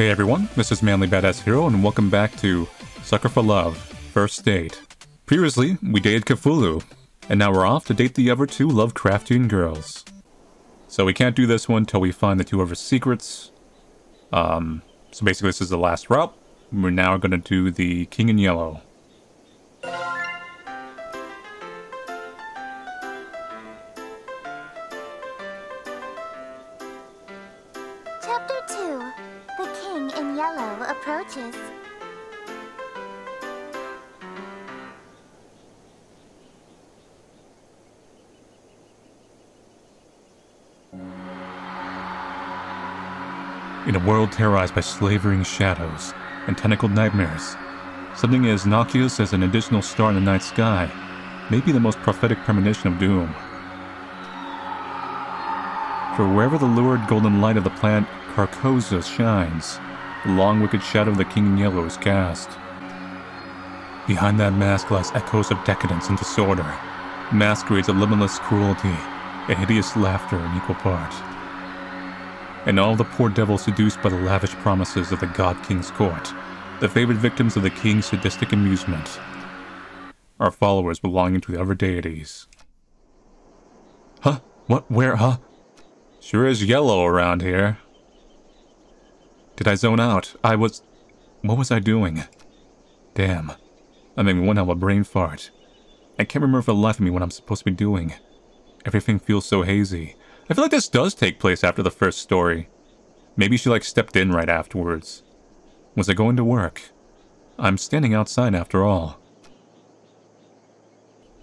Hey everyone, this is Manly Badass Hero, and welcome back to Sucker for Love First Date. Previously, we dated Cthulhu, and now we're off to date the other two Lovecraftian girls. So we can't do this one till we find the two other secrets. Um, so basically, this is the last route. We're now gonna do the King in Yellow. World terrorized by slavering shadows and tentacled nightmares, something as innocuous as an additional star in the night sky may be the most prophetic premonition of doom. For wherever the lurid golden light of the planet Carcosa shines, the long wicked shadow of the King in Yellow is cast. Behind that mask lies echoes of decadence and disorder, masquerades of limitless cruelty and hideous laughter in equal part and all the poor devils seduced by the lavish promises of the God King's court, the favored victims of the King's sadistic amusement, are followers belonging to the other deities. Huh? What? Where? Huh? Sure is yellow around here. Did I zone out? I was. What was I doing? Damn. I'm having one hell of a brain fart. I can't remember for the life of me what I'm supposed to be doing. Everything feels so hazy. I feel like this does take place after the first story. Maybe she like stepped in right afterwards. Was I going to work? I'm standing outside after all.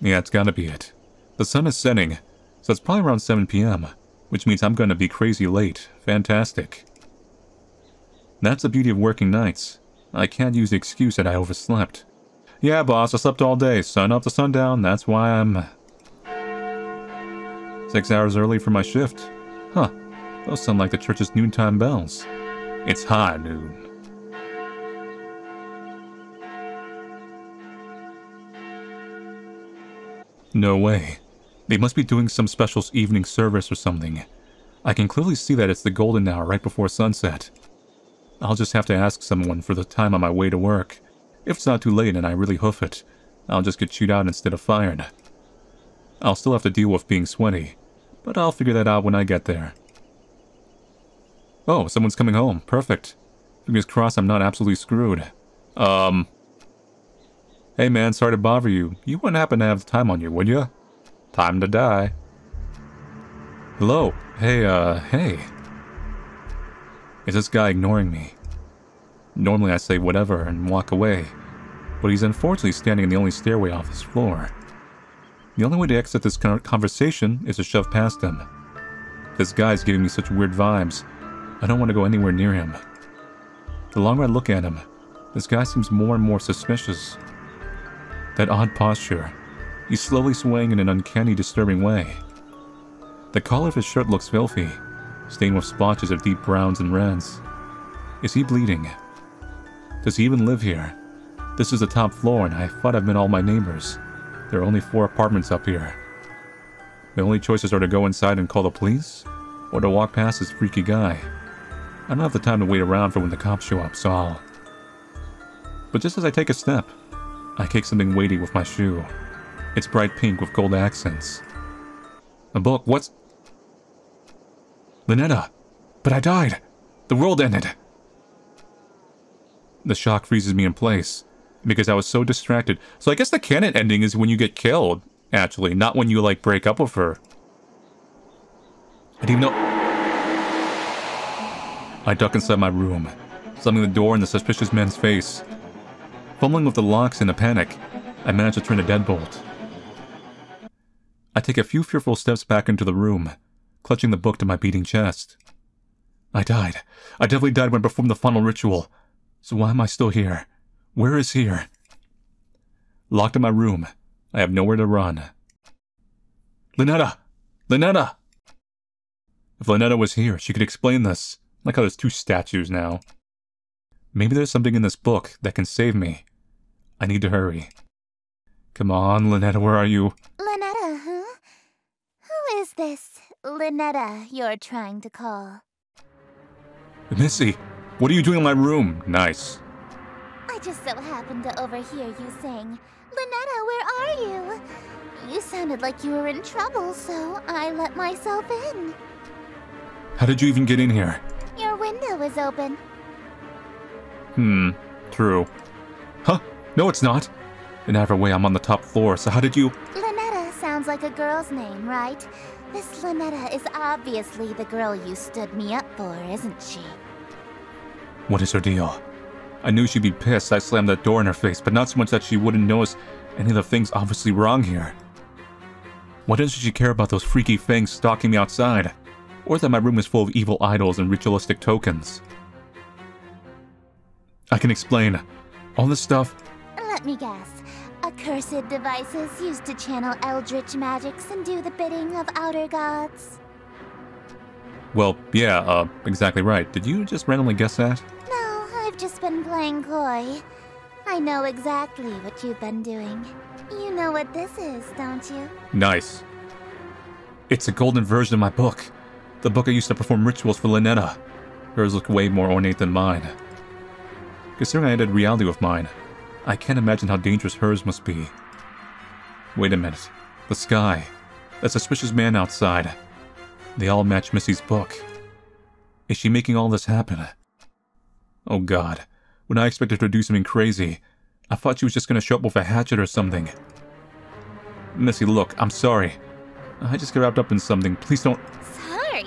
Yeah, it's gotta be it. The sun is setting, so it's probably around 7 p.m., which means I'm gonna be crazy late. Fantastic. That's the beauty of working nights. I can't use the excuse that I overslept. Yeah, boss, I slept all day, sun up to sundown, that's why I'm Six hours early for my shift. Huh. Those sound like the church's noontime bells. It's high noon. No way. They must be doing some special evening service or something. I can clearly see that it's the golden hour right before sunset. I'll just have to ask someone for the time on my way to work. If it's not too late and I really hoof it, I'll just get chewed out instead of fired. I'll still have to deal with being sweaty, but I'll figure that out when I get there. Oh, someone's coming home. Perfect. Fingers crossed I'm not absolutely screwed. Um... Hey man, sorry to bother you. You wouldn't happen to have time on you, would you? Time to die. Hello. Hey, uh, hey. Is this guy ignoring me? Normally I say whatever and walk away, but he's unfortunately standing in the only stairway off this floor. The only way to exit this conversation is to shove past him. This guy's giving me such weird vibes. I don't want to go anywhere near him. The longer I look at him, this guy seems more and more suspicious. That odd posture. He's slowly swaying in an uncanny, disturbing way. The collar of his shirt looks filthy, stained with splotches of deep browns and reds. Is he bleeding? Does he even live here? This is the top floor, and I thought I've met all my neighbors. There are only four apartments up here. The only choices are to go inside and call the police, or to walk past this freaky guy. I don't have the time to wait around for when the cops show up, so I'll... But just as I take a step, I kick something weighty with my shoe. It's bright pink with gold accents. A book, what's... Ln'eta! But I died! The world ended! The shock freezes me in place, because I was so distracted. So I guess the canon ending is when you get killed, actually, not when you, like, break up with her. I didn't know... I duck inside my room, slamming the door in the suspicious man's face. Fumbling with the locks in a panic, I manage to turn the deadbolt. I take a few fearful steps back into the room, clutching the book to my beating chest. I died. I definitely died when I performed the final ritual. So why am I still here? Where is here? Locked in my room. I have nowhere to run. Ln'eta! Ln'eta! If Ln'eta was here, she could explain this. Like how there's two statues now. Maybe there's something in this book that can save me. I need to hurry. Come on, Ln'eta, where are you? Ln'eta, huh? Who is this Ln'eta you're trying to call? Missy! What are you doing in my room? Nice. I just so happened to overhear you saying, Ln'eta, where are you? You sounded like you were in trouble, so I let myself in. How did you even get in here? Your window was open. Hmm, true. Huh? No, it's not. In either way, I'm on the top floor, so how did you. Ln'eta sounds like a girl's name, right? This Ln'eta is obviously the girl you stood me up for, isn't she? What is her deal? I knew she'd be pissed I slammed that door in her face, but not so much that she wouldn't notice any of the things obviously wrong here. Why doesn't she care about those freaky things stalking me outside? Or that my room is full of evil idols and ritualistic tokens? I can explain. All this stuff, Let me guess. Accursed devices used to channel eldritch magics and do the bidding of outer gods. well, yeah, uh, exactly right. Did you just randomly guess that? No, Just been playing coy. I know exactly what you've been doing. You know what this is, don't you? Nice. It's a golden version of my book. The book I used to perform rituals for Ln'eta. Hers look way more ornate than mine. Considering I ended reality with mine, I can't imagine how dangerous hers must be. Wait a minute. The sky. That suspicious man outside. They all match Missy's book. Is she making all this happen? Oh god. When I expected her to do something crazy, I thought she was just gonna show up with a hatchet or something. Missy, look, I'm sorry. I just got wrapped up in something. Please don't. Sorry?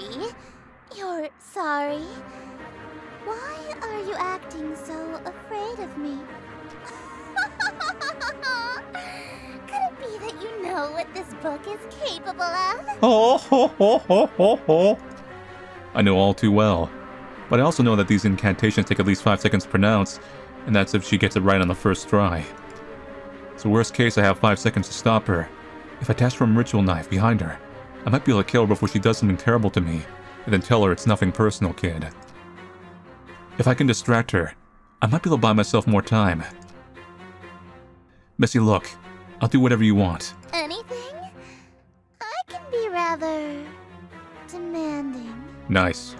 You're sorry? Why are you acting so afraid of me? Could it be that you know what this book is capable of? Oh, ho, ho, ho, ho, ho. I know all too well. But I also know that these incantations take at least five seconds to pronounce, and that's if she gets it right on the first try. So, worst case, I have five seconds to stop her. If I attach from ritual knife behind her, I might be able to kill her before she does something terrible to me, and then tell her it's nothing personal, kid. If I can distract her, I might be able to buy myself more time. Missy, look, I'll do whatever you want. Anything? I can be rather demanding. Nice.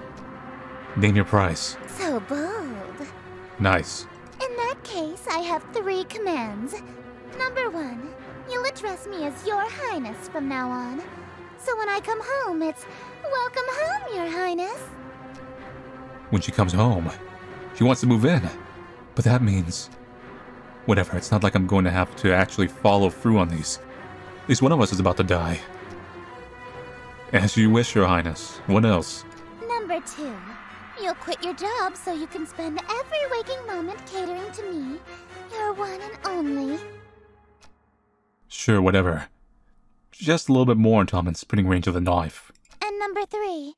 Name your price. So bold. Nice. In that case, I have three commands. Number one, you'll address me as Your Highness from now on. So when I come home, it's Welcome home, Your Highness. When she comes home, she wants to move in. But that means. Whatever, it's not like I'm going to have to actually follow through on these. At least one of us is about to die. As you wish, Your Highness. What else? Number two, you'll quit your job so you can spend every waking moment catering to me, your one and only. Sure, whatever. Just a little bit more until I'm in spitting range of the knife. And number three,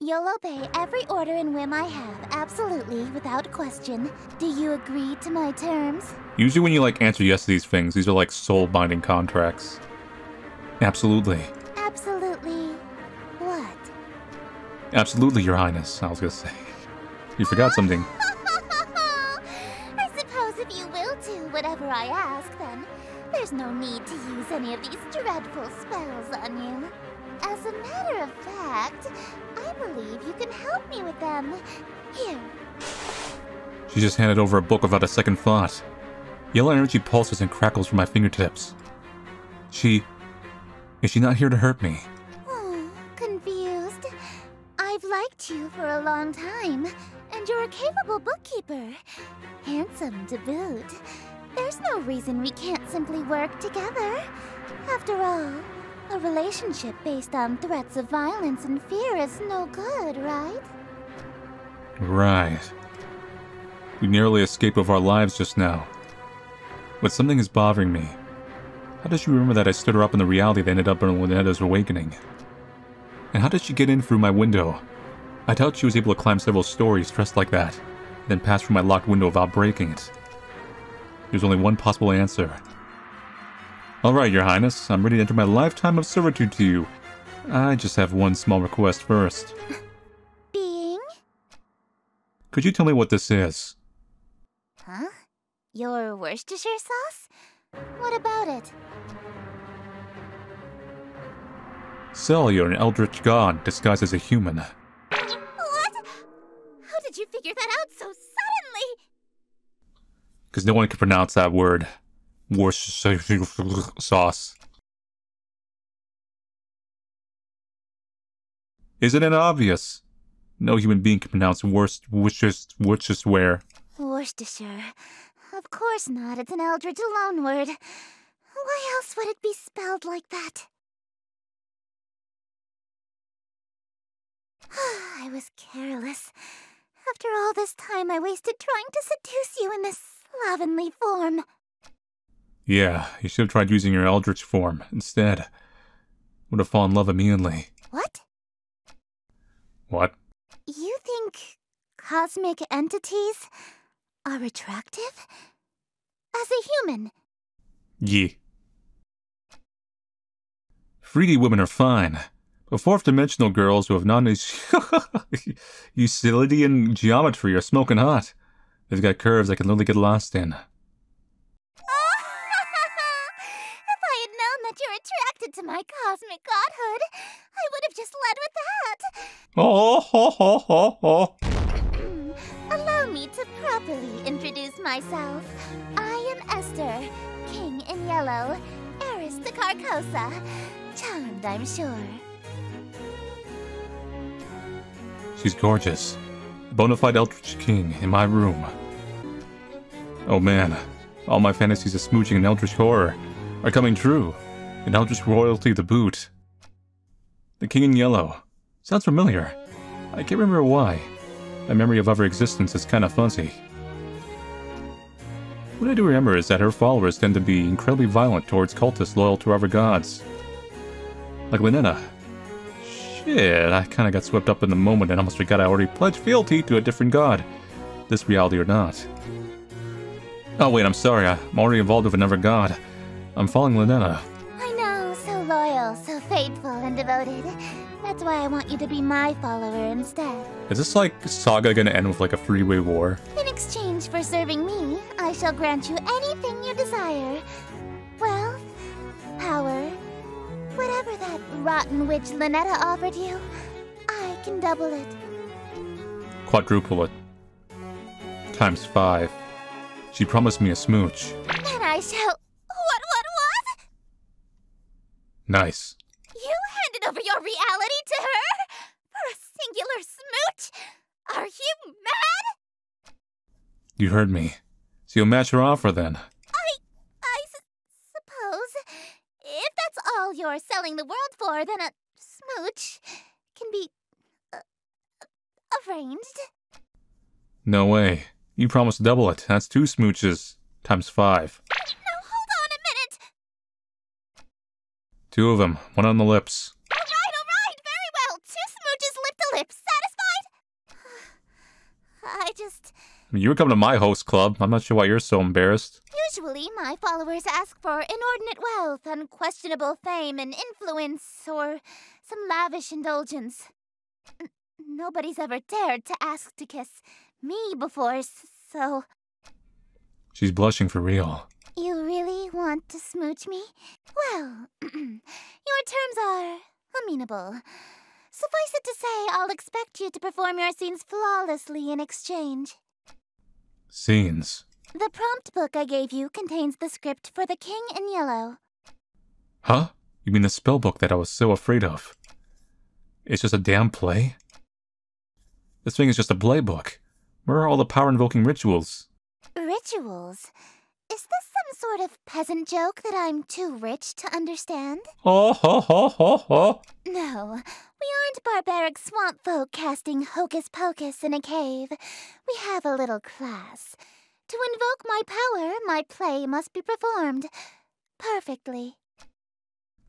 you'll obey every order and whim I have, absolutely, without question. Do you agree to my terms? Usually, when you like answer yes to these things, these are like soul binding contracts. Absolutely. Absolutely. Absolutely, Your Highness, I was gonna say. You forgot something. I suppose if you will do whatever I ask, then there's no need to use any of these dreadful spells on you. As a matter of fact, I believe you can help me with them. Here, She just handed over a book without a second thought. Yellow energy pulses and crackles from my fingertips. She. Is she not here to hurt me? Liked you for a long time, and you're a capable bookkeeper. Handsome to boot. There's no reason we can't simply work together. After all, a relationship based on threats of violence and fear is no good, right? Right. We nearly escaped with our lives just now. But something is bothering me. How does she remember that I stood her up in the reality that ended up in Ln'eta's awakening? And how did she get in through my window? I doubt she was able to climb several stories dressed like that, then pass through my locked window without breaking it. There's only one possible answer. Alright, Your Highness, I'm ready to enter my lifetime of servitude to you. I just have one small request first. Being? Could you tell me what this is? Huh? Your Worcestershire sauce? What about it? Cell, you're an eldritch god disguised as a human. Did you figure that out so suddenly? Because no one can pronounce that word. Worcestershire sauce. Isn't it obvious? No human being can pronounce Worcest, Worcest, Worcestershire. Worcestershire. Of course not. It's an Eldritch loanword. Why else would it be spelled like that? I was careless. After all this time I wasted trying to seduce you in this slovenly form. Yeah, you should have tried using your Eldritch form instead. Would have fallen in love immediately. What? What? You think cosmic entities are attractive? As a human? Ye. 3D women are fine, but fourth dimensional girls who have non Euclidean geometry are smoking hot. They've got curves I can literally get lost in. if I had known that you're attracted to my cosmic godhood, I would have just led with that. Oh, ho, ho, ho, ho. Allow me to properly introduce myself. I am Esther, King in Yellow, heiress to Carcosa. Charmed, I'm sure. She's gorgeous. Bonafide Eldritch King in my room. Oh man, all my fantasies of smooching and Eldritch horror are coming true. And Eldritch royalty to boot. The King in Yellow. Sounds familiar. I can't remember why. My memory of other existence is kinda fuzzy. What I do remember is that her followers tend to be incredibly violent towards cultists loyal to other gods. Like Ln'eta. Shit, I kinda got swept up in the moment and almost forgot I already pledged fealty to a different god. This reality or not. Oh wait, I'm sorry, I'm already involved with another god. I'm following Ln'eta. I know, so loyal, so faithful and devoted. That's why I want you to be my follower instead. Is this like Saga gonna end with like a three-way war? In exchange for serving me, I shall grant you anything you desire. Wealth, power, whatever that rotten witch Ln'eta offered you, I can double it. Quadruple it. Times five. She promised me a smooch. And I shall. What, what, what? Nice. You handed over your reality to her? For a singular smooch? Are you mad? You heard me. So you'll match her offer then. I. I s- suppose. If that's all you're selling the world for, then a smooch can be. Uh, arranged. No way. You promised to double it. That's two smooches. Times five. Now hold on a minute! Two of them. One on the lips. Alright, alright, very well. Two smooches lip to lip. Satisfied? I just. You were coming to my host club. I'm not sure why you're so embarrassed. Usually, my followers ask for inordinate wealth, unquestionable fame and influence, or some lavish indulgence. N- nobody's ever dared to ask to kiss me before, so. She's blushing for real. You really want to smooch me? Well, your terms are amenable. Suffice it to say, I'll expect you to perform your scenes flawlessly in exchange. Scenes. The prompt book I gave you contains the script for The King in Yellow. Huh? You mean the spell book that I was so afraid of? It's just a damn play? This thing is just a playbook. Where are all the power invoking rituals? Rituals? Is this sort of peasant joke that I'm too rich to understand? Oh, ho, ho, ho, ho. No, we aren't barbaric swamp folk casting hocus pocus in a cave. We have a little class. To invoke my power, my play must be performed perfectly.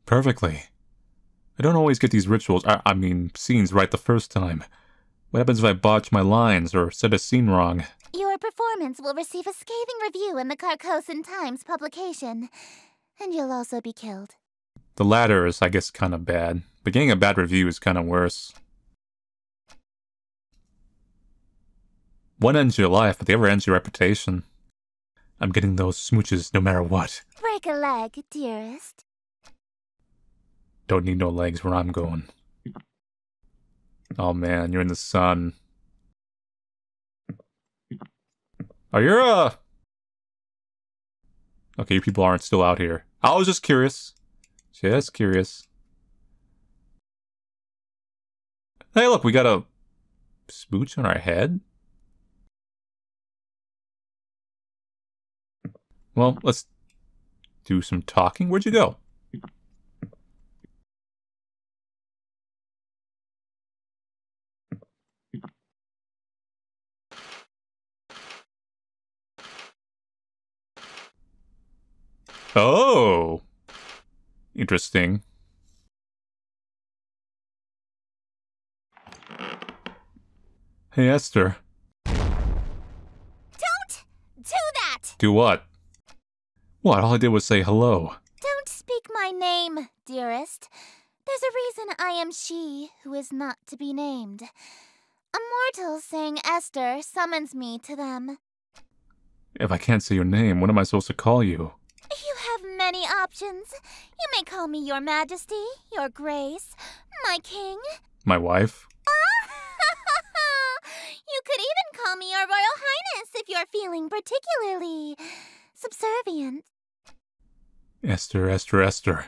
Perfectly. I don't always get these rituals, I, I mean, scenes right the first time. What happens if I botch my lines or set a scene wrong? Your performance will receive a scathing review in the Carcosan Times publication, and you'll also be killed. The latter is, I guess, kind of bad, but getting a bad review is kind of worse. One ends your life, but the other ends your reputation. I'm getting those smooches no matter what. Break a leg, dearest. Don't need no legs where I'm going. Oh man, you're in the sun. Are you, uh... Okay, you people aren't still out here. I was just curious. Just curious. Hey, look, we got a smooch on our head? Well, let's do some talking. Where'd you go? Oh. Interesting. Hey, Esther. Don't do that! Do what? What? All I did was say hello. Don't speak my name, dearest. There's a reason I am she who is not to be named. A mortal saying Esther summons me to them. If I can't say your name, what am I supposed to call you? You have many options. You may call me Your Majesty, Your Grace, my King. My wife? you could even call me Your Royal Highness if you're feeling particularly subservient. Esther, Esther, Esther.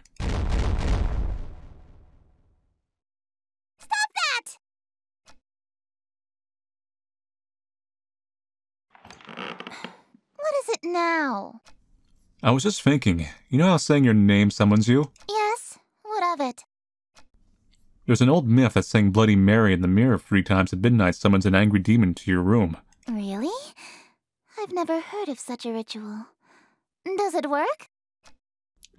Stop that! What is it now? I was just thinking, you know how saying your name summons you? Yes, what of it? There's an old myth that saying Bloody Mary in the mirror three times at midnight summons an angry demon to your room. Really? I've never heard of such a ritual. Does it work?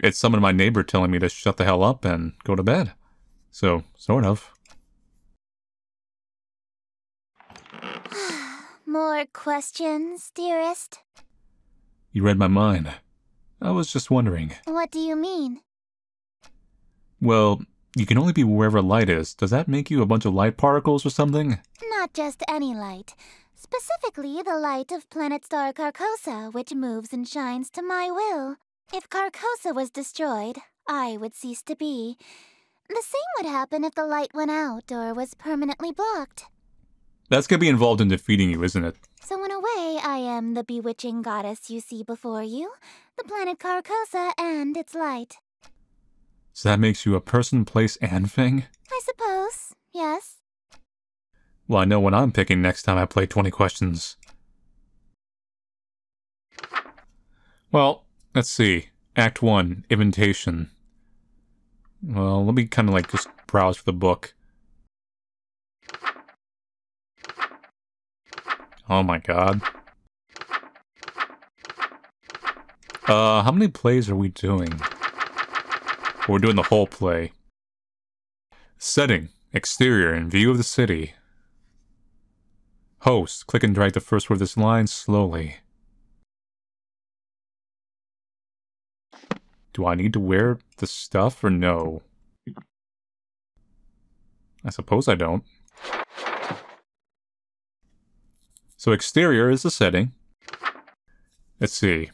It summoned my neighbor telling me to shut the hell up and go to bed. So, sort of. More questions, dearest? You read my mind. I was just wondering. What do you mean? Well, you can only be wherever light is. Does that make you a bunch of light particles or something? Not just any light. Specifically, the light of planet star Carcosa, which moves and shines to my will. If Carcosa was destroyed, I would cease to be. The same would happen if the light went out or was permanently blocked. That's gonna be involved in defeating you, isn't it? So in a way, I am the bewitching goddess you see before you, the planet Carcosa and its light. So that makes you a person, place, and thing? I suppose, yes. Well, I know what I'm picking next time I play 20 questions. Well, let's see. Act 1, Invitation. Well, let me kind of like just browse for the book. Oh my god. Uh, how many plays are we doing? We're doing the whole play. Setting, exterior, and view of the city. Host, click and drag the first word of this line slowly. Do I need to wear the stuff or no? I suppose I don't. So exterior is the setting. Let's see.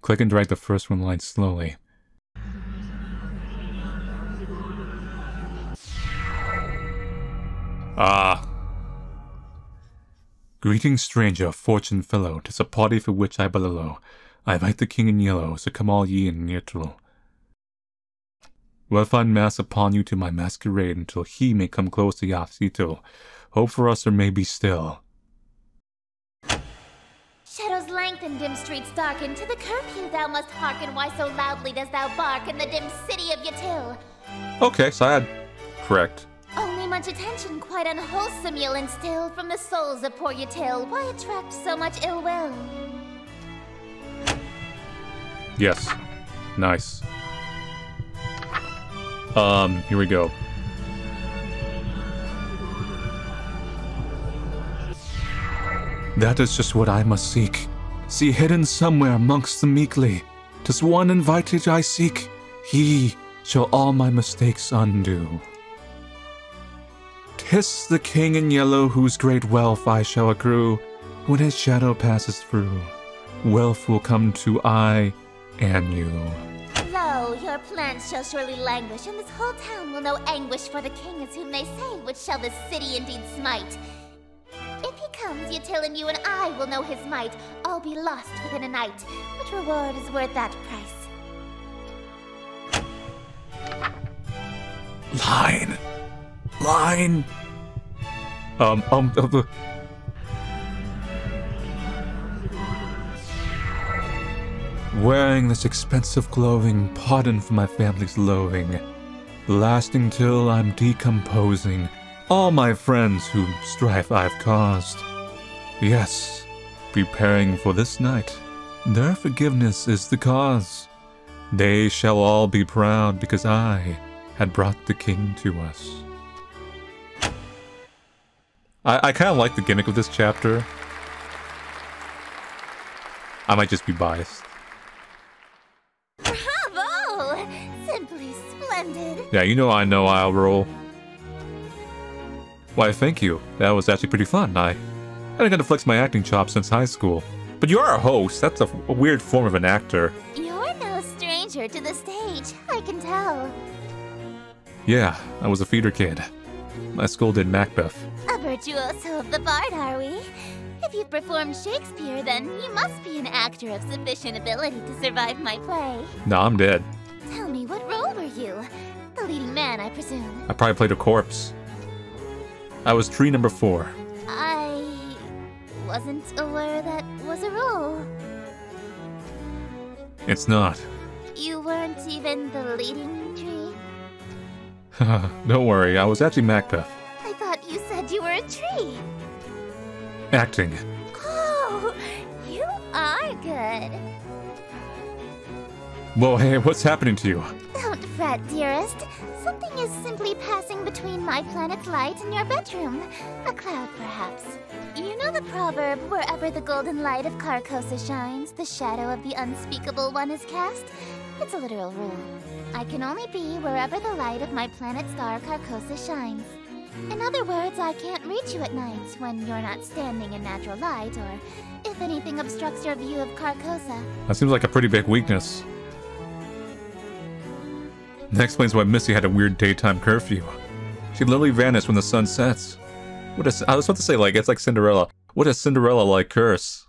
Click and drag the first one line slowly. Ah. Greetings, stranger, fortune fellow, tis a party for which I bellow. I invite the king in yellow, so come all ye in neutral. Will find mass upon you to my masquerade until he may come close to Yafsito. Hope for us there may be still. Lengthen, dim streets darken. To the curfew thou must hearken. Why so loudly does thou bark in the dim city of Yhtill? Okay, so I had correct. Only much attention, quite unwholesome, you'll instill from the souls of poor Yhtill. Why attract so much ill will? Yes. Nice. Um, here we go. That is just what I must seek. See hidden somewhere amongst the meekly. Tis one invited I seek. He shall all my mistakes undo. Tis the king in yellow whose great wealth I shall accrue when his shadow passes through. Wealth will come to I and you. Lo, your plans shall surely languish, and this whole town will know anguish for the king is whom they say, which shall this city indeed smite. If he comes, you Yhtill you and I will know his might. I'll be lost within a night. Which reward is worth that price? Line. Line. Um, um, uh, Wearing this expensive clothing, pardon for my family's loathing, lasting till I'm decomposing, all my friends whom strife I've caused. Yes, preparing for this night, their forgiveness is the cause. They shall all be proud because I had brought the king to us. I, I kind of like the gimmick of this chapter. I might just be biased. Bravo! Simply splendid. Yeah, you know I know I'll roll. Why, thank you. That was actually pretty fun. I haven't got to flex my acting chops since high school. But you are a host. That's a, a weird form of an actor. You're no stranger to the stage, I can tell. Yeah, I was a feeder kid. My school did Macbeth. A virtuoso of the bard, are we? If you've performed Shakespeare, then you must be an actor of sufficient ability to survive my play. No, I'm dead. Tell me, what role were you? The leading man, I presume. I probably played a corpse. I was tree number four. I wasn't aware that was a role. It's not. You weren't even the leading tree? Don't worry, I was actually Macbeth. I thought you said you were a tree. Acting. Oh, you are good. Whoa, hey, what's happening to you? Don't fret, dearest. Something is simply passing between my planet's light and your bedroom. A cloud, perhaps. You know the proverb, wherever the golden light of Carcosa shines, the shadow of the unspeakable one is cast? It's a literal rule. I can only be wherever the light of my planet star Carcosa shines. In other words, I can't reach you at night when you're not standing in natural light, or if anything obstructs your view of Carcosa. That seems like a pretty big weakness. That explains why Missy had a weird daytime curfew. She literally vanished when the sun sets. What a, I was about to say, like, it's like Cinderella. What a Cinderella-like curse.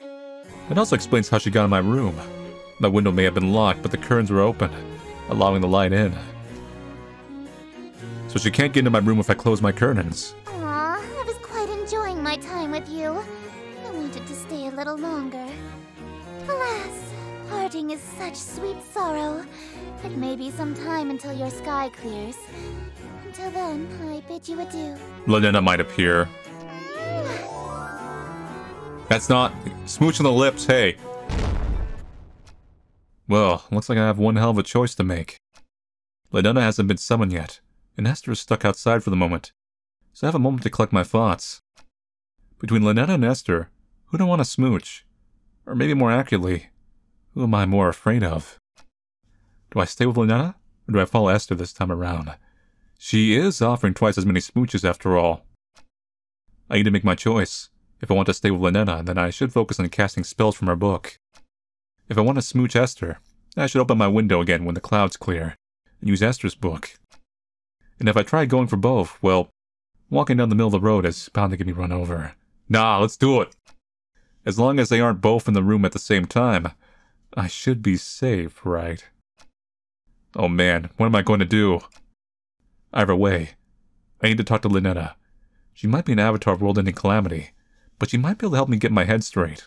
It also explains how she got in my room. My window may have been locked, but the curtains were open, allowing the light in. So she can't get into my room if I close my curtains. Aw, I was quite enjoying my time with you. I wanted to stay a little longer. Alas, parting is such sweet sorrow. It may be some time until your sky clears. Until then, I bid you adieu. Ln'eta might appear. That's not... Smooch on the lips, hey. Well, looks like I have one hell of a choice to make. Ln'eta hasn't been summoned yet, and Esther is stuck outside for the moment, so I have a moment to collect my thoughts. Between Ln'eta and Esther, who do I want to smooch? Or maybe more accurately, who am I more afraid of? Do I stay with Ln'eta, or do I follow Esther this time around? She is offering twice as many smooches after all. I need to make my choice. If I want to stay with Ln'eta, then I should focus on casting spells from her book. If I want to smooch Esther, I should open my window again when the clouds clear, and use Esther's book. And if I try going for both, well, walking down the middle of the road is bound to get me run over. Nah, let's do it! As long as they aren't both in the room at the same time, I should be safe, right? Oh man, what am I going to do? Either way, I need to talk to Ln'eta. She might be an avatar of world-ending calamity, but she might be able to help me get my head straight.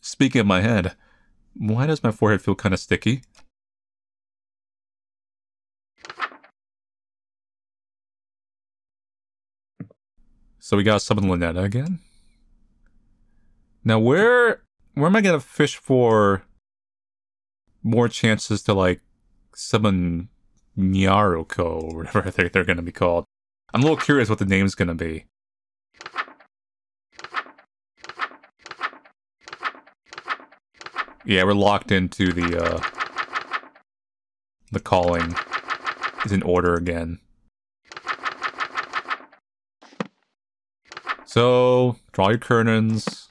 Speaking of my head, why does my forehead feel kind of sticky? So we got summon Ln'eta again? Now where where am I gonna fish for more chances to like summon Nyaruko or whatever they're, they're gonna be called? I'm a little curious what the name's gonna be. Yeah, we're locked into the uh the calling is in order again. So, draw your curtains.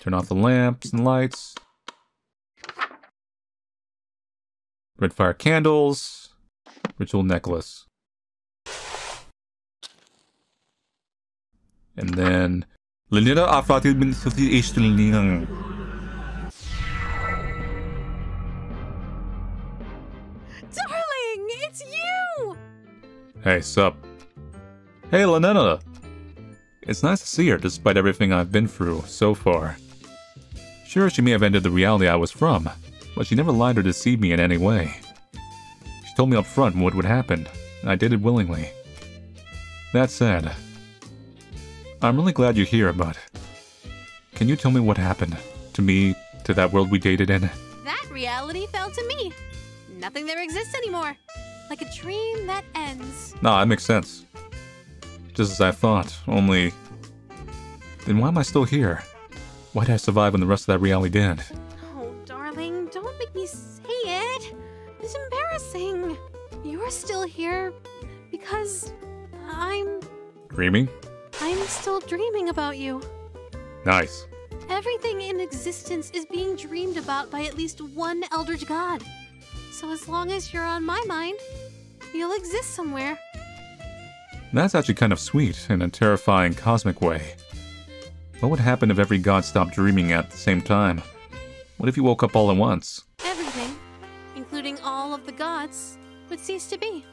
Turn off the lamps and lights. Red fire candles. Ritual necklace. And then... Lenina afrated min suti ishtuling. Darling, it's you! Hey, sup? Hey, Ln'eta! It's nice to see her despite everything I've been through so far. Sure, she may have ended the reality I was from, but she never lied or deceived me in any way. She told me up front what would happen, and I did it willingly. That said, I'm really glad you're here, but can you tell me what happened to me, to that world we dated in? That reality fell to me. Nothing there exists anymore. Like a dream that ends. Nah, that makes sense. Just as I thought, only. Then why am I still here? Why did I survive when the rest of that reality did? Oh, darling, don't make me say it. It's embarrassing. You're still here because I'm. Dreaming? I'm still dreaming about you. Nice. Everything in existence is being dreamed about by at least one Eldritch God. So as long as you're on my mind, you'll exist somewhere. That's actually kind of sweet in a terrifying cosmic way. What would happen if every god stopped dreaming at the same time? What if you woke up all at once? Everything, including all of the gods, would cease to be.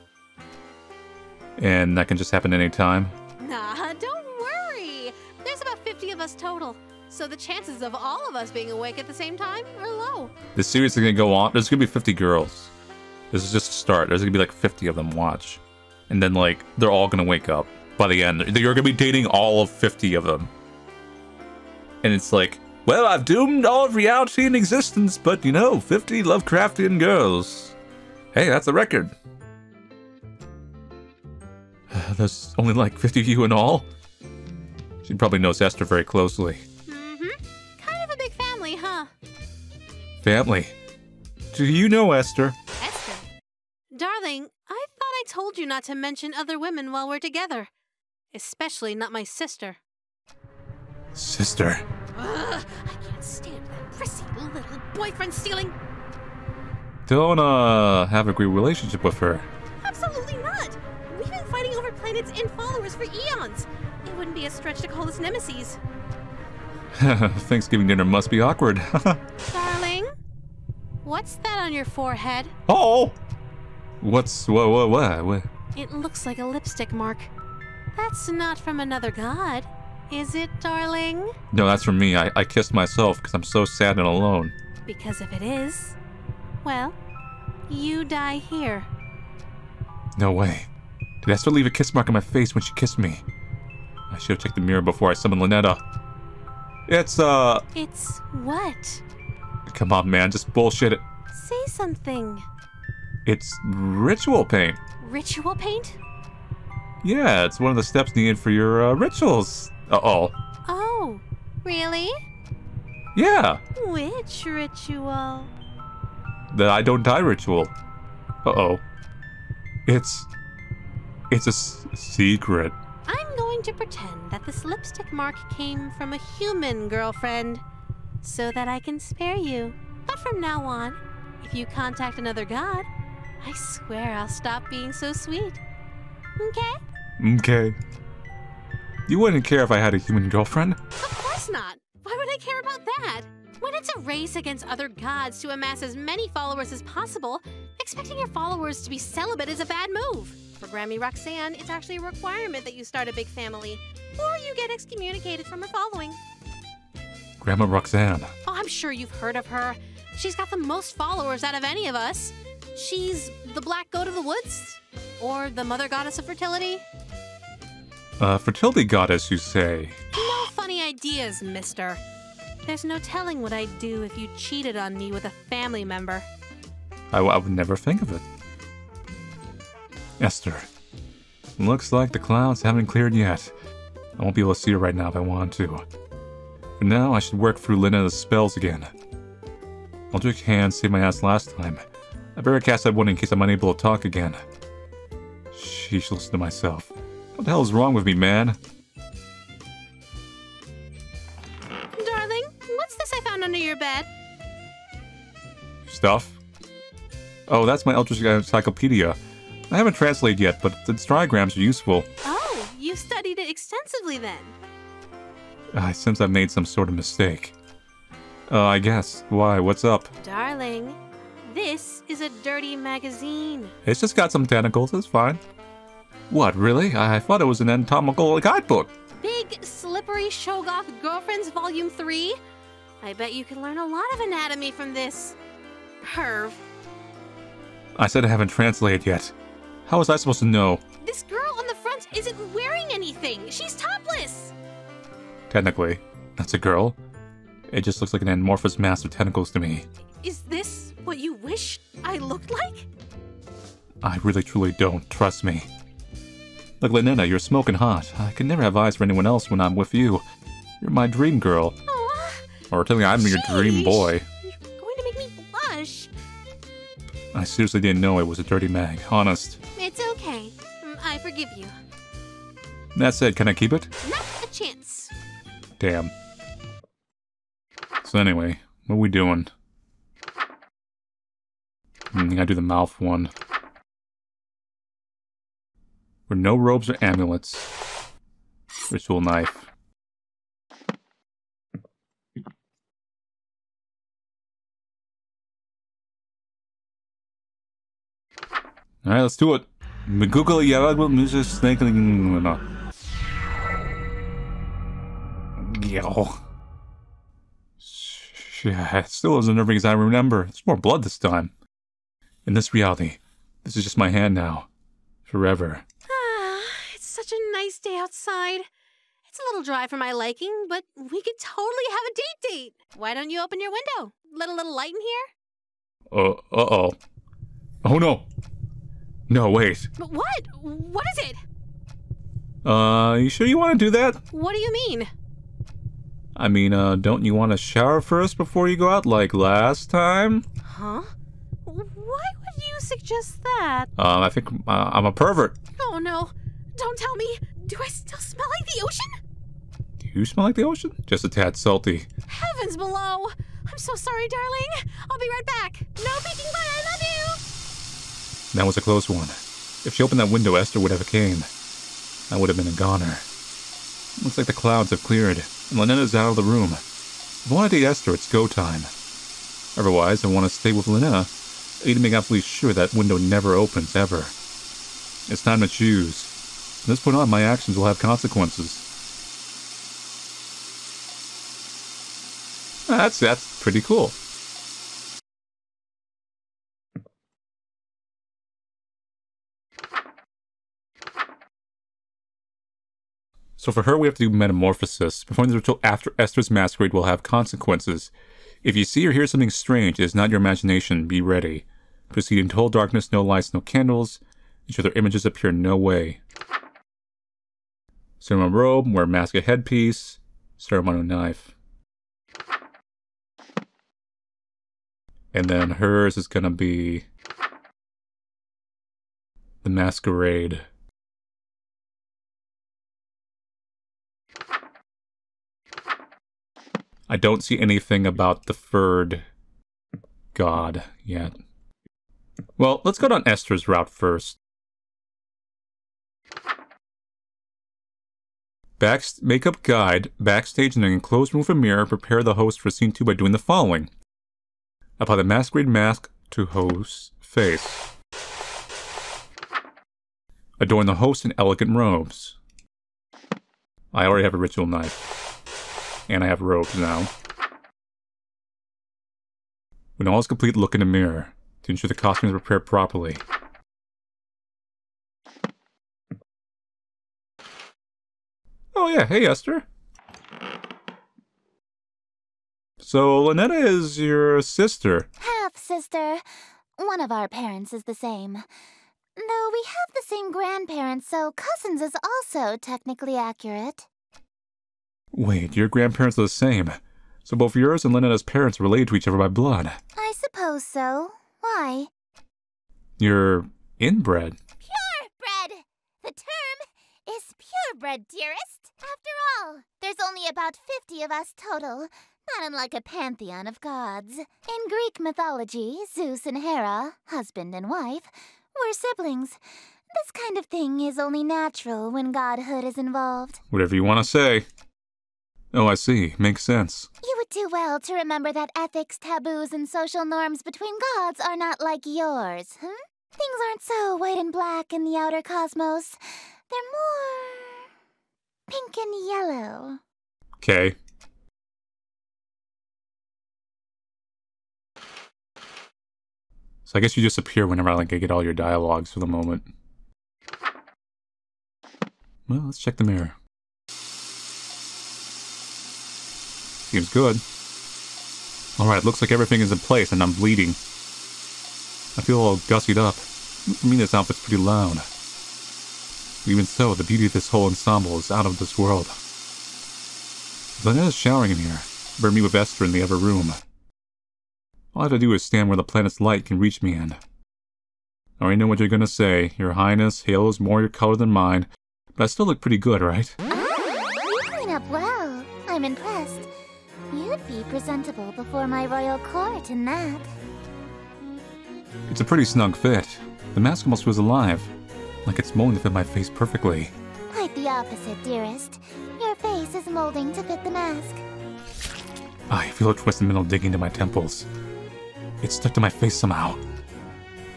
And that can just happen any time? Nah, don't worry. There's about 50 of us total. So the chances of all of us being awake at the same time are low. This series is gonna go on. There's gonna be 50 girls. This is just a start. There's gonna be like 50 of them watch. And then, like, they're all gonna wake up by the end. You're gonna be dating all of 50 of them. And it's like, well, I've doomed all of reality in existence, but you know, 50 Lovecraftian girls. Hey, that's a record. There's only like 50 of you in all? She probably knows Esther very closely. Mm-hmm. Kind of a big family, huh? Family. Do you know Esther? Esther. Darling, I thought I told you not to mention other women while we're together. Especially not my sister. Sister. Ugh, I can't stand that prissy little boyfriend stealing. Don't, uh, have a great relationship with her. Absolutely not. We've been fighting over planets and followers for eons. It wouldn't be a stretch to call us nemesis. Thanksgiving dinner must be awkward. Darling, what's that on your forehead? oh! What's, what, what, what, what? It looks like a lipstick mark. That's not from another god, is it, darling? No, that's from me. I, I kissed myself because I'm so sad and alone. Because if it is, well, you die here. No way. Did Esther leave a kiss mark on my face when she kissed me? I should have checked the mirror before I summoned Ln'eta. It's, uh, It's what? come on, man, just bullshit it. Say something. It's ritual paint. Ritual paint? Yeah, it's one of the steps needed for your uh, rituals. Uh oh. Oh, really? Yeah, Which ritual? the I don't die ritual. Uh oh. It's. It's a s- secret. I'm going to pretend that this lipstick mark came from a human girlfriend so that I can spare you. But from now on, if you contact another god, I swear I'll stop being so sweet. Okay? Okay. You wouldn't care if I had a human girlfriend? Of course not. Why would I care about that? When it's a race against other gods to amass as many followers as possible, expecting your followers to be celibate is a bad move. For Grammy Roxanne, it's actually a requirement that you start a big family, or you get excommunicated from her following. Grandma Roxanne. Oh, I'm sure you've heard of her. She's got the most followers out of any of us. She's the black goat of the woods? Or the mother goddess of fertility? Uh, fertility goddess, you say? No funny ideas, mister. There's no telling what I'd do if you cheated on me with a family member. I, I would never think of it. Esther. Looks like the clouds haven't cleared yet. I won't be able to see her right now if I want to. For now, I should work through Linda's spells again. Eldritch Hand saved my ass last time. I better cast that one in case I'm unable to talk again. Sheesh, listen to myself. What the hell is wrong with me, man? Darling, what's this I found under your bed? Stuff? Oh, that's my Eldritch Encyclopedia. I haven't translated yet, but its diagrams are useful. Oh, you studied it extensively then. I sense I've made some sort of mistake. Uh, I guess. Why? What's up? Darling, this is a dirty magazine. It's just got some tentacles, it's fine. What, really? I thought it was an anatomical guidebook. Big, slippery Shoggoth Girlfriends Volume 3? I bet you can learn a lot of anatomy from this. Perv. I said I haven't translated yet. How was I supposed to know? This girl on the front isn't wearing anything. She's topless. Technically, that's a girl. It just looks like an amorphous mass of tentacles to me. Is this what you wish I looked like? I really truly don't, trust me. Look, Ln'eta, you're smoking hot. I can never have eyes for anyone else when I'm with you. You're my dream girl. Aw, Or tell me I'm your dream boy. you're going to make me blush. I seriously didn't know it was a dirty mag, honest. It's okay. Mm, I forgive you. That said, can I keep it? Not a chance. Damn. So anyway, what are we doing? I gotta do the mouth one. With no robes or amulets. Ritual knife. Alright, let's do it. Google Yarago music snake. Yo. Yeah, it still as unnerving as I remember. There's more blood this time. In this reality, this is just my hand now. Forever. Ah, it's such a nice day outside. It's a little dry for my liking, but we could totally have a date date. Why don't you open your window? Let a little light in here? Uh, uh-oh. Oh no. No, wait. But what? What is it? Uh, you sure you want to do that? What do you mean? I mean, uh, don't you want to shower first before you go out like last time? Huh? Why would you suggest that? Um, I think uh, I'm a pervert. Oh no. Don't tell me. Do I still smell like the ocean? Do you smell like the ocean? Just a tad salty. Heavens below. I'm so sorry, darling. I'll be right back. No peeking butt. I love you. That was a close one. If she opened that window, Esther would have came. I would have been a goner. Looks like the clouds have cleared, and Ln'eta's out of the room. If I want to date Esther, it's go time. Otherwise, I want to stay with Lynetta. I need to make absolutely sure that window never opens, ever. It's time to choose. From this point on, my actions will have consequences. That's that's pretty cool. So for her, we have to do metamorphosis. Performing the ritual after Esther's masquerade will have consequences. If you see or hear something strange, it is not your imagination. Be ready. Proceed in total darkness, no lights, no candles. Ensure their images appear no way. Ceremonial robe, wear mask and headpiece. Ceremonial knife. And then hers is gonna be the masquerade. I don't see anything about the third god yet. Well, let's go down Esther's route first. Makeup guide, backstage in an enclosed room with a mirror, prepare the host for scene 2 by doing the following. Apply the masquerade mask to host's face. Adorn the host in elegant robes. I already have a ritual knife. And I have robes now. When all is complete, look in the mirror to ensure the costume is prepared properly. Oh yeah, hey Esther. So Ln'eta is your sister. Half sister. One of our parents is the same. Though we have the same grandparents, so cousins is also technically accurate. Wait, your grandparents are the same. So both yours and Ln'eta's parents are related to each other by blood. I suppose so. Why? You're inbred. Purebred! The term is purebred, dearest. After all, there's only about 50 of us total, not unlike a pantheon of gods. In Greek mythology, Zeus and Hera, husband and wife, were siblings. This kind of thing is only natural when godhood is involved. Whatever you want to say. Oh, I see. Makes sense. You would do well to remember that ethics, taboos, and social norms between gods are not like yours, hmm? Things aren't so white and black in the outer cosmos. They're more... pink and yellow. Okay. So I guess you just appear whenever I like, I get all your dialogues for the moment. Well, let's check the mirror. Seems good. Alright, looks like everything is in place and I'm bleeding. I feel all gussied up. I mean, this outfit's pretty loud. Even so, the beauty of this whole ensemble is out of this world. Vanessa's showering in here. Meet with Esther in the other room. All I have to do is stand where the planet's light can reach me in. I already know what you're gonna say. Your Highness, Halo is more your color than mine, but I still look pretty good, right? You clean up well. I'm impressed. You'd be presentable before my royal court in that. It's a pretty snug fit. The mask almost feels alive, like it's molding to fit my face perfectly. Quite the opposite, dearest. Your face is molding to fit the mask. I feel a twist in the middle digging into my temples. It's stuck to my face somehow.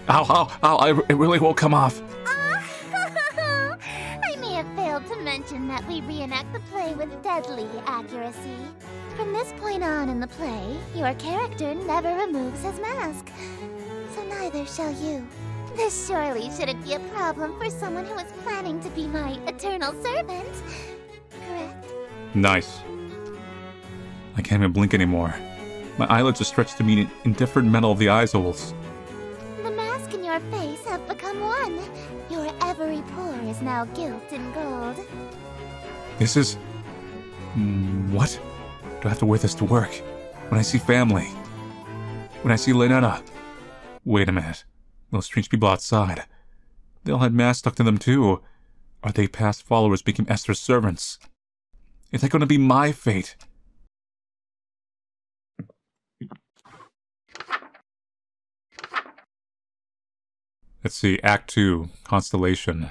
Ow, ow, ow, I, it really won't come off. I may have failed to mention that we reenact the play with deadly accuracy. From this point on in the play, your character never removes his mask. So neither shall you. This surely shouldn't be a problem for someone who is planning to be my eternal servant. Correct? Nice. I can't even blink anymore. My eyelids are stretched to meet indifferent metal of the eye holes. The mask and your face have become one. Your every pore is now gilt in gold. This is... Mm, What? Do I have to wear this to work? When I see family? When I see Ln'eta? Wait a minute. Those strange people outside. They all had masks stuck to them too. Are they past followers became Esther's servants? Is that going to be my fate? Let's see, Act 2, Constellation.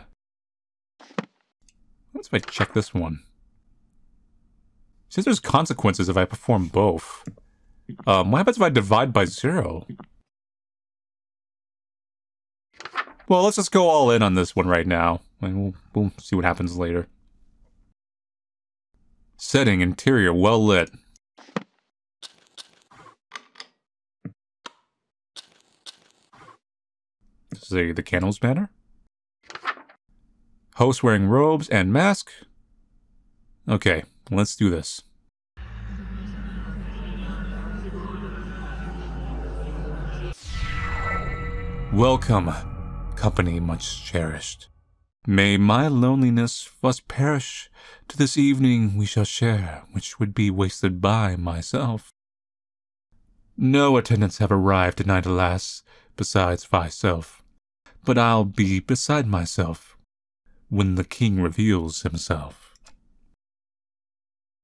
What if I check this one? Since there's consequences if I perform both. Um, what happens if I divide by zero? Well, let's just go all in on this one right now, and we'll, we'll see what happens later. Setting, interior, well lit. Say the candles banner. Host wearing robes and mask. Okay, let's do this. Welcome, company much cherished. May my loneliness thus perish to this evening we shall share, which would be wasted by myself. No attendants have arrived tonight, alas, besides thyself. But I'll be beside myself when the king reveals himself.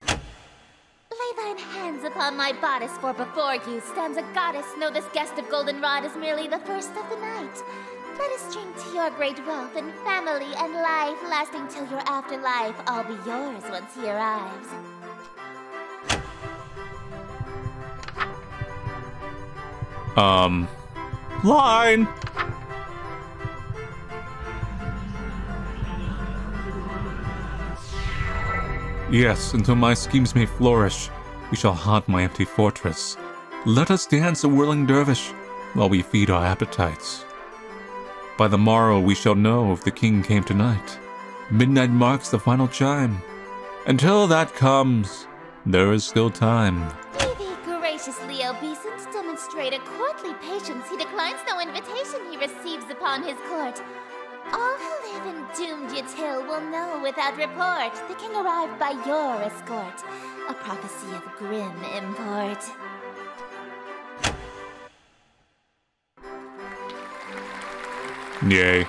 Lay thine hands upon my bodice, for before you stands a goddess. Know this guest of goldenrod is merely the first of the night. Let us drink to your great wealth and family and life, lasting till your afterlife. I'll be yours once he arrives. Um, line! Yes, until my schemes may flourish, we shall haunt my empty fortress. Let us dance a whirling dervish while we feed our appetites. By the morrow we shall know if the king came tonight. Midnight marks the final chime. Until that comes, there is still time. May the graciously obeisant demonstrate a courtly patience he declines no invitation he receives upon his court. All who live in doomed Yhtill will know without report the king arrived by your escort. A prophecy of grim import. Yay.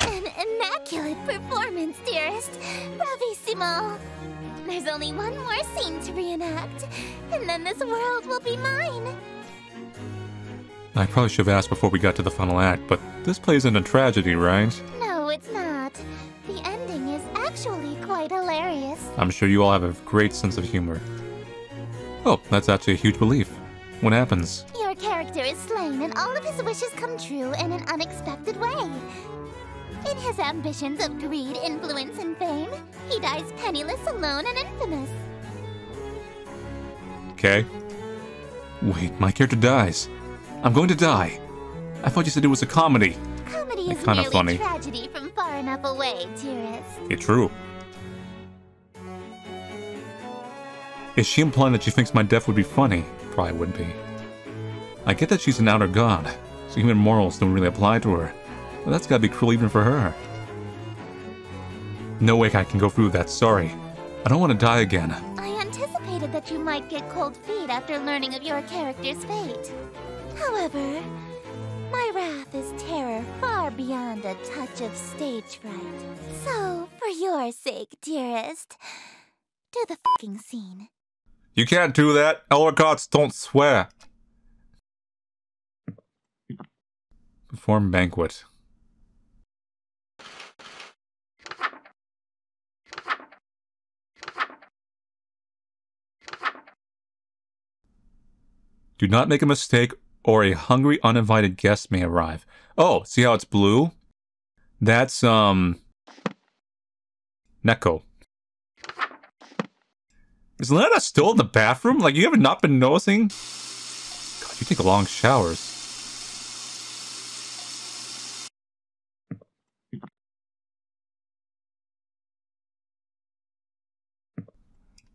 An immaculate performance, dearest. Bravissimo. There's only one more scene to reenact, and then this world will be mine. I probably should have asked before we got to the final act, but this plays in a tragedy, right? No, it's not. The ending is actually quite hilarious. I'm sure you all have a great sense of humor. Oh, that's actually a huge relief. What happens? Your character is slain and all of his wishes come true in an unexpected way. In his ambitions of greed, influence, and fame, he dies penniless, alone, and infamous. Okay. Wait, my character dies. I'm going to die. I thought you said it was a comedy. Comedy It's is merely funny. tragedy from far enough away, dearest. Yeah, true. Is she implying that she thinks my death would be funny? Probably would be. I get that she's an outer god, so human morals don't really apply to her. But that's gotta be cruel even for her. No way I can go through that, sorry. I don't want to die again. I anticipated that you might get cold feet after learning of your character's fate. However, my wrath is terror far beyond a touch of stage fright. So, for your sake, dearest, do the fucking scene. You can't do that. Gods don't swear. Perform banquet. Do not make a mistake or a hungry uninvited guest may arrive. Oh, see how it's blue? That's, um... Neko. Is Lena still in the bathroom? Like, you haven't not been noticing? God, you take long showers.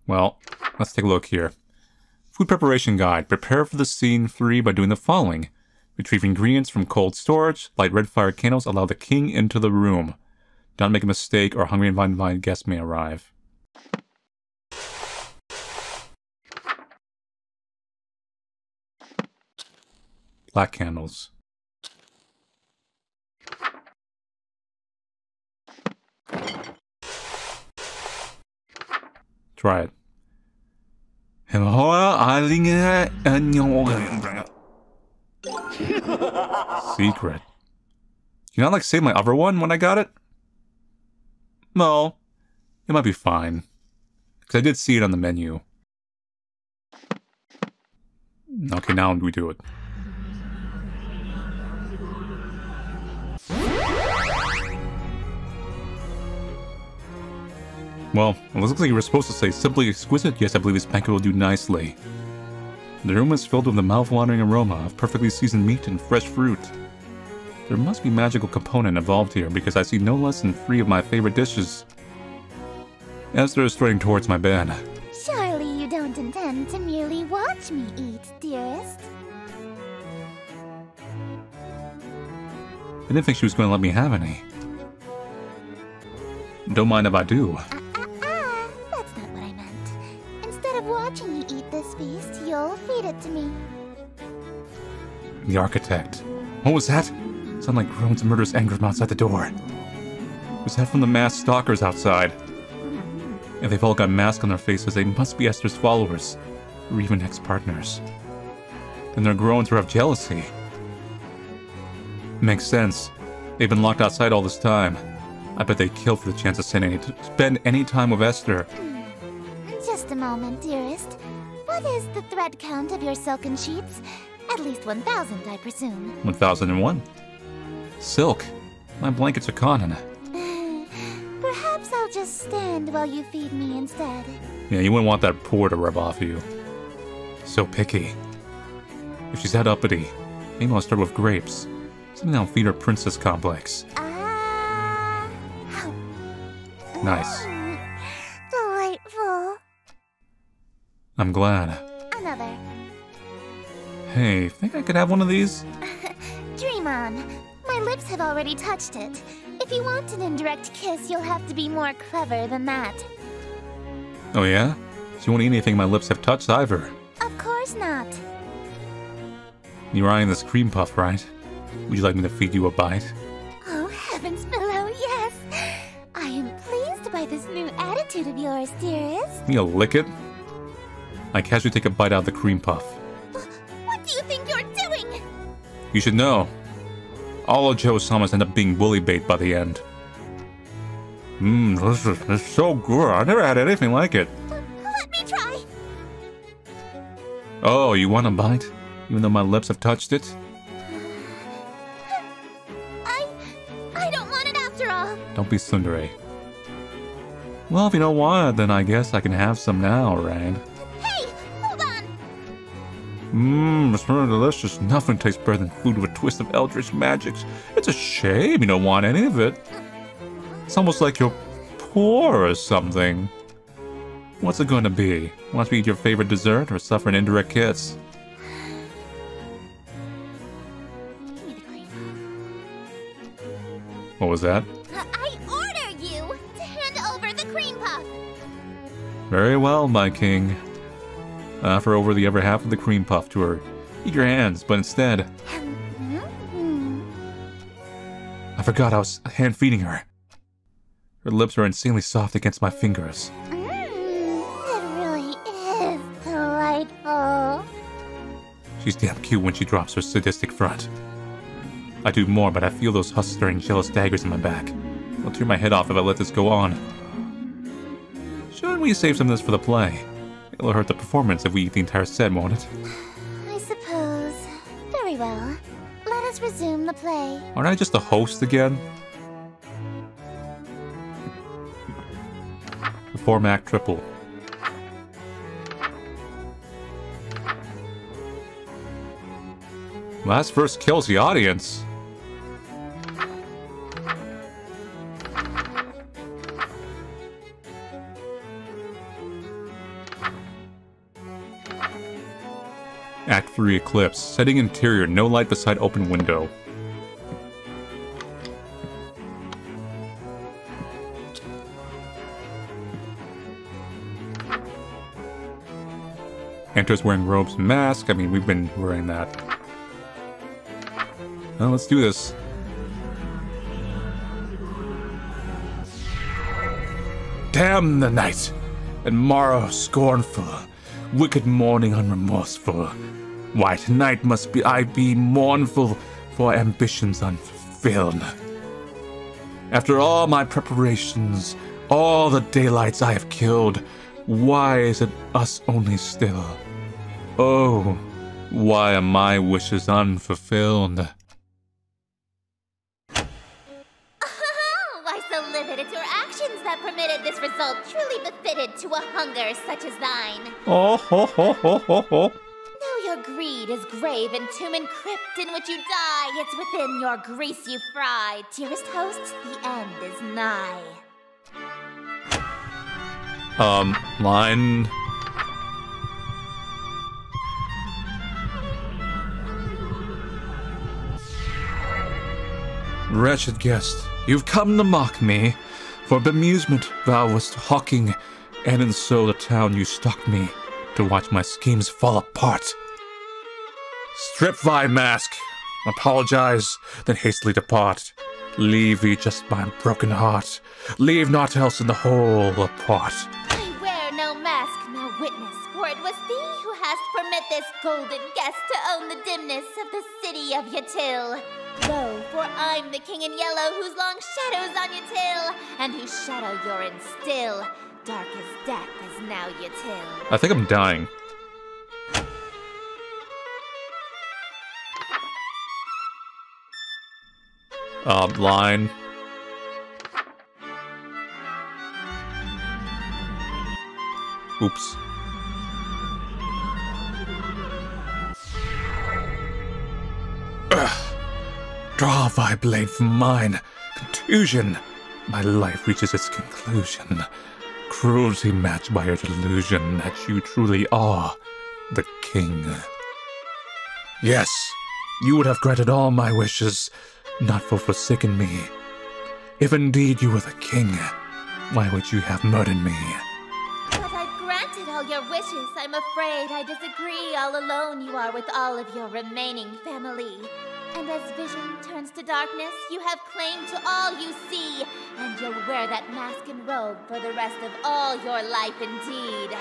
Well, let's take a look here. Food preparation guide. Prepare for the scene 3 by doing the following. Retrieve ingredients from cold storage. Light red fire candles. Allow the king into the room. Don't make a mistake or hungry and uninvited guests may arrive. Black candles. Try it. Secret. You I like save my other one when I got it? No. It might be fine. Because I did see it on the menu. Okay, now we do it. Well, it looks like you were supposed to say simply exquisite. Yes, I believe this banquet will do nicely. The room is filled with the mouth-watering aroma of perfectly seasoned meat and fresh fruit. There must be magical component involved here because I see no less than three of my favorite dishes. Esther is straying towards my bed. Surely you don't intend to merely watch me eat, dearest. I didn't think she was going to let me have any. Don't mind if I do. Me. The architect. What was that? Sound like groans and murderous anger from outside the door. Was that from the masked stalkers outside? If they've all got masks on their faces, they must be Esther's followers, or even ex-partners. Then their groans are of jealousy. Makes sense. They've been locked outside all this time. I bet they'd kill for the chance of spending any, spend any time with Esther. Hmm. Just a moment, dearest. What is the thread count of your silken sheets? At least 1,000, I presume. 1001. Silk. My blankets are cotton. Perhaps I'll just stand while you feed me instead. Yeah, you wouldn't want that pour to rub off you. So picky. If she's that uppity, maybe I'll start with grapes. Something that'll feed her princess complex. Ah. Nice. I'm glad. Another. Hey, think I could have one of these? Dream on. My lips have already touched it. If you want an indirect kiss, you'll have to be more clever than that. Oh yeah? You won't eat anything my lips have touched either. Of course not. You're eyeing this cream puff, right? Would you like me to feed you a bite? Oh, heavens below, yes. I am pleased by this new attitude of yours, dearest. You gonna lick it? I casually take a bite out of the cream puff. What do you think you're doing? You should know. All of Joe's summons end up being bully bait by the end. Mmm, this is, this is so good. I never had anything like it. Let me try. Oh, you want a bite? Even though my lips have touched it? I... I don't want it after all. Don't be tsundere. Well, if you don't want it, then I guess I can have some now, right? Hey, hold on. Mmm, it's really delicious. Nothing tastes better than food with a twist of eldritch magics. It's a shame you don't want any of it. It's almost like you're poor or something. What's it going to be? Want to eat your favorite dessert or suffer an indirect kiss? Give me the cream. What was that? I order you to hand over the cream puff. Very well, my king. I offer over the other half of the cream puff to her. Eat your hands, but instead, Mm. I forgot I was hand feeding her. Her lips are insanely soft against my fingers. Mm, it really is delightful. She's damn cute when she drops her sadistic front. I do more, but I feel those hustling, jealous daggers in my back. I'll tear my head off if I let this go on. Shouldn't we save some of this for the play? It'll hurt the performance if we eat the entire set, won't it? I suppose. Very well. Let us resume the play. Aren't I just a host again? The act triple. Last verse kills the audience. Act 3 Eclipse. Setting interior, no light beside open window. Enters wearing robes and mask. I mean, we've been wearing that. Well, let's do this. Damn the night, and morrow scornful, wicked morning unremorseful. Why tonight must be I be mournful for ambitions unfulfilled. After all my preparations, all the daylights I have killed, why is it us only still? Oh, why are my wishes unfulfilled? Why so livid? It's your actions that permitted this result, truly befitted to a hunger such as thine. Oh, ho, ho, ho, ho, ho. Though your greed is grave and tomb and crypt in which you die, it's within your grease you fry. Dearest host, the end is nigh. Um, line. Wretched guest, you've come to mock me. For bemusement thou wast hawking, and in so the town you stalked me to watch my schemes fall apart. Strip thy mask, apologize, then hastily depart. Leave thee just my broken heart. Leave naught else in the whole apart. I wear no mask, no witness, for it was thee who hast permit this golden guest to own the dimness of the city of Yhtill. Lo, for I'm the king in yellow whose long shadows on Yhtill, and whose shadow you're in still. Dark as death is now Yhtill. I think I'm dying. Um, line. Oops. Ugh. Draw thy blade from mine. Contusion. My life reaches its conclusion. Cruelty matched by your delusion that you truly are the king. Yes, you would have granted all my wishes, not for forsaken me. If indeed you were the king, why would you have murdered me? But I've granted all your wishes. I'm afraid I disagree. All alone you are with all of your remaining family. And as vision turns to darkness, you have claim to all you see. And you'll wear that mask and robe for the rest of all your life indeed.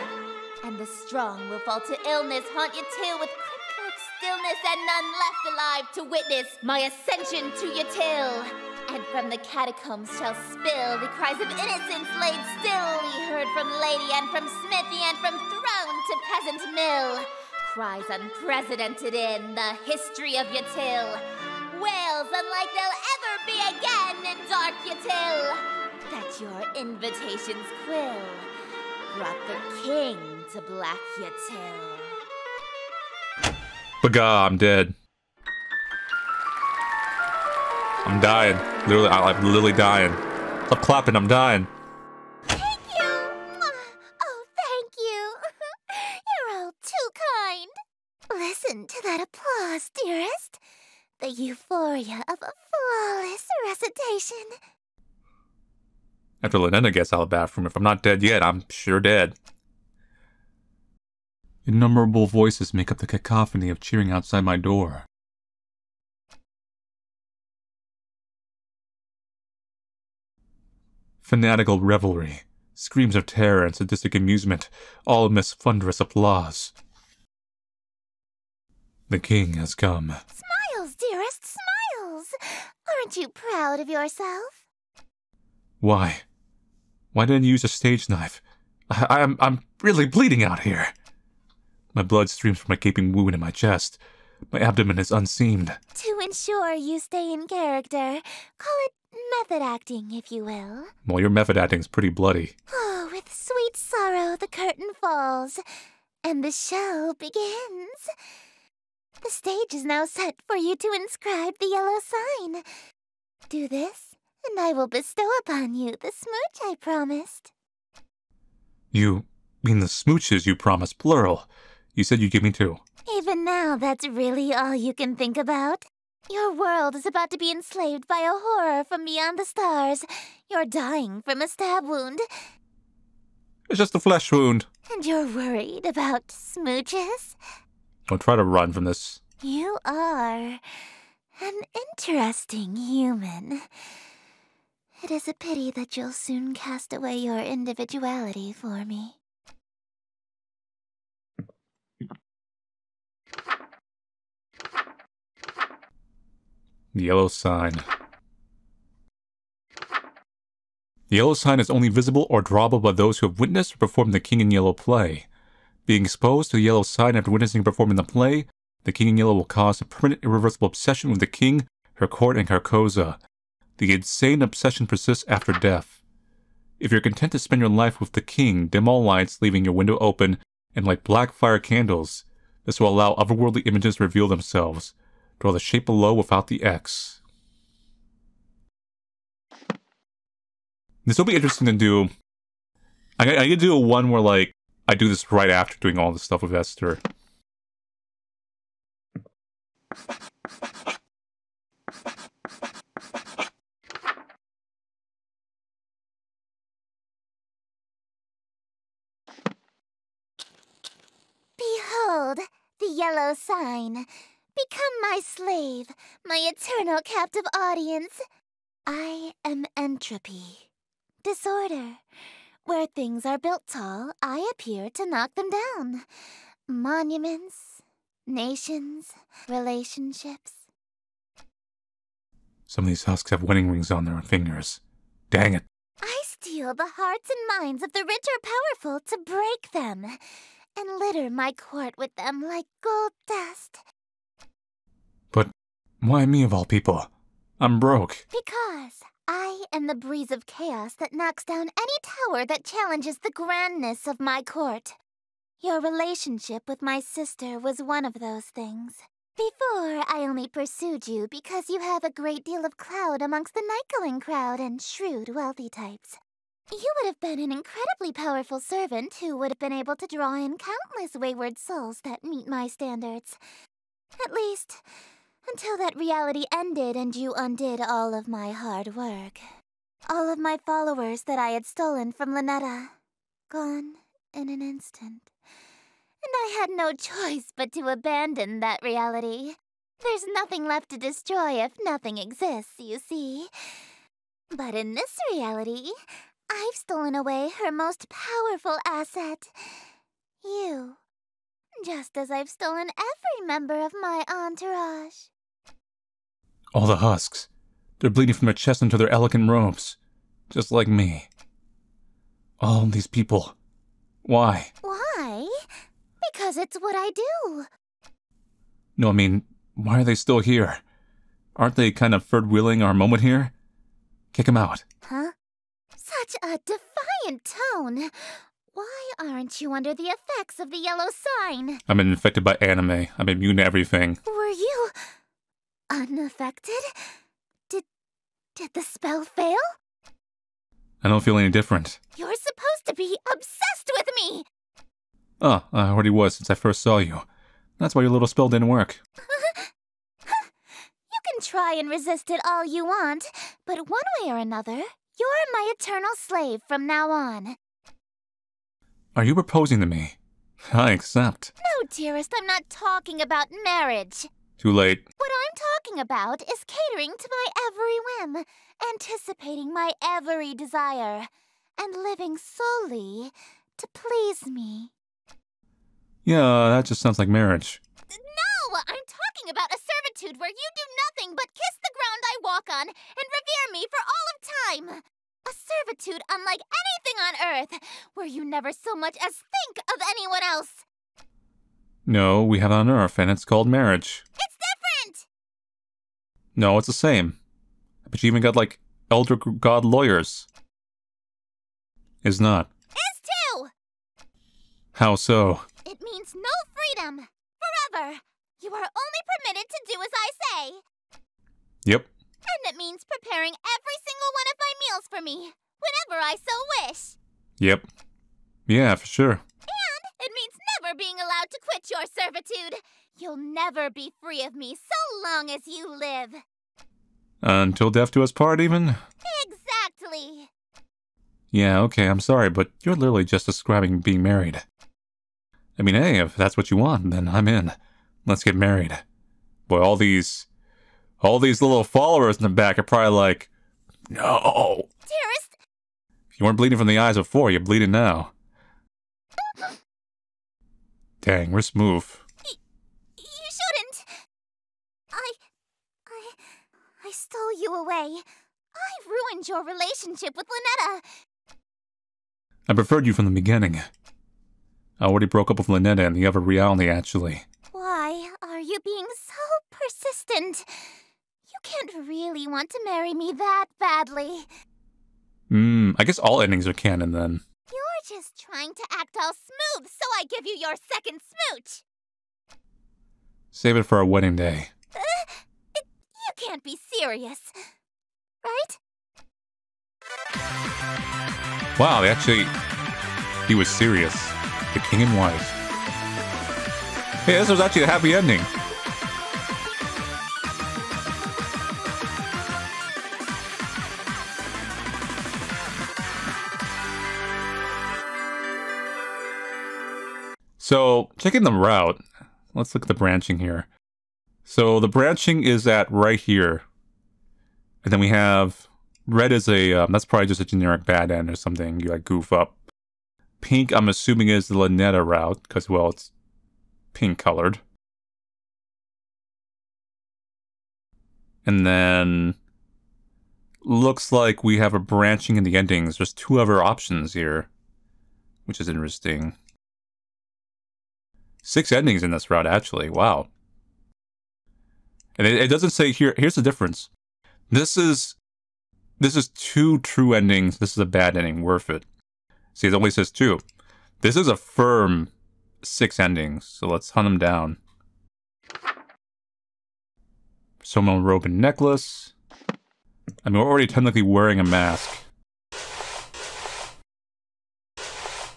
And the strong will fall to illness, haunt you till with crypt-like stillness, and none left alive to witness my ascension to your Yhtill. And from the catacombs shall spill the cries of innocence laid still, ye heard from lady and from smithy and from throne to peasant mill. Cries unprecedented in the history of Yhtill. Wails unlike they'll ever be again in dark Yhtill. That your invitations quill brought the king to Black Yhtill. Baga, I'm dead. I'm dying. Literally, I'm literally dying. Stop clapping, I'm dying. That applause, dearest. The euphoria of a flawless recitation. After Ln'eta gets out of the bathroom, if I'm not dead yet, I'm sure dead. Innumerable voices make up the cacophony of cheering outside my door. Fanatical revelry, screams of terror and sadistic amusement, all amidst thunderous applause. The king has come. Smiles, dearest, smiles! Aren't you proud of yourself? Why? Why didn't you use a stage knife? I, I'm I'm really bleeding out here. My blood streams from a gaping wound in my chest. My abdomen is unseamed. To ensure you stay in character, call it method acting, if you will. Well, your method acting's pretty bloody. Oh, with sweet sorrow the curtain falls, and the show begins. The stage is now set for you to inscribe the yellow sign. Do this, and I will bestow upon you the smooch I promised. You mean the smooches you promised, plural. You said you'd give me two. Even now, that's really all you can think about. Your world is about to be enslaved by a horror from beyond the stars. You're dying from a stab wound, It's just a flesh wound. and you're worried about smooches? Don't try to run from this. You are an interesting human. It is a pity that you'll soon cast away your individuality for me. The yellow sign. The yellow sign is only visible or drawable by those who have witnessed or performed the King in Yellow play. Being exposed to the yellow sign after witnessing or performing the play, the King in Yellow will cause a permanent irreversible obsession with the king, her court, and Carcosa. The insane obsession persists after death. If you're content to spend your life with the king, dim all lights, leaving your window open, and light black fire candles. This will allow otherworldly images to reveal themselves. Draw the shape below without the X. This will be interesting to do. I, I could do a one where like I do this right after doing all this stuff with Esther. Behold, the yellow sign. Become my slave, my eternal captive audience. I am entropy, disorder. Where things are built tall, I appear to knock them down. Monuments, nations, relationships. Some of these husks have wedding rings on their fingers. Dang it. I steal the hearts and minds of the rich or powerful to break them, and litter my court with them like gold dust. But why me of all people? I'm broke. Because I am the breeze of chaos that knocks down any tower that challenges the grandness of my court. Your relationship with my sister was one of those things. Before, I only pursued you because you have a great deal of clout amongst the night-going crowd and shrewd, wealthy types. You would have been an incredibly powerful servant who would have been able to draw in countless wayward souls that meet my standards. At least, until that reality ended and you undid all of my hard work. All of my followers that I had stolen from Ln'eta. Gone in an instant. And I had no choice but to abandon that reality. There's nothing left to destroy if nothing exists, you see. But in this reality, I've stolen away her most powerful asset. You. Just as I've stolen every member of my entourage. All the husks. They're bleeding from their chest into their elegant robes. Just like me. All these people. Why? Why? Because it's what I do. No, I mean, why are they still here? Aren't they kind of third wheeling our moment here? Kick them out. Huh? Such a defiant tone. Why aren't you under the effects of the yellow sign? I've been infected by anime. I'm immune to everything. Were you unaffected? Did did the spell fail? I don't feel any different. You're supposed to be obsessed with me. Oh, I already was since I first saw you. That's why your little spell didn't work. You can try and resist it all you want, but one way or another, you're my eternal slave from now on. Are you proposing to me? I accept. No, dearest, I'm not talking about marriage. Too late. What I'm talking about is catering to my every whim, anticipating my every desire, and living solely to please me. Yeah, that just sounds like marriage. No, I'm talking about a servitude where you do nothing but kiss the ground I walk on and revere me for all of time. A servitude unlike anything on earth, where you never so much as think of anyone else. No, we have it on Earth, and it's called marriage. It's different! No, it's the same. But you even got, like, elder god lawyers. Is not. Is too! How so? It means no freedom. Forever. You are only permitted to do as I say. Yep. And it means preparing every single one of my meals for me, whenever I so wish. Yep. Yeah, for sure. And it means being allowed to quit your servitude. You'll never be free of me so long as you live. Until death do us part, even? Exactly. Yeah, okay, I'm sorry, but you're literally just describing being married. I mean, hey, if that's what you want, then I'm in. Let's get married. Boy, all these. All these little followers in the back are probably like, no. Dearest, You weren't bleeding from the eyes before, you're bleeding now. Dang, we're smooth. you shouldn't. I. I. I stole you away. I ruined your relationship with Ln'eta. I preferred you from the beginning. I already broke up with Ln'eta in the other reality, actually. Why are you being so persistent? You can't really want to marry me that badly. Hmm, I guess all endings are canon then. You're just trying to act all smooth so I give you your second smooch. Save it for our wedding day. Uh, you can't be serious. Right? Wow, they actually. He was serious. The king and wife. Hey, this was actually a happy ending. So, checking the route, let's look at the branching here. So, the branching is at right here. And then we have red is a, um, that's probably just a generic bad end or something. You like goof up. Pink, I'm assuming, is the Ln'eta route because, well, it's pink colored. And then looks like we have a branching in the endings. There's two other options here, which is interesting. Six endings in this route, actually. Wow. And it, it doesn't say here. Here's the difference. This is this is two true endings. This is a bad ending. Worth it. See, it only says two. This is a firm six endings. So let's hunt them down. Someone robe and necklace. I mean, we're already technically wearing a mask.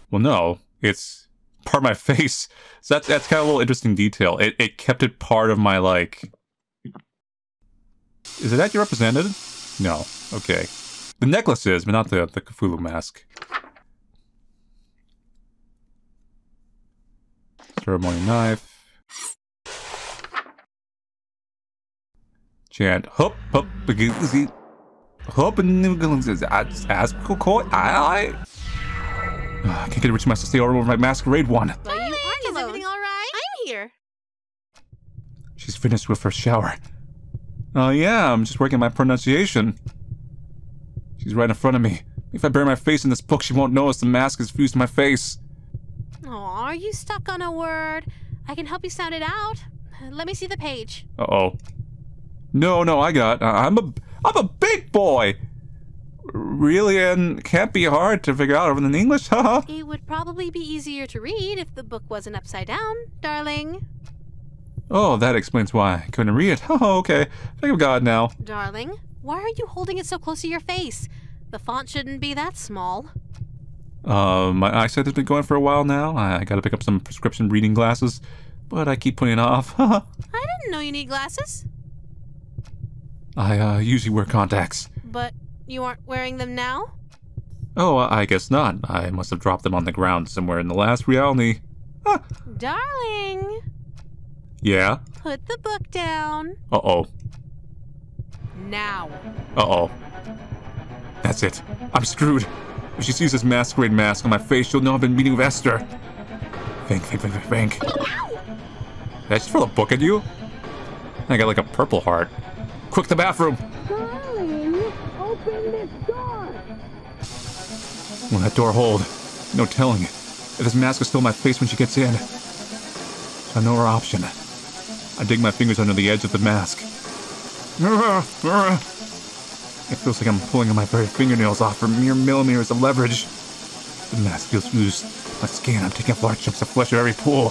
Well, no, it's part of my face. So that's that's kind of a little interesting detail. It it kept it part of my like. Is it that you represented? No. Okay. The necklace is, but not the the Cthulhu mask. Ceremony knife. Chant. Hup, hup, begizzy. Hup, and ask coy. I. I can't get rid of my stay over my masquerade one. Well, you aren't is alone. everything all right? I'm here. She's finished with her shower. Oh, yeah, I'm just working my pronunciation. She's right in front of me. If I bury my face in this book, she won't notice the mask is fused to my face. Oh, are you stuck on a word? I can help you sound it out. Let me see the page. Uh oh. No, no, I got. Uh, I'm a, I'm a big boy. Really, and can't be hard to figure out over in English, haha. It would probably be easier to read if the book wasn't upside down, darling. oh, that explains why I couldn't read it. Oh, okay. Think of God now. Darling, why are you holding it so close to your face? The font shouldn't be that small. Uh, my eyesight has been going for a while now. I, I gotta pick up some prescription reading glasses, but I keep putting it off. I didn't know you need glasses, I uh, usually wear contacts. but you aren't wearing them now? Oh, I guess not. I must have dropped them on the ground somewhere in the last reality. Ah, Darling, yeah. put the book down. Uh oh. Now. Uh oh. That's it. I'm screwed. If she sees this masquerade mask on my face, she'll know I've been meeting with Estir. Think, think, think, think, think. Did I just throw a book at you? I got like a purple heart. Quick, the bathroom! Will that door hold? No telling. If this mask is still on my face when she gets in. So I know her option. I dig my fingers under the edge of the mask. It feels like I'm pulling my very fingernails off for mere millimeters of leverage. The mask feels loose. My skin, I'm taking off large chunks of flesh at every pull.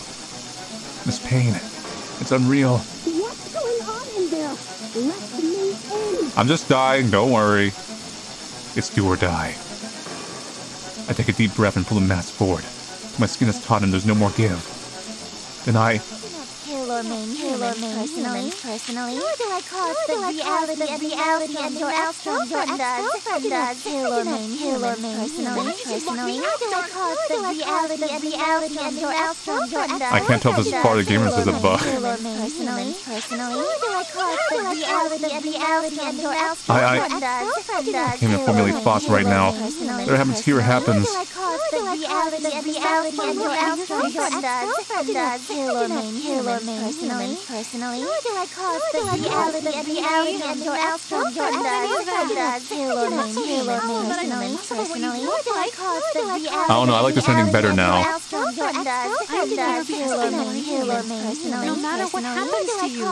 This pain, it's unreal. What's going on in there? Let me in. I'm just dying, don't worry. It's do or die. I take a deep breath and pull the mask forward. My skin is taut and there's no more give. Then I. Kill or maim human personally, personally. Nor do I cause the reality and reality and your ex-girlfriend does. does. Kill or maim human personally, personally. Nor do I cause the reality and reality and your ex-girlfriend does. I can't tell if this is part of the game or if this is a bug. Kill or personally, personally. Nor do I cause the reality and reality and your I- ex-girlfriend does. Can't even formulate thoughts right now. Whatever happens here happens. Nor do I cause reality reality and your ex-girlfriend does. Kill or maim human personally, personally. Nor do I cause the reality and reality and your ex-girlfriend does. Kill or maim human personally, personally. Nor do I cause the reality I don't know, I like this ending better now. No matter what happens to you.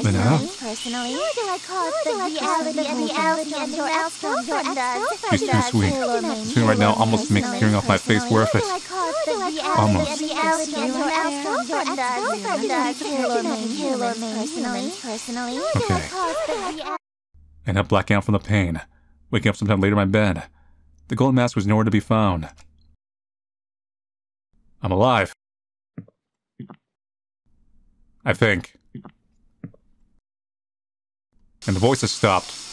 Lena? Personally, nor do I cause the reality and reality and your ex-girlfriend does. She's too sweet. Sweet right now almost makes tearing off my face worth it. Almost. Okay. End up blacking out from the pain. Waking up sometime later in my bed. The golden mask was nowhere to be found. I'm alive. I think. And the voice has stopped.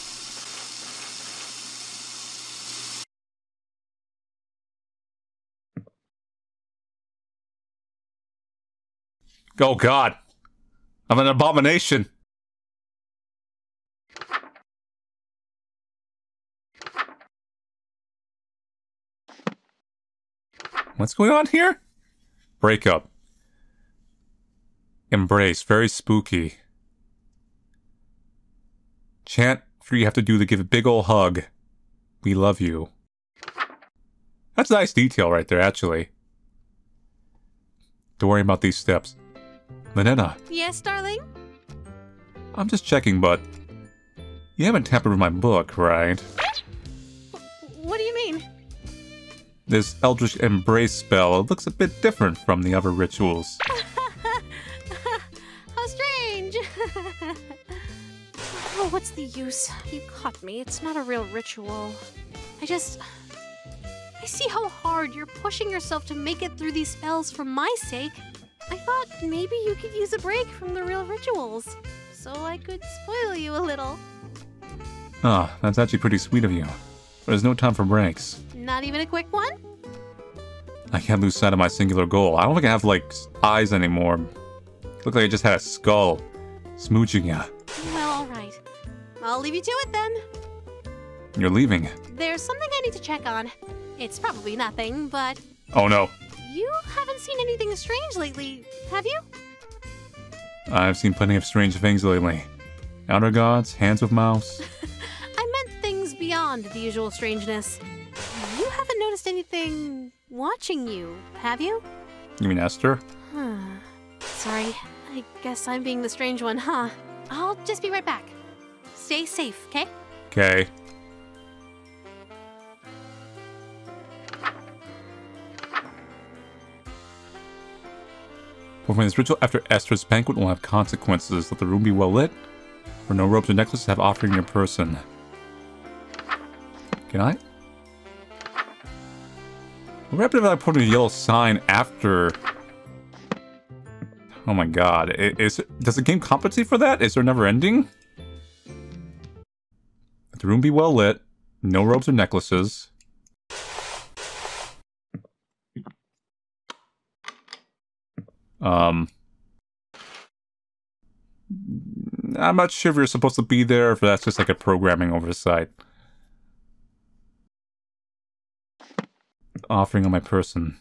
Oh god! I'm an abomination! What's going on here? Breakup. Embrace. Very spooky. Chant for you have to do to give a big ol' hug. We love you. That's a nice detail right there, actually. Don't worry about these steps. Ln'eta, Yes, darling? I'm just checking, but you haven't tampered with my book, right? What do you mean? This Eldritch Embrace spell looks a bit different from the other rituals. How strange. oh, what's the use? You caught me. It's not a real ritual. I just. I see how hard you're pushing yourself to make it through these spells for my sake. I thought maybe you could use a break from the real rituals. So I could spoil you a little. Ah, that's actually pretty sweet of you. But there's no time for breaks. Not even a quick one? I can't lose sight of my singular goal. I don't think I have, like, eyes anymore. Look like I just had a skull. Smooching ya. Well, alright. I'll leave you to it then. You're leaving. There's something I need to check on. It's probably nothing, but Oh no. You haven't seen anything strange lately, have you? I've seen plenty of strange things lately. Outer gods, hands with mouths. I meant things beyond the usual strangeness. You haven't noticed anything watching you, have you? You mean Estir? Huh. Sorry, I guess I'm being the strange one, huh? I'll just be right back. Stay safe, okay? Okay. Performing this ritual after Estir's banquet will have consequences. Let the room be well lit. For no robes or necklaces have offering in your person. Can I? What happened if I put a yellow sign after? Oh my god. Is, does the game compensate for that? Is there never ending? Let the room be well lit. No robes or necklaces. Um, I'm not sure if you're supposed to be there, if that's just like a programming oversight. Offering on my person.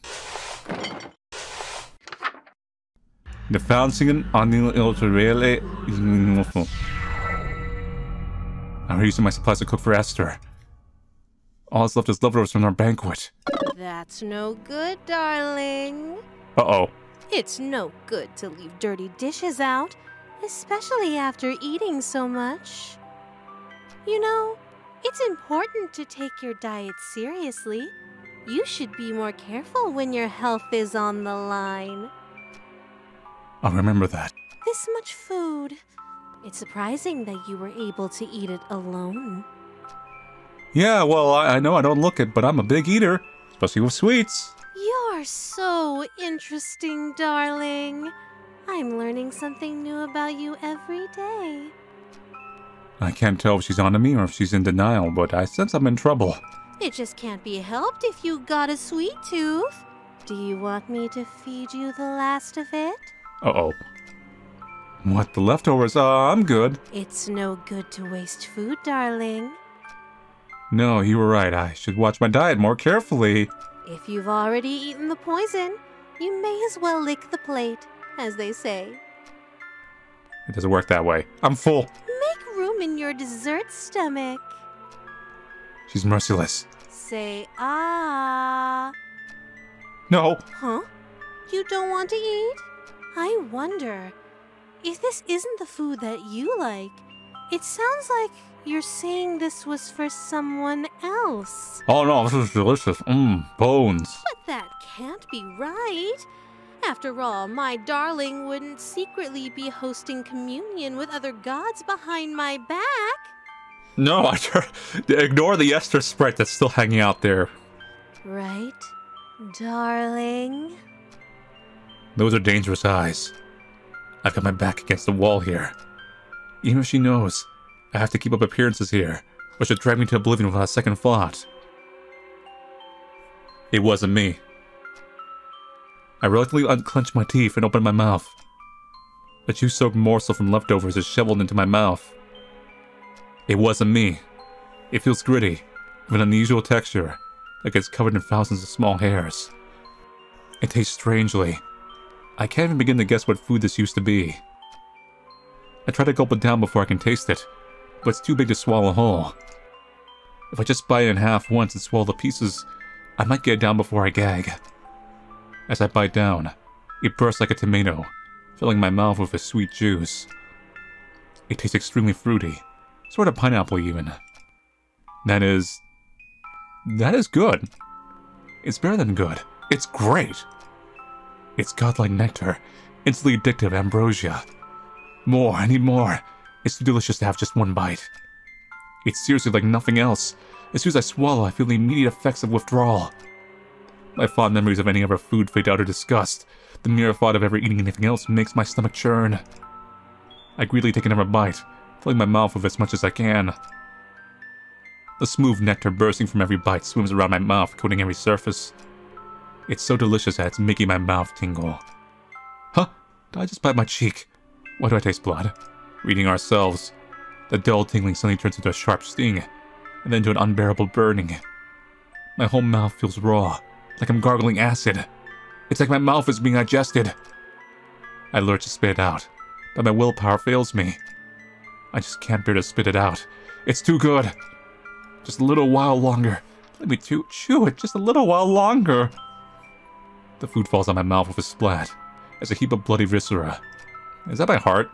The bouncing on the ultrareale. I'm using my supplies to cook for Estir. All that's left is leftovers from our banquet. That's no good, darling. Uh oh. It's no good to leave dirty dishes out, especially after eating so much. You know, it's important to take your diet seriously. You should be more careful when your health is on the line. I'll remember that. This much food. It's surprising that you were able to eat it alone. Yeah, well, I, I know I don't look it, but I'm a big eater, especially with sweets. You're so interesting, darling. I'm learning something new about you every day. I can't tell if she's onto me or if she's in denial, but I sense I'm in trouble. It just can't be helped if you got a sweet tooth. Do you want me to feed you the last of it? Uh oh. What, the leftovers? Uh, I'm good. It's no good to waste food, darling. No, you were right. I should watch my diet more carefully. If you've already eaten the poison, you may as well lick the plate, as they say. It doesn't work that way. I'm full. Make room in your dessert stomach. She's merciless. Say ah. No. Huh? You don't want to eat? I wonder if this isn't the food that you like. It sounds like you're saying this was for someone else. Oh no, this is delicious. Mmm, bones. But that can't be right. After all, my darling wouldn't secretly be hosting communion with other gods behind my back. No, I ignore the Estir sprite that's still hanging out there. Right, darling? Those are dangerous eyes. I've got my back against the wall here. Even if she knows, I have to keep up appearances here, or she'll drag me to oblivion without a second thought. It wasn't me. I reluctantly unclench my teeth and open my mouth. A juice-soaked morsel from leftovers is shoveled into my mouth. It wasn't me. It feels gritty, with an unusual texture, like it's covered in thousands of small hairs. It tastes strangely. I can't even begin to guess what food this used to be. I try to gulp it down before I can taste it, but it's too big to swallow whole. If I just bite it in half once and swallow the pieces, I might get it down before I gag. As I bite down, it bursts like a tomato, filling my mouth with a sweet juice. It tastes extremely fruity, sort of pineapple even. That is... That is good. It's better than good. It's great. It's godlike nectar, instantly addictive ambrosia. More, I need more. It's too delicious to have just one bite. It's seriously like nothing else. As soon as I swallow, I feel the immediate effects of withdrawal. My fond memories of any other food fade out of disgust. The mere thought of ever eating anything else makes my stomach churn. I greedily take another bite, filling my mouth with as much as I can. The smooth nectar bursting from every bite swims around my mouth, coating every surface. It's so delicious that it's making my mouth tingle. Huh? Did I just bite my cheek? Why do I taste blood? Reading ourselves. The dull tingling suddenly turns into a sharp sting, and then to an unbearable burning. My whole mouth feels raw, like I'm gargling acid. It's like my mouth is being digested. I lurch to spit it out, but my willpower fails me. I just can't bear to spit it out. It's too good. Just a little while longer. Let me chew, chew it just a little while longer. The food falls on my mouth with a splat, as a heap of bloody viscera. Is that my heart?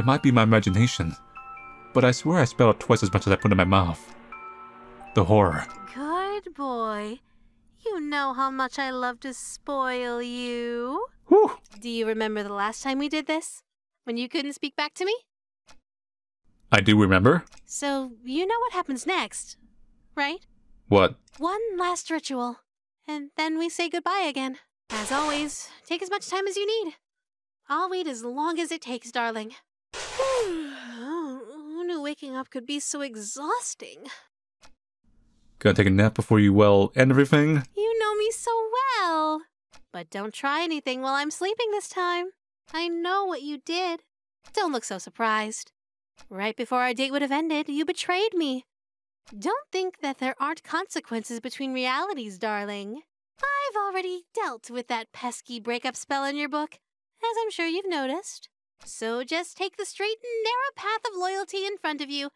It might be my imagination, but I swear I spat out twice as much as I put in my mouth. The horror. Good boy. You know how much I love to spoil you. Whew! Do you remember the last time we did this? When you couldn't speak back to me? I do remember. So, you know what happens next, right? What? One last ritual, and then we say goodbye again. As always, take as much time as you need. I'll wait as long as it takes, darling. Who knew waking up could be so exhausting? Gonna take a nap before you, well, end everything? You know me so well. But don't try anything while I'm sleeping this time. I know what you did. Don't look so surprised. Right before our date would have ended, you betrayed me. Don't think that there aren't consequences between realities, darling. I've already dealt with that pesky breakup spell in your book, as I'm sure you've noticed. So just take the straight and narrow path of loyalty in front of you,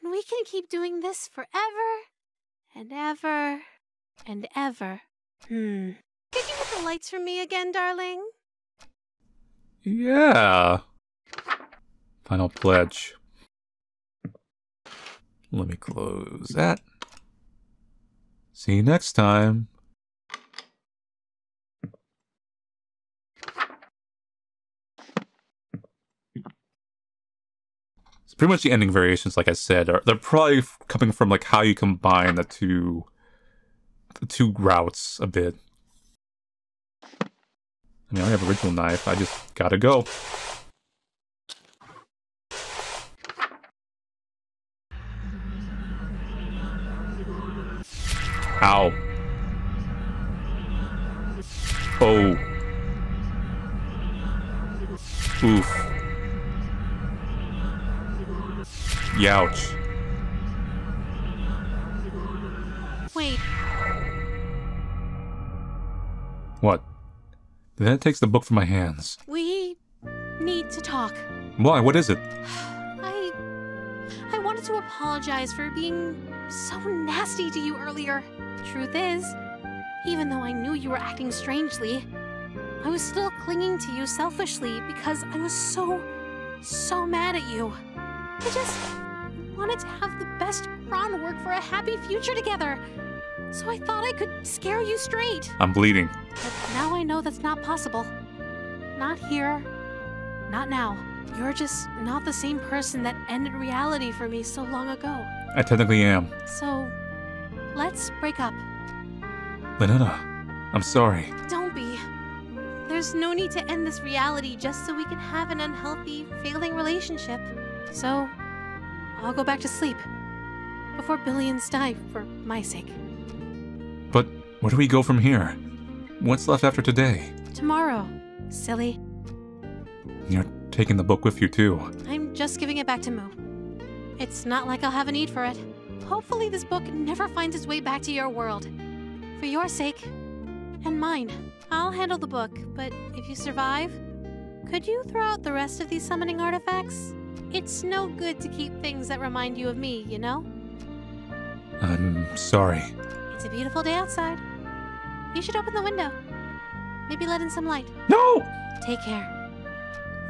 and we can keep doing this forever and ever and ever. Hmm. Could you hit the lights for me again, darling? Yeah. Final pledge. Let me close that. See you next time. Pretty much the ending variations, like I said, are they're probably coming from like how you combine the two the two routes a bit. I mean, I have original knife. I just gotta go. Ow. Oh. Oof. Youch. Wait, What? Then it takes the book from my hands. we need to talk. Why? What is it? I I wanted to apologize for being so nasty to you earlier. Truth is, even though I knew you were acting strangely, I was still clinging to you selfishly because I was so so mad at you. I just wanted to have the best groundwork for a happy future together. So I thought I could scare you straight. I'm bleeding. But now I know that's not possible. Not here. Not now. You're just not the same person that ended reality for me so long ago. I technically am. So, let's break up. Ln'eta, I'm sorry. Don't be. There's no need to end this reality just so we can have an unhealthy, failing relationship. So, I'll go back to sleep. Before billions die, for my sake. But where do we go from here? What's left after today? Tomorrow, silly. You're taking the book with you, too. I'm just giving it back to Moo. It's not like I'll have a need for it. Hopefully, this book never finds its way back to your world. For your sake, and mine. I'll handle the book, but if you survive, could you throw out the rest of these summoning artifacts? It's no good to keep things that remind you of me, you know? I'm sorry. It's a beautiful day outside. You should open the window. Maybe let in some light. No! Take care.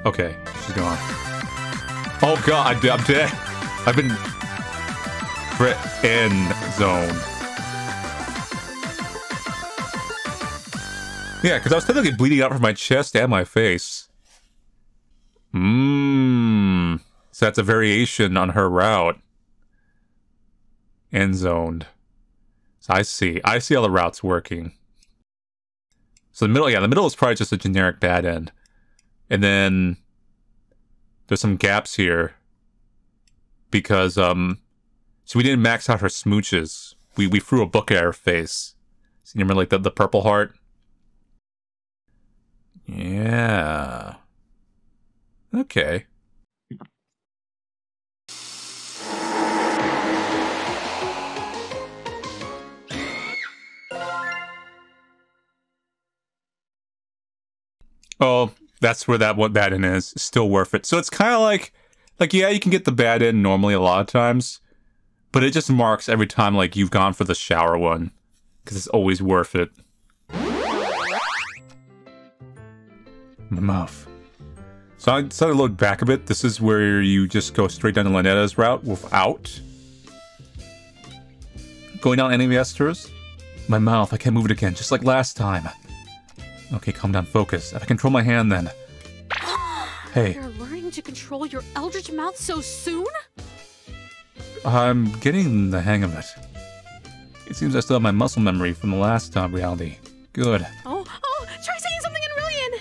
Okay, she's gone. Oh god, I, am dead. I've been in zone. Yeah, because I was technically bleeding out from my chest and my face. Mmm. So that's a variation on her route. End zoned. So I see. I see how the route's working. So the middle, yeah, the middle is probably just a generic bad end. And then there's some gaps here because um so we didn't max out her smooches. We we threw a book at her face. So you remember like the, the purple heart? Yeah. Okay. Oh, that's where that what bad in is. Still worth it. So it's kind of like, like yeah, you can get the bad in normally a lot of times, but it just marks every time like you've gone for the shower one because it's always worth it. My mouth. So I decided to look back a bit. This is where you just go straight down to Ln'eta's route without going down any of the S tours. My mouth, I can't move it again, just like last time. Okay, calm down, focus. If I control my hand then. Hey, You're learning to control your eldritch mouth so soon? I'm getting the hang of it. It seems I still have my muscle memory from the last time reality. Good. Oh, oh, try saying something in R'lyehian!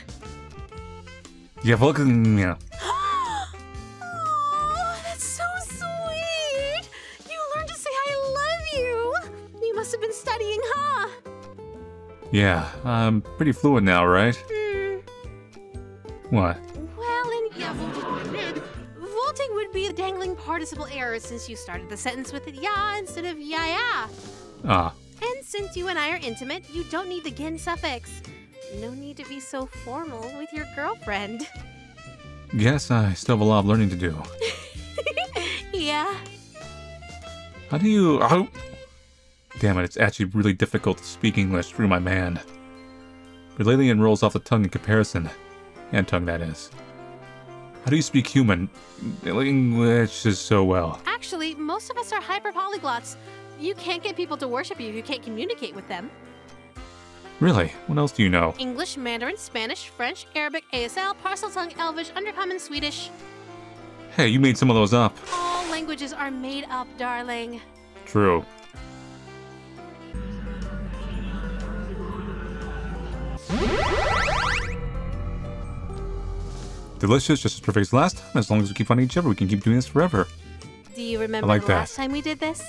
Yeah, look at yeah. oh, that's so sweet! You learned to say I love you! You must have been studying, huh? Yeah, I'm pretty fluent now, right? Hmm. What? Well, in yeah, vaulting. Would be a dangling participle error since you started the sentence with ya instead of ya ya. Ah, And since you and I are intimate, you don't need the gin suffix. No need to be so formal with your girlfriend. guess I still have a lot of learning to do. yeah. How do you. Oh! Damn it, it's actually really difficult to speak English through my man. Brilliant rolls off the tongue in comparison. And tongue, that is. How do you speak human? English is so well. Actually, most of us are hyper polyglots. You can't get people to worship you if you can't communicate with them. Really? What else do you know? English, Mandarin, Spanish, French, Arabic, ASL, Parseltongue, Elvish, Undercommon, Swedish. Hey, you made some of those up. All languages are made up, darling. True. Delicious, just as perfect as last time. As long as we keep finding each other, we can keep doing this forever. Do you remember like the that. last time we did this?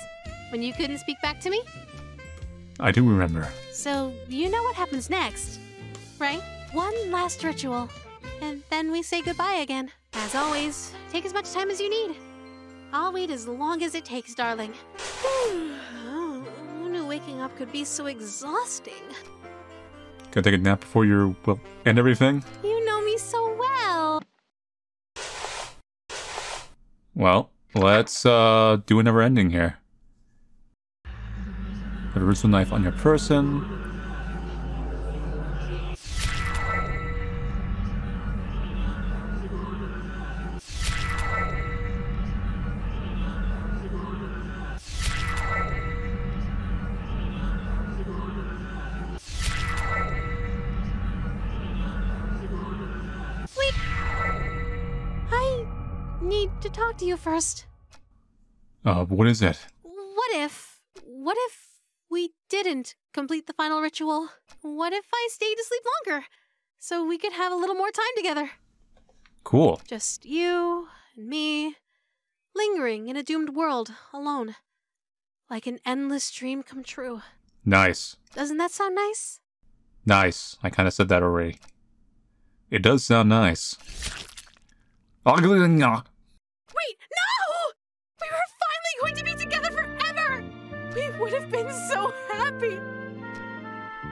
When you couldn't speak back to me? I do remember. So, you know what happens next, right? One last ritual, and then we say goodbye again. As always, take as much time as you need. I'll wait as long as it takes, darling. oh, who knew waking up could be so exhausting? Gonna take a nap before you well end everything? You know me so well. Well, let's uh do a never ending here. Have a ritual knife on your person. You first. Uh, what is it? What if. What if we didn't complete the final ritual? What if I stayed to sleep longer? So we could have a little more time together. Cool. Just you and me, lingering in a doomed world alone. Like an endless dream come true. Nice. Doesn't that sound nice? Nice. I kind of said that already. It does sound nice. Ugly. Wait, no! We were finally going to be together forever! We would have been so happy!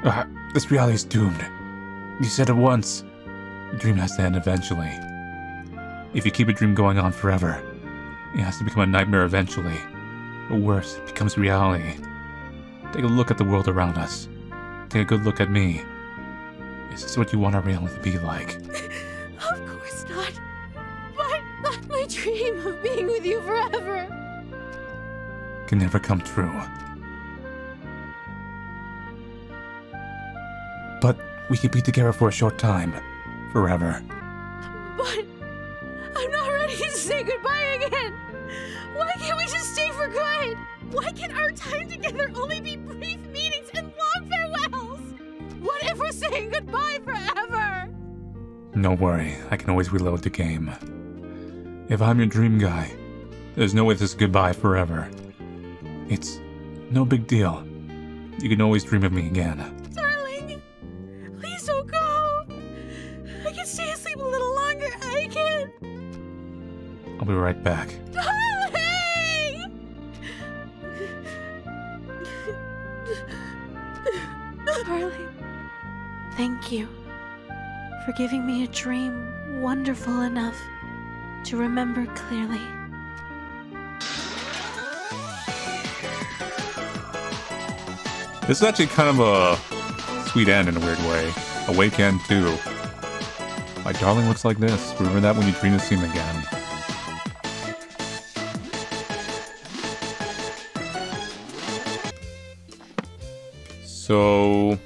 Uh, this reality is doomed. You said it once. The dream has to end eventually. If you keep a dream going on forever, it has to become a nightmare eventually. Or worse, it becomes reality. Take a look at the world around us. Take a good look at me. Is this what you want our reality to be like? Of course not. But, but my dream of being with you forever. Can never come true. But we could be together for a short time. Forever. But I'm not ready to say goodbye again. Why can't we just stay for good? Why can our time together only be brief meetings and long farewells? What if we're saying goodbye forever? No worry, I can always reload the game. If I'm your dream guy, there's no way this is goodbye forever. It's no big deal. You can always dream of me again. Darling, please don't go. I can stay asleep a little longer. I can. I'll be right back. Darling! Darling, thank you for giving me a dream wonderful enough to remember clearly. This is actually kind of a sweet end in a weird way. A wake end, too. My darling looks like this. Remember that when you dream to see him again. So...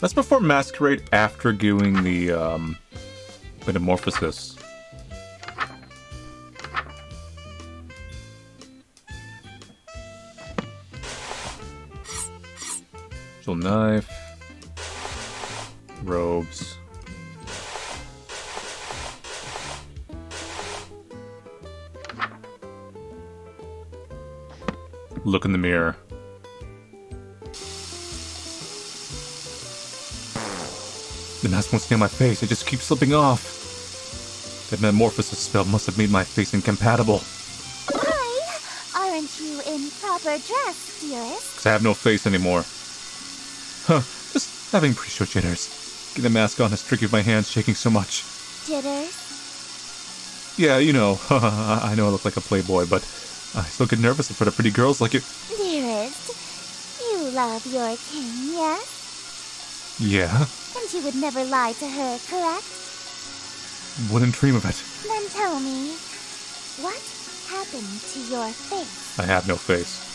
Let's perform Masquerade after doing the, um, Metamorphosis. Little knife. Robes. Look in the mirror. The mask won't stay on my face, it just keeps slipping off. That metamorphosis spell must have made my face incompatible. Why? Aren't you in proper dress, dearest? Cause I have no face anymore. Huh, just having pre-show jitters. Get the mask on has tricky with my hands shaking so much. Jitters? Yeah, you know, I know I look like a playboy, but I still get nervous in front of pretty girls like you. Dearest, you love your king, yes? Yeah? And you would never lie to her, correct? Wouldn't dream of it. Then tell me, what happened to your face? I have no face.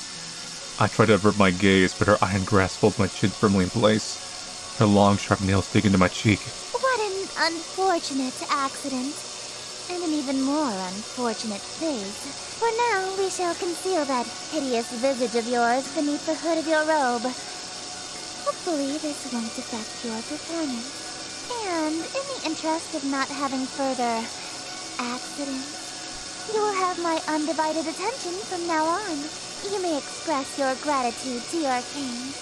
I try to avert my gaze, but her iron grasp holds my chin firmly in place. Her long, sharp nails dig into my cheek. What an unfortunate accident. And an even more unfortunate fate. For now, we shall conceal that hideous visage of yours beneath the hood of your robe. Hopefully, this won't affect your performance. And in the interest of not having further accidents, you will have my undivided attention from now on. You may express your gratitude to your king.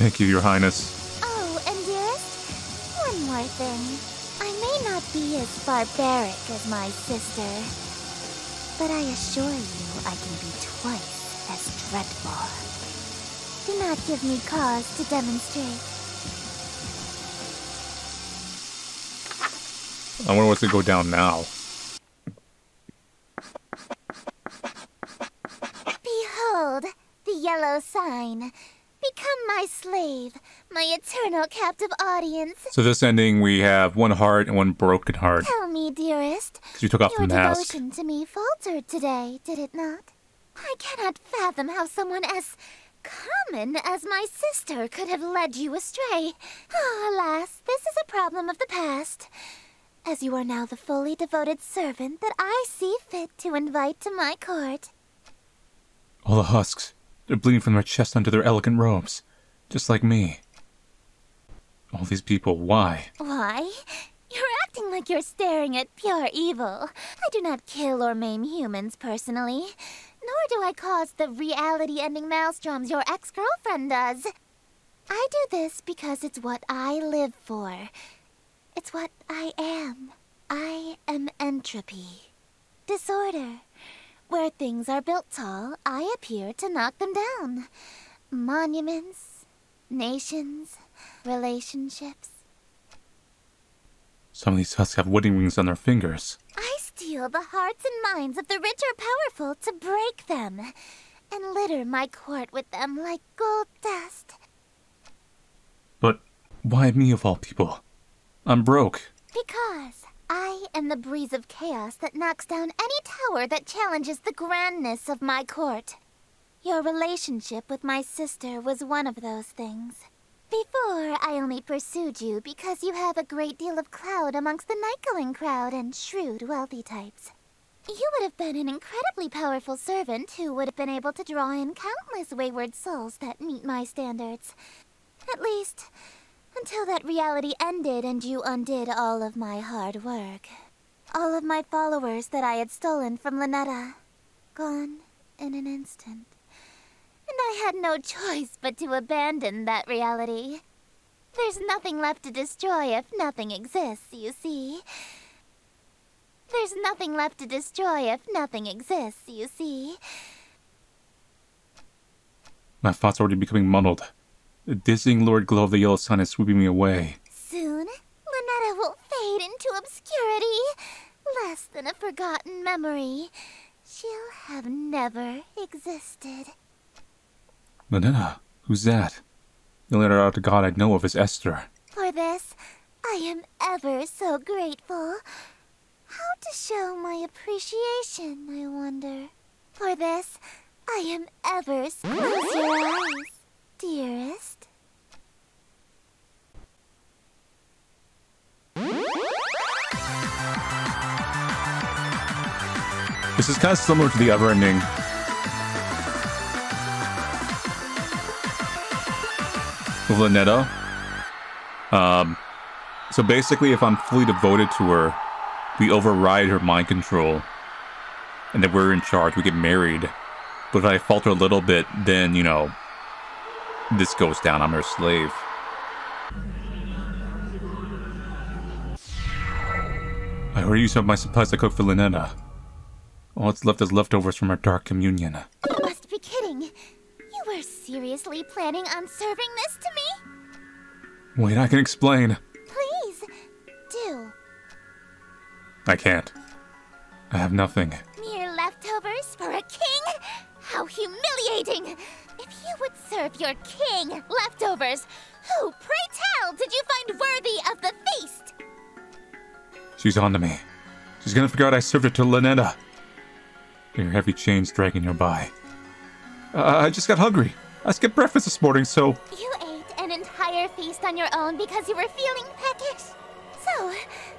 Thank you, Your Highness. Oh, and dearest, one more thing. I may not be as barbaric as my sister, but I assure you I can be twice as dreadful. Do not give me cause to demonstrate. I wonder what's gonna go down now. Behold, the yellow sign. Become my slave, my eternal captive audience. So this ending, we have one heart and one broken heart. Tell me, dearest, Because you took off your the mask. devotion to me faltered today, did it not? I cannot fathom how someone as common as my sister could have led you astray. Oh, alas, this is a problem of the past. As you are now the fully devoted servant that I see fit to invite to my court. All the husks. They're bleeding from their chest under their elegant robes. Just like me. All these people, why? Why? You're acting like you're staring at pure evil. I do not kill or maim humans personally. Nor do I cause the reality-ending maelstroms your ex-girlfriend does. I do this because it's what I live for. It's what I am. I am entropy. Disorder. Where things are built tall, I appear to knock them down. Monuments, nations, relationships. Some of these husks have wedding rings on their fingers. I steal the hearts and minds of the rich or powerful to break them, and litter my court with them like gold dust. But why me of all people? I'm broke. Because I am the breeze of chaos that knocks down any tower that challenges the grandness of my court. Your relationship with my sister was one of those things. Before, I only pursued you because you have a great deal of clout amongst the night-going crowd and shrewd, wealthy types. You would have been an incredibly powerful servant who would have been able to draw in countless wayward souls that meet my standards. At least, until that reality ended and you undid all of my hard work. All of my followers that I had stolen from Ln'eta. Gone in an instant. And I had no choice but to abandon that reality. There's nothing left to destroy if nothing exists, you see. There's nothing left to destroy if nothing exists, you see. My thoughts are already becoming muddled. The dizzying Lord glow of the yellow sun is sweeping me away. Soon, Ln'eta will fade into obscurity, less than a forgotten memory. She'll have never existed. Ln'eta, who's that? The only other god I know of is Estir. For this, I am ever so grateful. How to show my appreciation, I wonder. For this, I am ever so... Close your eyes dearest. This is kind of similar to the other ending. With Ln'eta. Um, so basically, if I'm fully devoted to her, we override her mind control. And then we're in charge, we get married. But if I falter a little bit, then, you know, this goes down, I'm her slave. I already used up my supplies to cook for Ln'eta. All that's left is leftovers from our dark communion. You must be kidding. You were seriously planning on serving this to me? Wait, I can explain. Please, do. I can't. I have nothing. Mere leftovers for a king? How humiliating! You would serve your king leftovers, who, pray tell, did you find worthy of the feast? She's on to me. She's gonna figure out I served it to Ln'eta. Your heavy chains dragging her by. Uh, I just got hungry. I skipped breakfast this morning, so You ate an entire feast on your own because you were feeling peckish. So,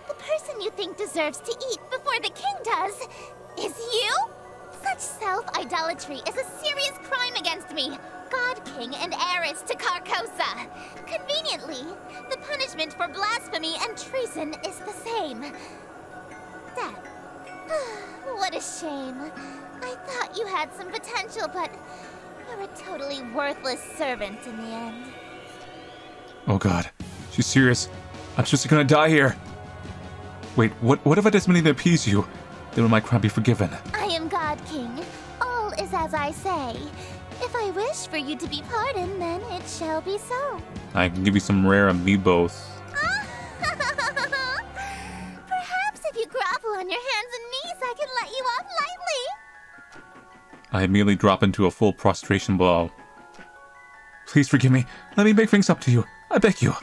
the person you think deserves to eat before the king does is you? Such self-idolatry is a serious crime against me, God King and heiress to Carcosa. Conveniently, the punishment for blasphemy and treason is the same. Death. what a shame. I thought you had some potential, but you're a totally worthless servant in the end. Oh god. She's serious. I'm just gonna die here. Wait, what what if I did something to appease you? Then will my crime be forgiven? I am God King. All is as I say. If I wish for you to be pardoned, then it shall be so. I can give you some rare amiibos. Perhaps if you grovel on your hands and knees, I can let you off lightly. I immediately drop into a full prostration blow. Please forgive me. Let me make things up to you. I beg you. you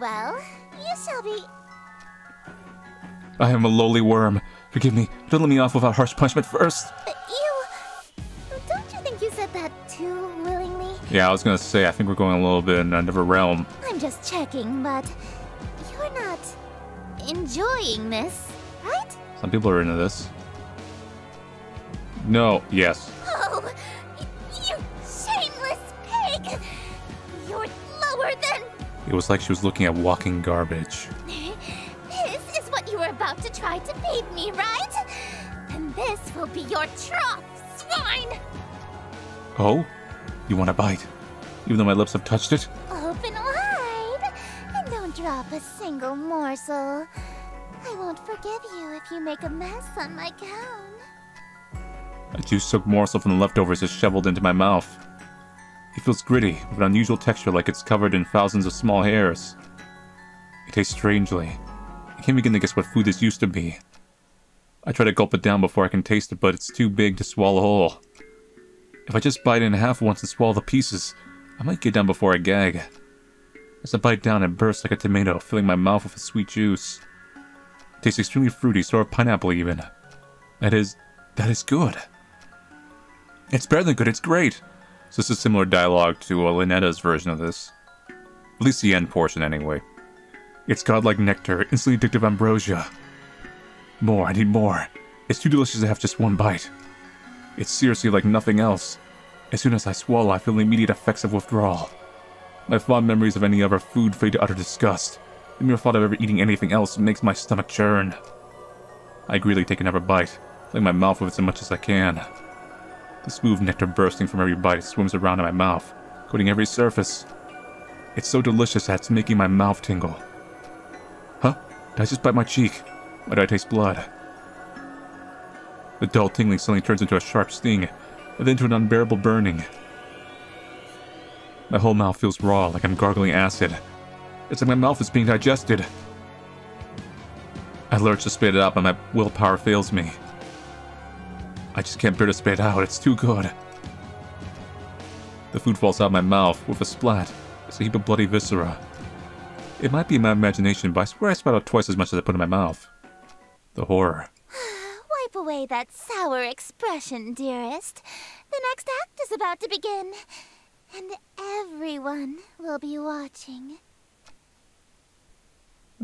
well. You shall be. I am a lowly worm. Forgive me. Don't let me off without harsh punishment first. uh, You. Don't you think you said that too willingly? Yeah, I was gonna say, I think we're going a little bit in another realm. I'm just checking, but you're not enjoying this, right? Some people are into this. No, yes. Oh, you shameless pig! You're lower than. It was like she was looking at walking garbage. This is what you were about to try to feed me, right? And this will be your trough, swine! Oh? You want a bite? Even though my lips have touched it? Open wide and don't drop a single morsel. I won't forgive you if you make a mess on my gown. A juice-soaked morsel from the leftovers is shoveled into my mouth. It feels gritty, with an unusual texture like it's covered in thousands of small hairs. It tastes strangely. I can't begin to guess what food this used to be. I try to gulp it down before I can taste it, but it's too big to swallow whole. If I just bite it in half once and swallow the pieces, I might get down before I gag. As I bite down, it bursts like a tomato, filling my mouth with a sweet juice. It tastes extremely fruity, sort of pineapple even. That is, that is good. It's better than good, it's great. So this is similar dialogue to uh, Ln'eta's version of this. At least the end portion, anyway. It's godlike nectar, instantly addictive ambrosia. More, I need more. It's too delicious to have just one bite. It's seriously like nothing else. As soon as I swallow, I feel the immediate effects of withdrawal. My fond memories of any other food fade to utter disgust. The mere thought of ever eating anything else makes my stomach churn. I greedily take another bite, filling my mouth with it as much as I can. The smooth nectar bursting from every bite swims around in my mouth, coating every surface. It's so delicious that it's making my mouth tingle. Huh? Did I just bite my cheek? Why do I taste blood? The dull tingling suddenly turns into a sharp sting, and then to an unbearable burning. My whole mouth feels raw, like I'm gargling acid. It's like my mouth is being digested. I lurch to spit it out, but my willpower fails me. I just can't bear to spit it out, it's too good. The food falls out of my mouth with a splat. It's a heap of bloody viscera. It might be my imagination, but I swear I spat out twice as much as I put in my mouth. The horror. Wipe away that sour expression, dearest. The next act is about to begin. And everyone will be watching.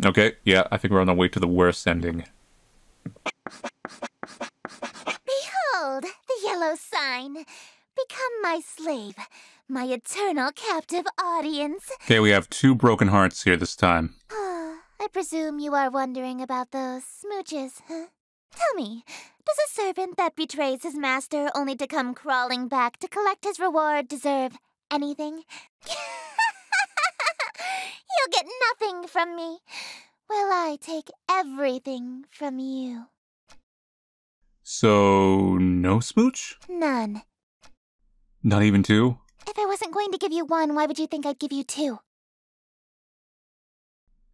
Okay, yeah, I think we're on our way to the worst ending. Behold, the yellow sign. Become my slave, my eternal captive audience. Okay, we have two broken hearts here this time. I presume you are wondering about those smooches, huh? Tell me, does a servant that betrays his master only to come crawling back to collect his reward deserve anything? You'll get nothing from me, while I take everything from you. So, no smooch? None. Not even two? If I wasn't going to give you one, why would you think I'd give you two?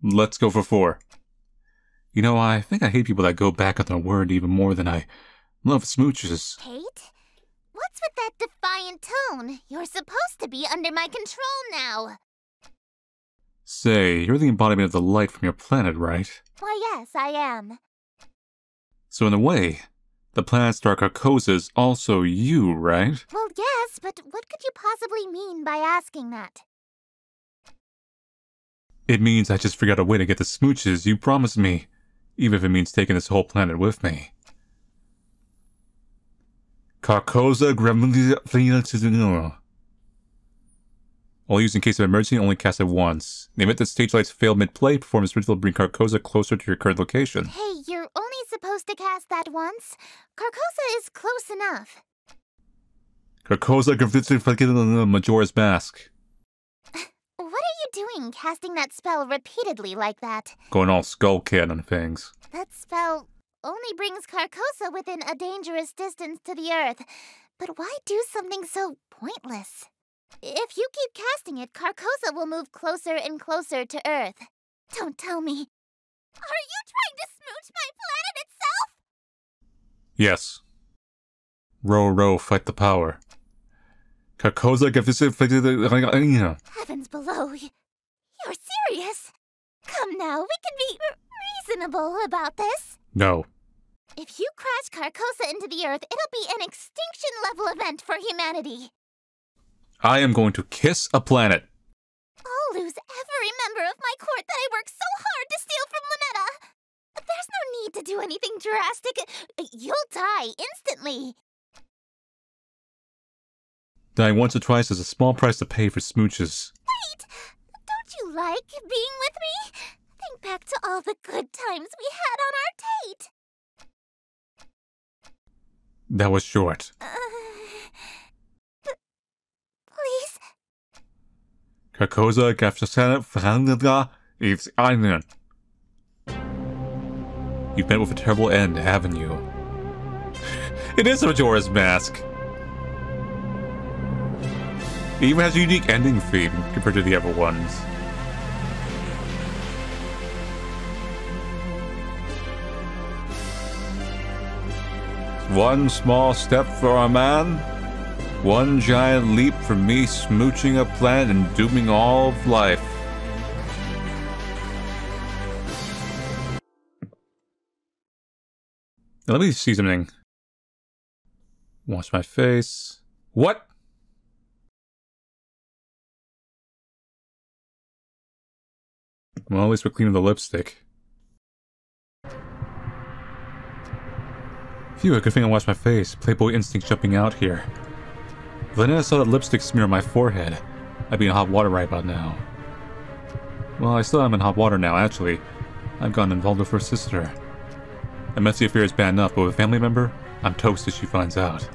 Let's go for four. You know, I think I hate people that go back on their word even more than I love smooches. Hate? What's with that defiant tone? You're supposed to be under my control now. Say, you're the embodiment of the light from your planet, right? Why, yes, I am. So in a way, the planet star Carcosa is also you, right? Well, yes, but what could you possibly mean by asking that? It means I just figured out a way to get the smooches you promised me, even if it means taking this whole planet with me. Carcosa Gremlina Only used in case of emergency, only cast it once. The event that stage lights fail mid-play, perform this ritual to bring Carcosa closer to your current location. Hey, you're only supposed to cast that once. Carcosa is close enough. Carcosa Gremlina Majora's Mask. What are you doing casting that spell repeatedly like that? Going all skull kid on things. That spell only brings Carcosa within a dangerous distance to the Earth. But why do something so pointless? If you keep casting it, Carcosa will move closer and closer to Earth. Don't tell me. Are you trying to smooch my planet itself? Yes. Row, row, fight the power. Carcosa Gremlina Heavens below. You're serious? Come now, we can be reasonable about this. No. If you crash Carcosa into the Earth, it'll be an extinction level event for humanity. I am going to kiss a planet. I'll lose every member of my court that I worked so hard to steal from Ln'eta. But there's no need to do anything drastic. You'll die instantly. Dying once or twice is a small price to pay for smooches. Wait, don't you like being with me? Think back to all the good times we had on our date. That was short. Uh, p- please, Carcosa Gremlina Verandra is einen. You've met with a terrible end, haven't you? it is a Majora's Mask. It even has a unique ending theme compared to the other ones. One small step for a man, one giant leap for me smooching a planet and dooming all of life. Let me see something. Wash my face. What? Well, at least we're cleaning the lipstick. Phew, good thing I washed my face. Playboy instinct jumping out here. If Ln'eta saw that lipstick smear on my forehead, I'd be in hot water right about now. Well, I still am in hot water now, actually. I've gotten involved with her sister. A messy affair is bad enough, but with a family member, I'm toast if she finds out.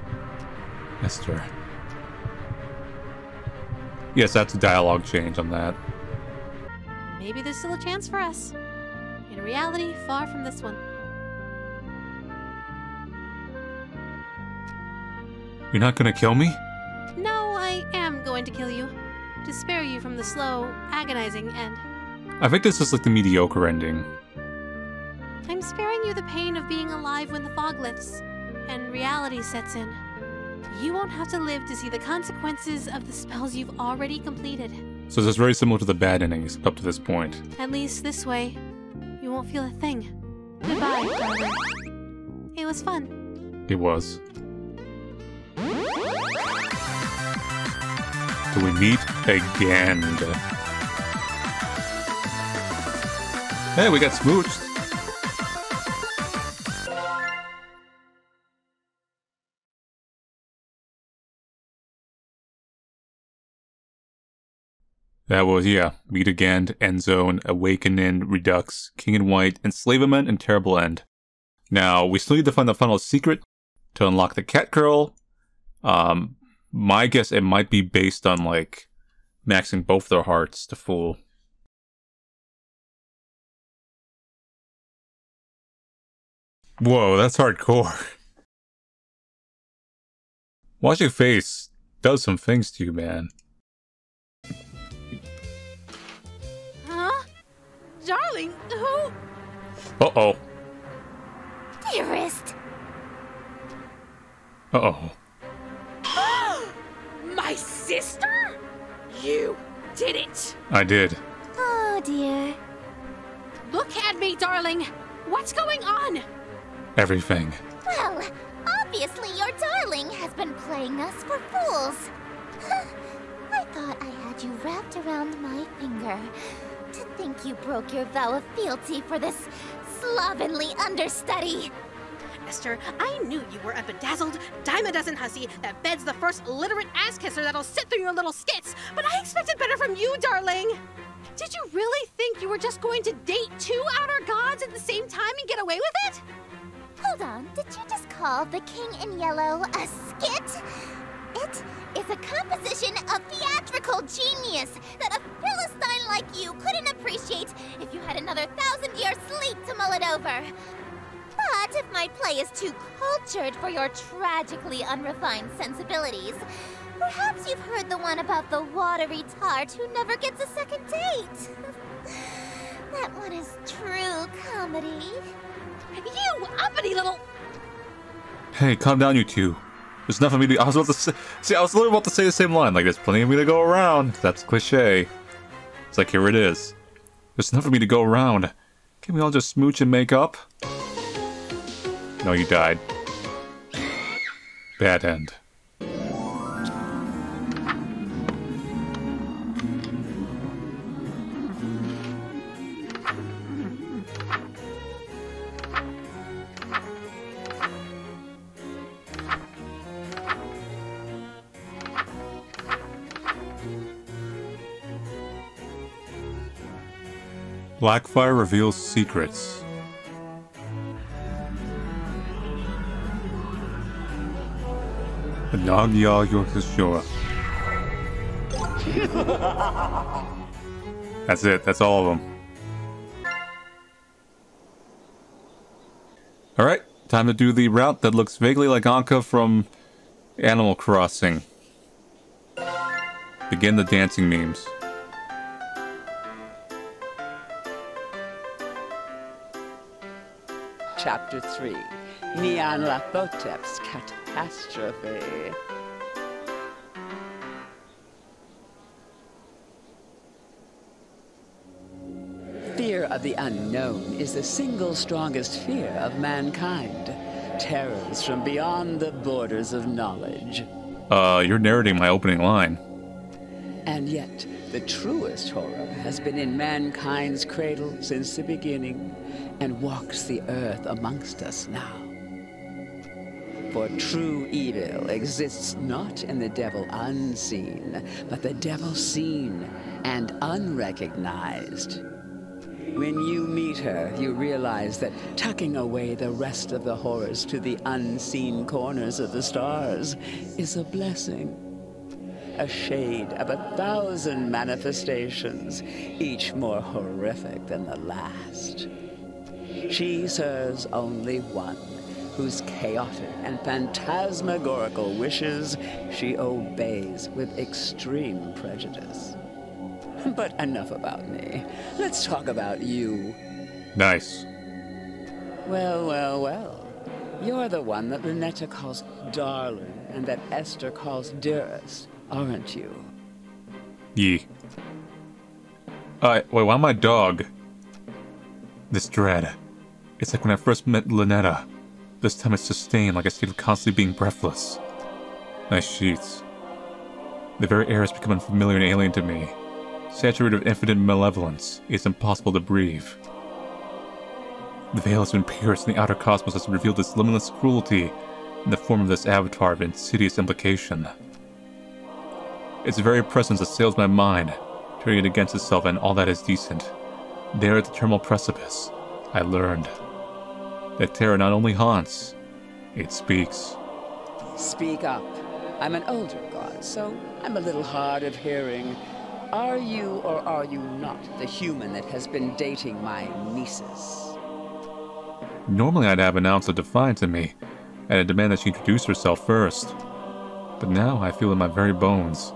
Estir. Yes, that's a dialogue change on that. Maybe there's still a chance for us. In reality, far from this one. You're not gonna kill me? No, I am going to kill you. to spare you from the slow, agonizing end. I think this is like the mediocre ending. I'm sparing you the pain of being alive when the fog lifts and reality sets in. You won't have to live to see the consequences of the spells you've already completed. So this is very similar to the bad endings up to this point. At least this way, you won't feel a thing. Goodbye, darling. It was fun. It was. Do we meet again? Hey, we got smooched. That was, yeah, Meet Again, End Zone, Awakening, Redux, King and White, Enslavement, and Terrible End. Now, we still need to find the final secret to unlock the Cat Girl. Um, my guess it might be based on, like, maxing both their hearts to full. Whoa, that's hardcore. Watch your face does some things to you, man. Huh? Darling, who? Uh oh. Dearest, Uh oh. My sister? You did it! I did. oh dear. Look at me, darling! What's going on? Everything. Well, obviously your darling has been playing us for fools. I thought I had you wrapped around my finger. To think you broke your vow of fealty for this slovenly understudy. Estir, I knew you were a bedazzled, dime a dozen hussy that beds the first literate ass kisser that'll sit through your little skits, but I expected better from you, darling! Did you really think you were just going to date two outer gods at the same time and get away with it? Hold on, did you just call the King in Yellow a skit? It is a composition of theatrical genius that a Philistine like you couldn't appreciate if you had another thousand years sleep to mull it over. But if my play is too cultured for your tragically unrefined sensibilities, perhaps you've heard the one about the watery tart who never gets a second date. that one is true comedy. You uppity little. Hey, calm down, you two. There's of me to. I was about to say. See, I was literally about to say the same line. Like, there's plenty of me to go around. That's cliche. It's like, here it is. There's enough of me to go around. Can we all just smooch and make up? No, you died. Bad end. Blackfire reveals secrets. The Nagya Yorkshire. That's it. That's all of them. All right, time to do the route that looks vaguely like Ankha from Animal Crossing. Begin the dancing memes. Chapter 3 Nyarlathotep's Catastrophe. Fear of the unknown is the single strongest fear of mankind. Terrors from beyond the borders of knowledge. Uh, you're narrating my opening line. And yet, the truest horror has been in mankind's cradle since the beginning and walks the earth amongst us now. For true evil exists not in the devil unseen, but the devil seen and unrecognized. When you meet her, you realize that tucking away the rest of the horrors to the unseen corners of the stars is a blessing a shade of a thousand manifestations, each more horrific than the last. She serves only one, whose chaotic and phantasmagorical wishes she obeys with extreme prejudice. But enough about me. Let's talk about you. Nice. Well, well, well. You're the one that Ln'eta calls darling and that Estir calls dearest, aren't you? Ye. Uh, wait, why my dog? This dread. It's like when I first met Ln'eta. This time it's sustained like a state of constantly being breathless. Nice sheets. The very air has become unfamiliar and alien to me. Saturated with infinite malevolence, it's impossible to breathe. The veil has been pierced and the outer cosmos has revealed its limitless cruelty in the form of this avatar of insidious implication. Its very presence assails my mind, turning it against itself and all that is decent. There at the terminal precipice, I learned that terror not only haunts, it speaks. Speak up. I'm an older god, so I'm a little hard of hearing. Are you or are you not the human that has been dating my nieces? Normally I'd have an ounce of defiance in me, and I'd demand that she introduce herself first. But now I feel in my very bones,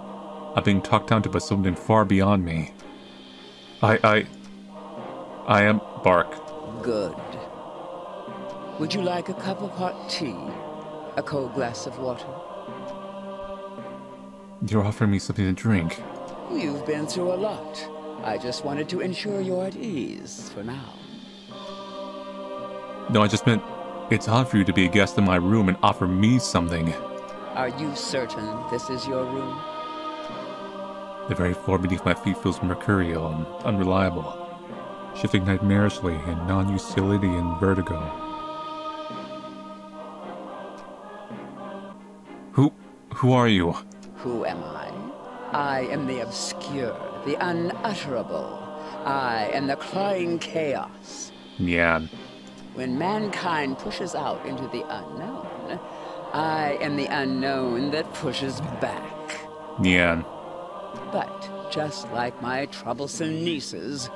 I'm being talked down to by something far beyond me. I, I, I am Bark. Good. Would you like a cup of hot tea? A cold glass of water? You're offering me something to drink. You've been through a lot. I just wanted to ensure you're at ease for now. No, I just meant it's odd for you to be a guest in my room and offer me something. Are you certain this is your room? The very floor beneath my feet feels mercurial and unreliable, shifting nightmarishly in non-Euclidean vertigo. Who, are you? Who am I? I am the obscure, the unutterable. I am the crying chaos. Nyan. When mankind pushes out into the unknown, I am the unknown that pushes back. Nyan. But just like my troublesome nieces,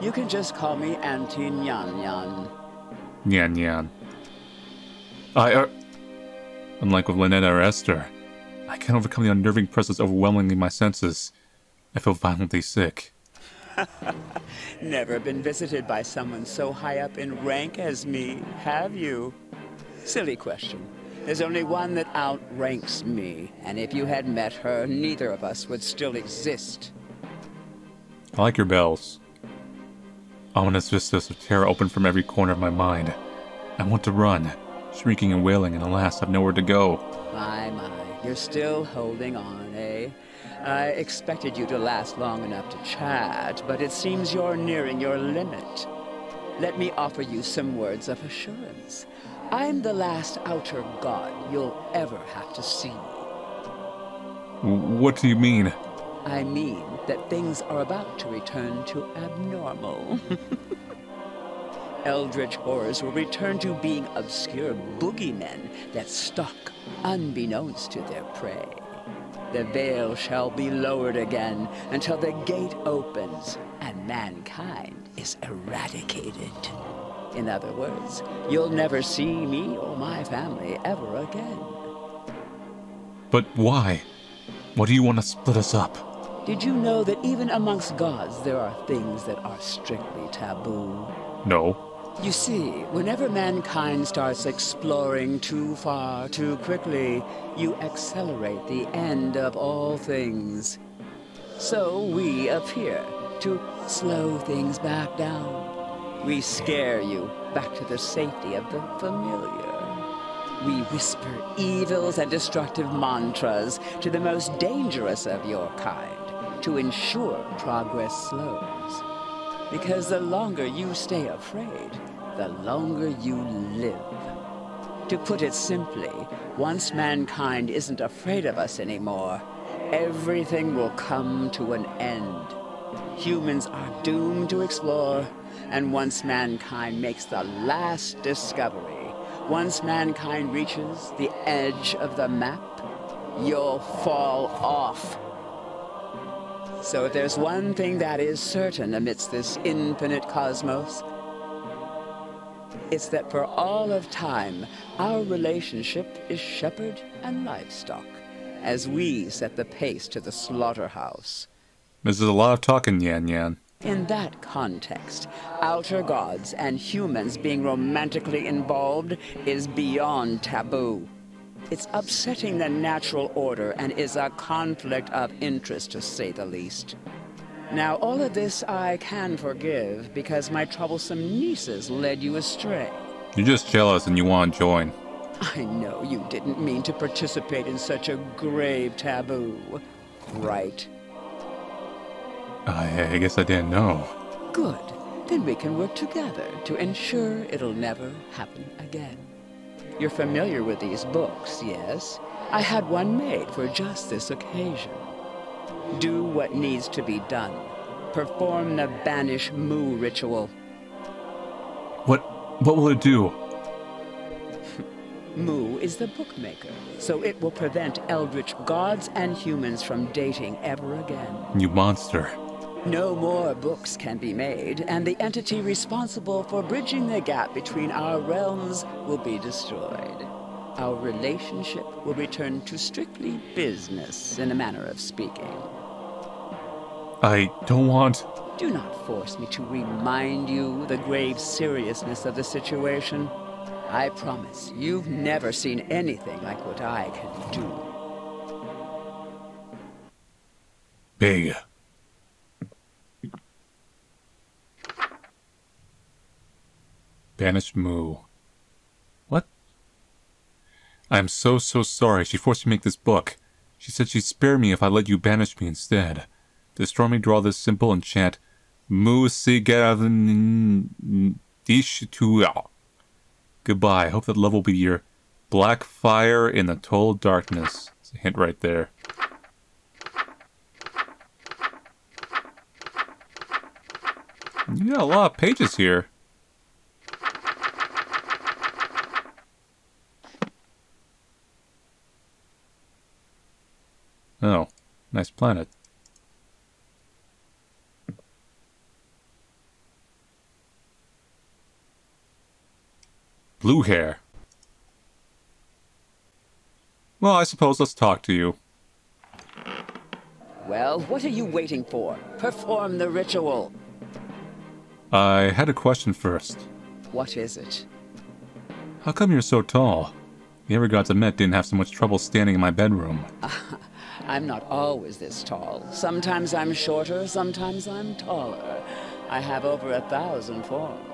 you can just call me Auntie Nyan Nyan. Nyan Nyan. I, uh, unlike with Ln'eta or Estir, I can't overcome the unnerving presence overwhelming my senses. I feel violently sick. Never been visited by someone so high up in rank as me, have you? Silly question. There's only one that outranks me, and if you had met her, neither of us would still exist. I like your bells. Ominous vistas of terror open from every corner of my mind. I want to run, shrieking and wailing, and alas, I've nowhere to go. My, my, you're still holding on, eh? I expected you to last long enough to chat, but it seems you're nearing your limit. Let me offer you some words of assurance. I'm the last outer god you'll ever have to see. What do you mean? I mean that things are about to return to abnormal. Eldritch horrors will return to being obscure boogeymen that stalk unbeknownst to their prey. The veil shall be lowered again until the gate opens and mankind is eradicated. In other words, you'll never see me or my family ever again. But why? What do you want to split us up? Did you know that even amongst gods there are things that are strictly taboo? No. You see, whenever mankind starts exploring too far too quickly, you accelerate the end of all things. So we appear to slow things back down. We scare you back to the safety of the familiar. We whisper evils and destructive mantras to the most dangerous of your kind to ensure progress slows. Because the longer you stay afraid, the longer you live. To put it simply, once mankind isn't afraid of us anymore, everything will come to an end. Humans are doomed to explore, and once mankind makes the last discovery, once mankind reaches the edge of the map, you'll fall off. So if there's one thing that is certain amidst this infinite cosmos, It's that for all of time, our relationship is shepherd and livestock, as we set the pace to the slaughterhouse. This is a lot of talking, Yan Yan. In that context, outer gods and humans being romantically involved is beyond taboo. It's upsetting the natural order and is a conflict of interest, to say the least. Now, all of this I can forgive because my troublesome nieces led you astray. You're just jealous and you want to join. I know you didn't mean to participate in such a grave taboo, right? I, I guess I didn't know. Good. Then we can work together to ensure it'll never happen again. You're familiar with these books, yes? I had one made for just this occasion. Do what needs to be done. Perform the Banish Moo ritual. What what will it do? Moo is the bookmaker, so it will prevent eldritch gods and humans from dating ever again. You monster. No more books can be made, and the entity responsible for bridging the gap between our realms will be destroyed. Our relationship will return to strictly business, in a manner of speaking. I don't want. Do not force me to remind you the grave seriousness of the situation. I promise you've never seen anything like what I can do. Big. Banished Moo. What? I am so, so sorry. She forced me to make this book. She said she'd spare me if I let you banish me instead. Destroy me, draw this simple and chant to Goodbye. I hope that love will be your black fire in the total darkness. It's a hint right there. You got a lot of pages here. Oh, nice planet. Blue hair. Well, I suppose let's talk to you. Well, what are you waiting for? Perform the ritual. I had a question first. What is it? How come you're so tall? The other gods I met didn't have so much trouble standing in my bedroom. I'm not always this tall. Sometimes I'm shorter, sometimes I'm taller. I have over a thousand forms.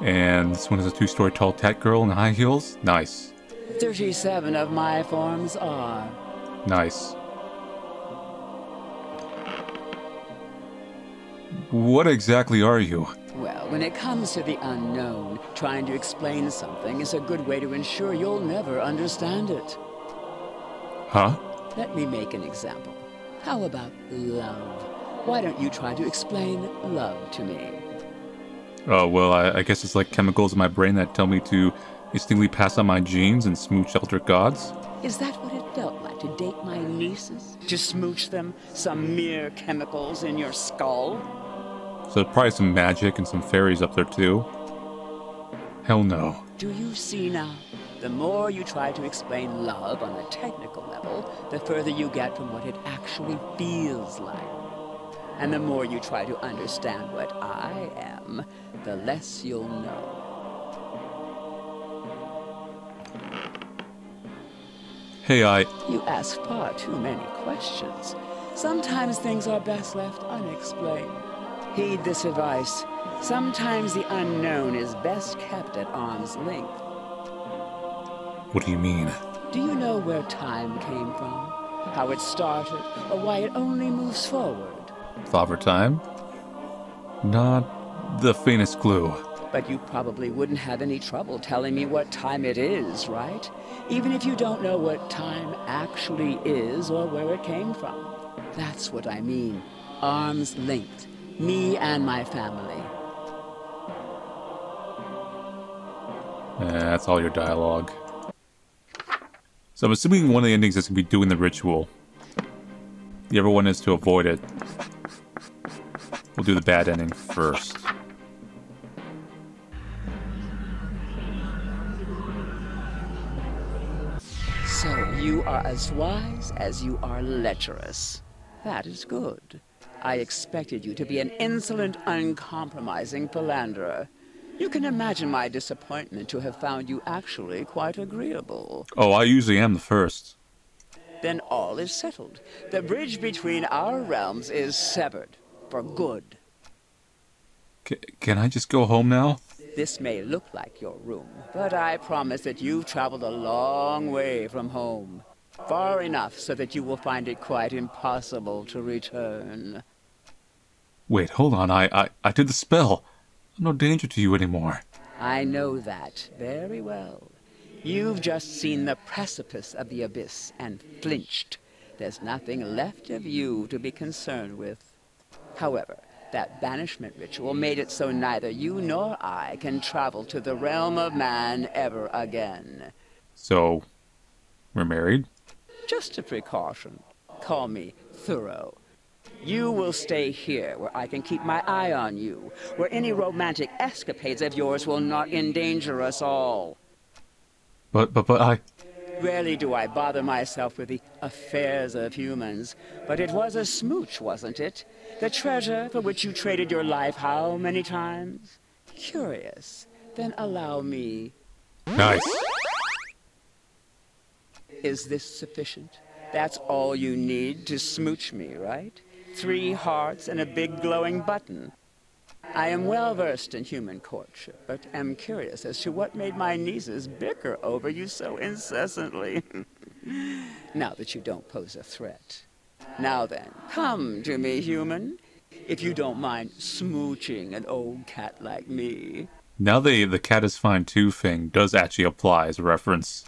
And this one is a two-story tall tat girl in high heels? Nice. 37 of my forms are. Nice. What exactly are you? Well, when it comes to the unknown, trying to explain something is a good way to ensure you'll never understand it. Huh? Let me make an example. How about love? Why don't you try to explain love to me? Oh, well, I, I guess it's like chemicals in my brain that tell me to instinctively pass on my genes and smooch elder gods. Is that what it felt like to date my nieces? To smooch them? Some mere chemicals in your skull? So probably some magic and some fairies up there too. Hell no. Do you see now? The more you try to explain love on a technical level, the further you get from what it actually feels like. And the more you try to understand what I am, the less you'll know. Hey, I. You ask far too many questions. Sometimes things are best left unexplained. Heed this advice. Sometimes the unknown is best kept at arm's length. What do you mean? Do you know where time came from? How it started, or why it only moves forward? Father Time? Not the faintest clue. But you probably wouldn't have any trouble telling me what time it is, right? Even if you don't know what time actually is or where it came from. That's what I mean. Arms linked. Me and my family. That's all your dialogue. So I'm assuming one of the endings is going to be doing the ritual. The other one is to avoid it. We'll do the bad ending first. So you are as wise as you are lecherous. That is good. I expected you to be an insolent, uncompromising philanderer. You can imagine my disappointment to have found you actually quite agreeable. Oh, I usually am the first. Then all is settled. The bridge between our realms is severed. For good. C can I just go home now? This may look like your room, but I promise that you've traveled a long way from home. Far enough so that you will find it quite impossible to return. Wait, hold on. I, I, I did the spell. I'm no danger to you anymore. I know that very well. You've just seen the precipice of the abyss and flinched. There's nothing left of you to be concerned with. However, that banishment ritual made it so neither you nor I can travel to the realm of man ever again. So, we're married? Just a precaution. Call me thorough. You will stay here, where I can keep my eye on you, where any romantic escapades of yours will not endanger us all. But, but, but I... Rarely do I bother myself with the affairs of humans, but it was a smooch, wasn't it? The treasure for which you traded your life how many times? Curious. Then allow me. Nice. Is this sufficient? That's all you need to smooch me, right? Three hearts and a big glowing button. I am well versed in human courtship, but am curious as to what made my nieces bicker over you so incessantly. now that you don't pose a threat. Now then, come to me, human. If you don't mind smooching an old cat like me. Now the the cat is fine too thing does actually apply as a reference.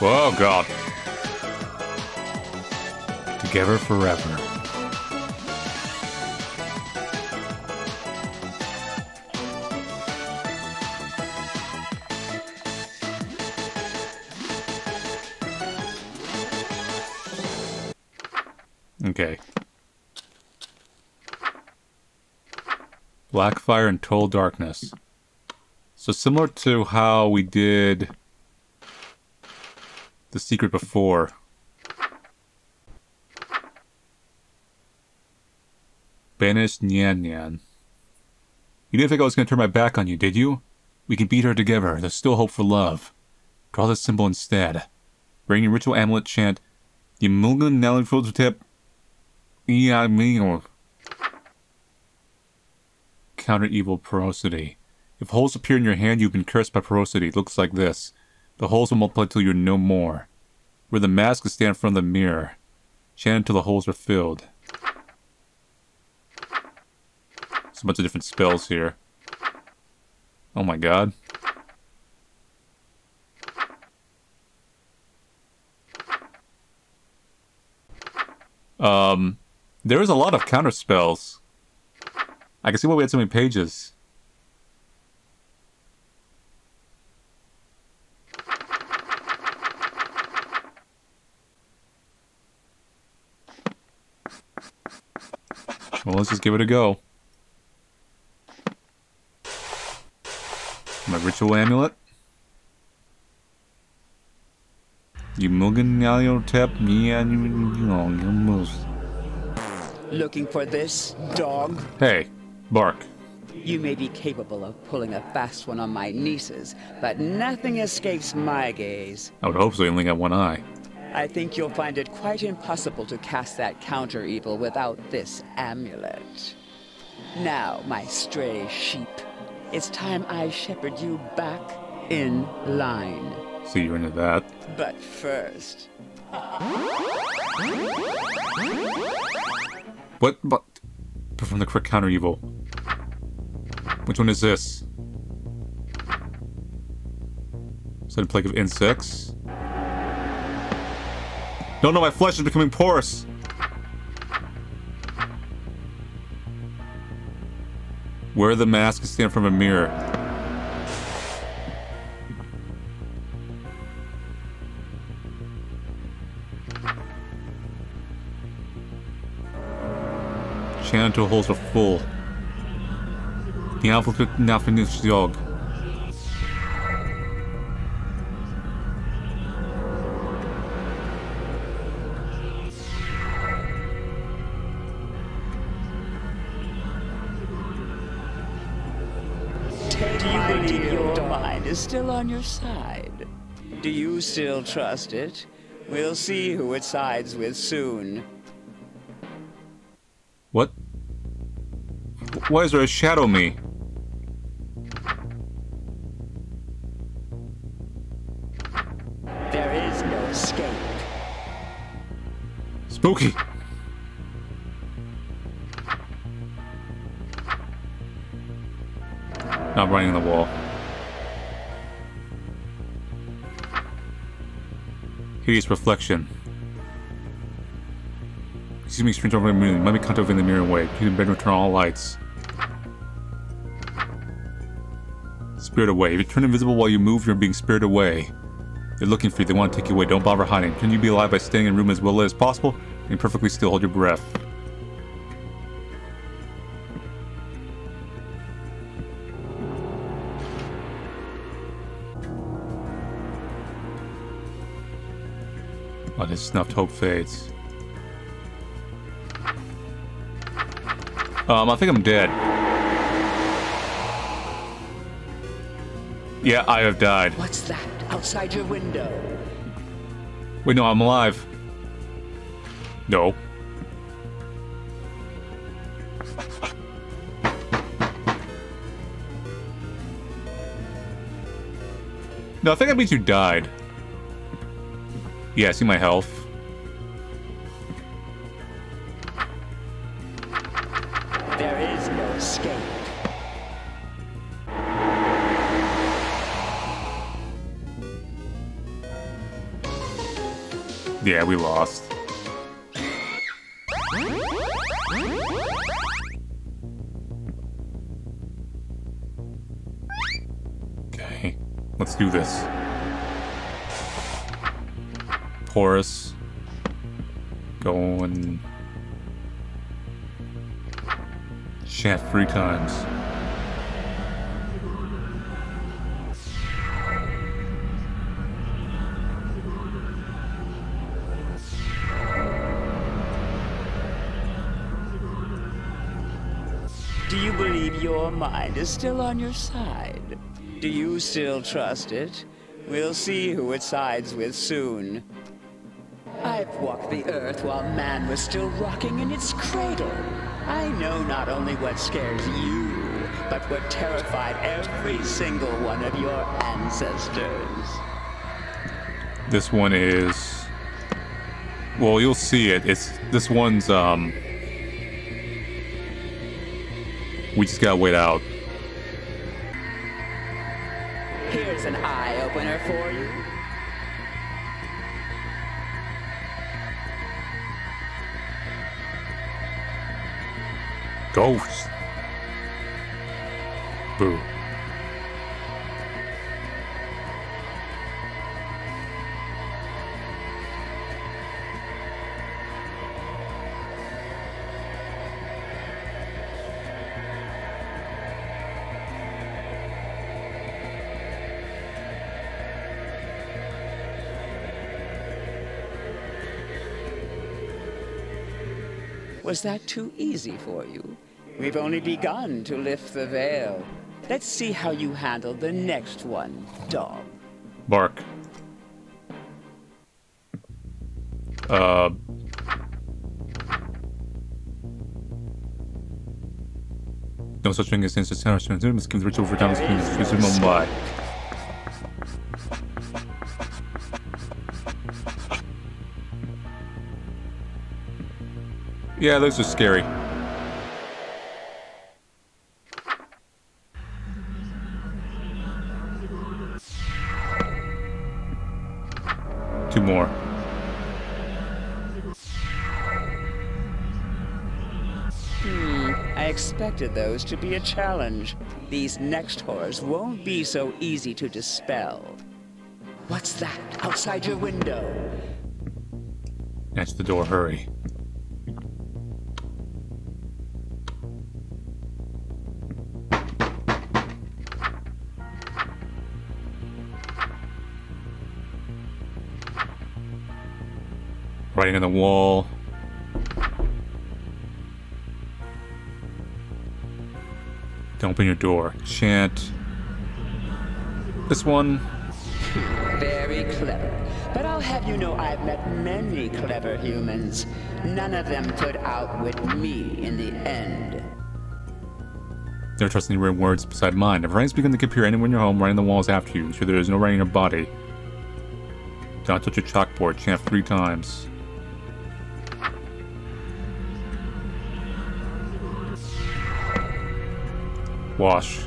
Oh God. Together forever. Okay. Blackfire and Total Darkness. So similar to how we did the secret before. Banished Nyan Nyan. You didn't think I was going to turn my back on you, did you? We can beat her together. There's still hope for love. Draw this symbol instead. Bring your ritual amulet chant. Yimulgan Nelly tip. Iamino. Counter evil porosity. If holes appear in your hand, you've been cursed by porosity. It looks like this. The holes will multiply till you're no more. Where the mask is stand in front of the mirror. Chant until the holes are filled. There's a bunch of different spells here. Oh my god. Um, there is a lot of counter spells. I can see why we had so many pages. Well, let's just give it a go. My ritual amulet. You mugen tap me and you know you moves. Looking for this, dog? Hey, bark. You may be capable of pulling a fast one on my nieces, but nothing escapes my gaze. I would hope so. You only got one eye. I think you'll find it quite impossible to cast that counter evil without this amulet. Now, my stray sheep, it's time I shepherd you back in line. See, you're into that. But first. What? But perform the correct counter evil. Which one is this? Is that a plague of insects? No, no, my flesh is becoming porous. Wear the mask and stand from a mirror. Shannon two holes were full. The applicant now finished the jog. Integrity of divine is still on your side. Do you still trust it? We'll see who it sides with soon. What? Why is there a shadow me? There is no escape. Spooky. Not running the wall. Hideous reflection. Excuse me, over the moon. Let me contact over in the mirror way. You can better turn all lights. Spirit away. If you turn invisible while you move, you're being spirited away. They're looking for you. They want to take you away. Don't bother hiding. Can you be alive by staying in the room as well as possible? And perfectly still hold your breath. Oh, this snuffed hope fades. Um, I think I'm dead. Yeah, I have died. What's that outside your window? Wait, no, I'm alive. No. No, I think that means you died. Yeah, see my health. Yeah, we lost. Okay, let's do this. Taurus. Going. Shaft three times. Is still on your side? Do you still trust it? We'll see who it sides with soon. I've walked the earth while man was still rocking in its cradle. I know not only what scares you, but what terrified every single one of your ancestors. This one is. Well, you'll see it. It's this one's. Um. We just gotta wait out. For you. Ghost. Boo. Was that too easy for you? We've only begun to lift the veil. Let's see how you handle the next one, dog. Bark. Uh. No such thing as instant sound. Must give the ritual for time. Mumbai. Yeah, those are scary. Two more. Hmm, I expected those to be a challenge. These next horrors won't be so easy to dispel. What's that outside your window? That's the door, hurry. Writing on the wall. Don't open your door. Chant. This one. Very clever. But I'll have you know I've met many clever humans. None of them could outwit me in the end. Never trust any written words beside mine. If writings begin to appear anywhere in your home, writing the walls after you, ensure there is no writing in your body. Do not touch a chalkboard. Chant three times. Wash.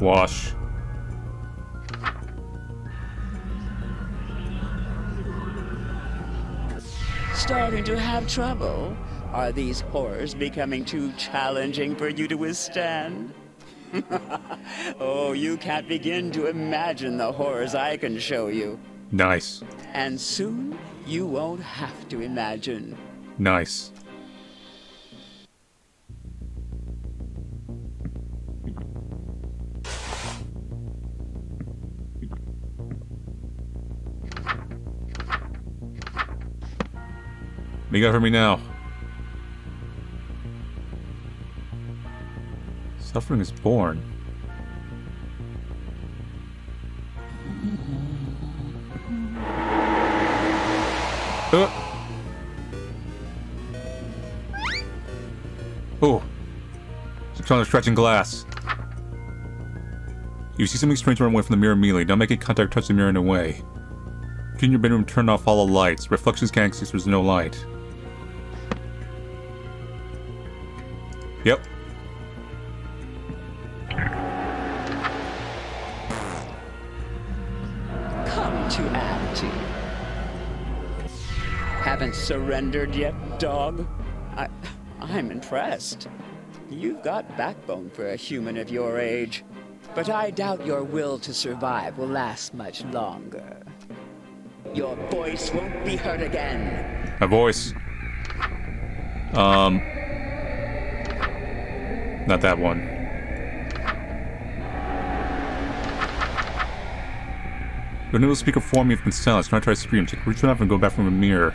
Wash. Starting to have trouble? Are these horrors becoming too challenging for you to withstand? oh, you can't begin to imagine the horrors I can show you. Nice. And soon, you won't have to imagine. Nice. What you got for me now? Suffering is born. Trying to stretching glass. You see something strange run away from the mirror immediately. Don't make a contact touch the mirror in a way. Get in your bedroom, turn off all the lights. Reflections can't exist, there's no light. Yep. Come to Auntie. Haven't surrendered yet, dog? I, I'm impressed. You've got backbone for a human of your age. But I doubt your will to survive will last much longer. Your voice won't be heard again. My voice. Um. Not that one. Your new speaker for me have been silenced. Can I try to scream? Take reach off and go back from the mirror.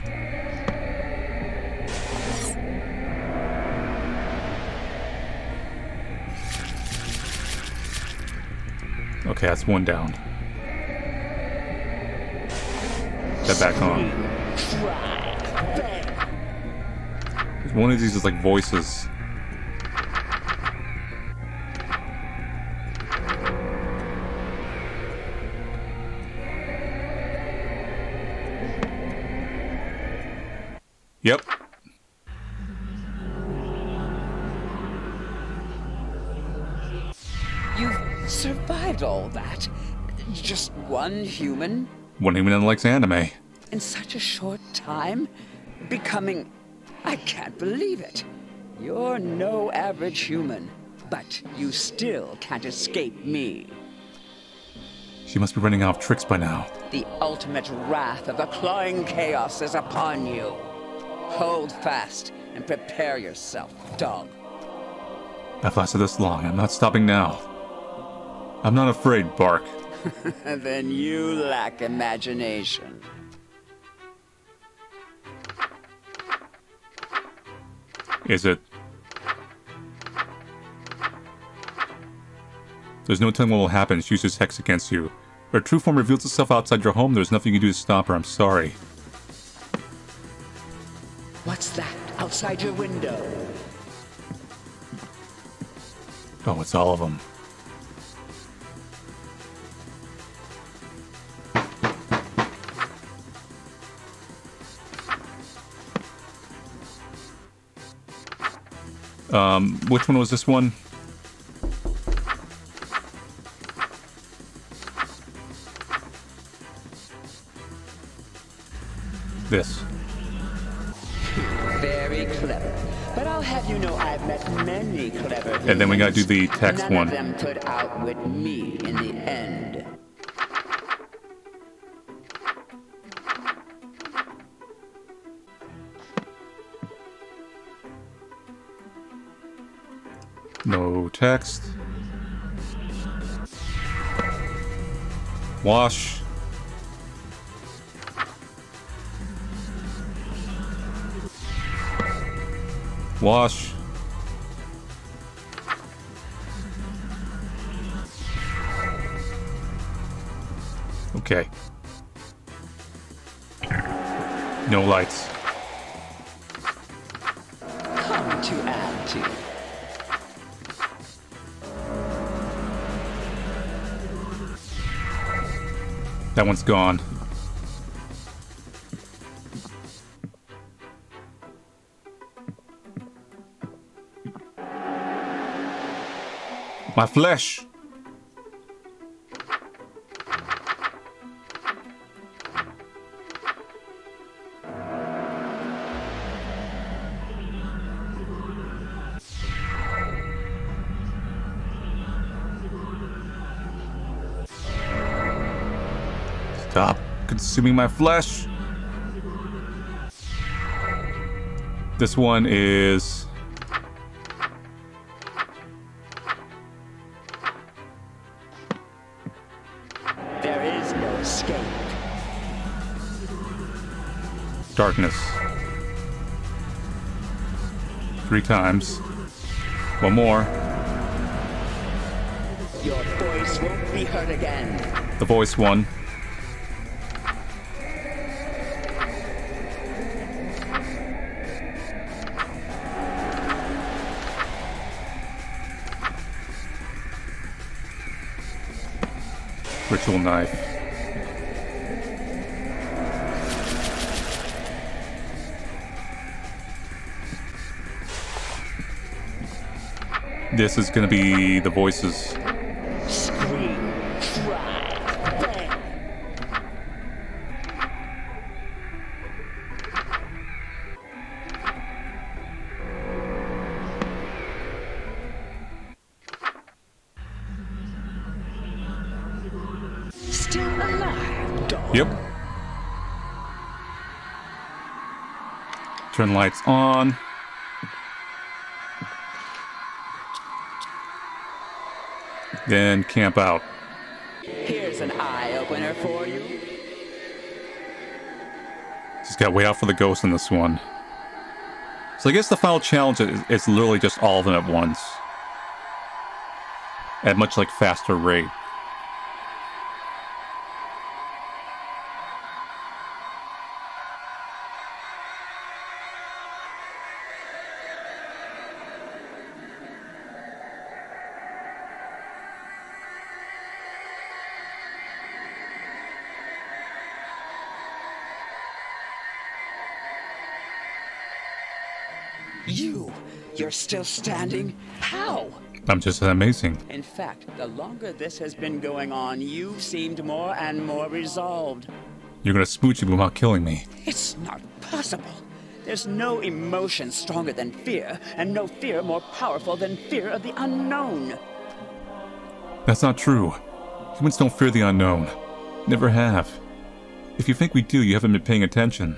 Okay, that's one down. Get back on. One of these is like voices. One human One even likes anime. in such a short time? Becoming. I can't believe it. You're no average human, but you still can't escape me. She must be running out of tricks by now. The ultimate wrath of the clawing chaos is upon you. Hold fast and prepare yourself, dog. I've lasted this long. I'm not stopping now. I'm not afraid, Bark. then you lack imagination. Is it? There's no telling what will happen. She uses hex against you. Her true form reveals itself outside your home, there's nothing you can do to stop her. I'm sorry. What's that outside your window? Oh, it's all of them. Um, which one was this one? This. Very clever. But I'll have you know I've met many clever humans. And then we gotta do the text None one. of them could outwit me in the end. No text. Wash. Wash. Okay. No lights. That one's gone. My flesh! Consuming my flesh. This one is There is no escape. darkness. Three times. One more. Your voice won't be heard again. The voice one. Ritual knife. This is gonna be the voices. Turn lights on. Then camp out. Here's an eye opener for you. Just gotta wait out for the ghost in this one. So I guess the final challenge is, is literally just all of them at once. At much like faster rate. Still standing? How? I'm just amazing. In fact, the longer this has been going on, you've seemed more and more resolved. You're gonna smooch me without killing me. It's not possible. There's no emotion stronger than fear, and no fear more powerful than fear of the unknown. That's not true. Humans don't fear the unknown. Never have. If you think we do, you haven't been paying attention.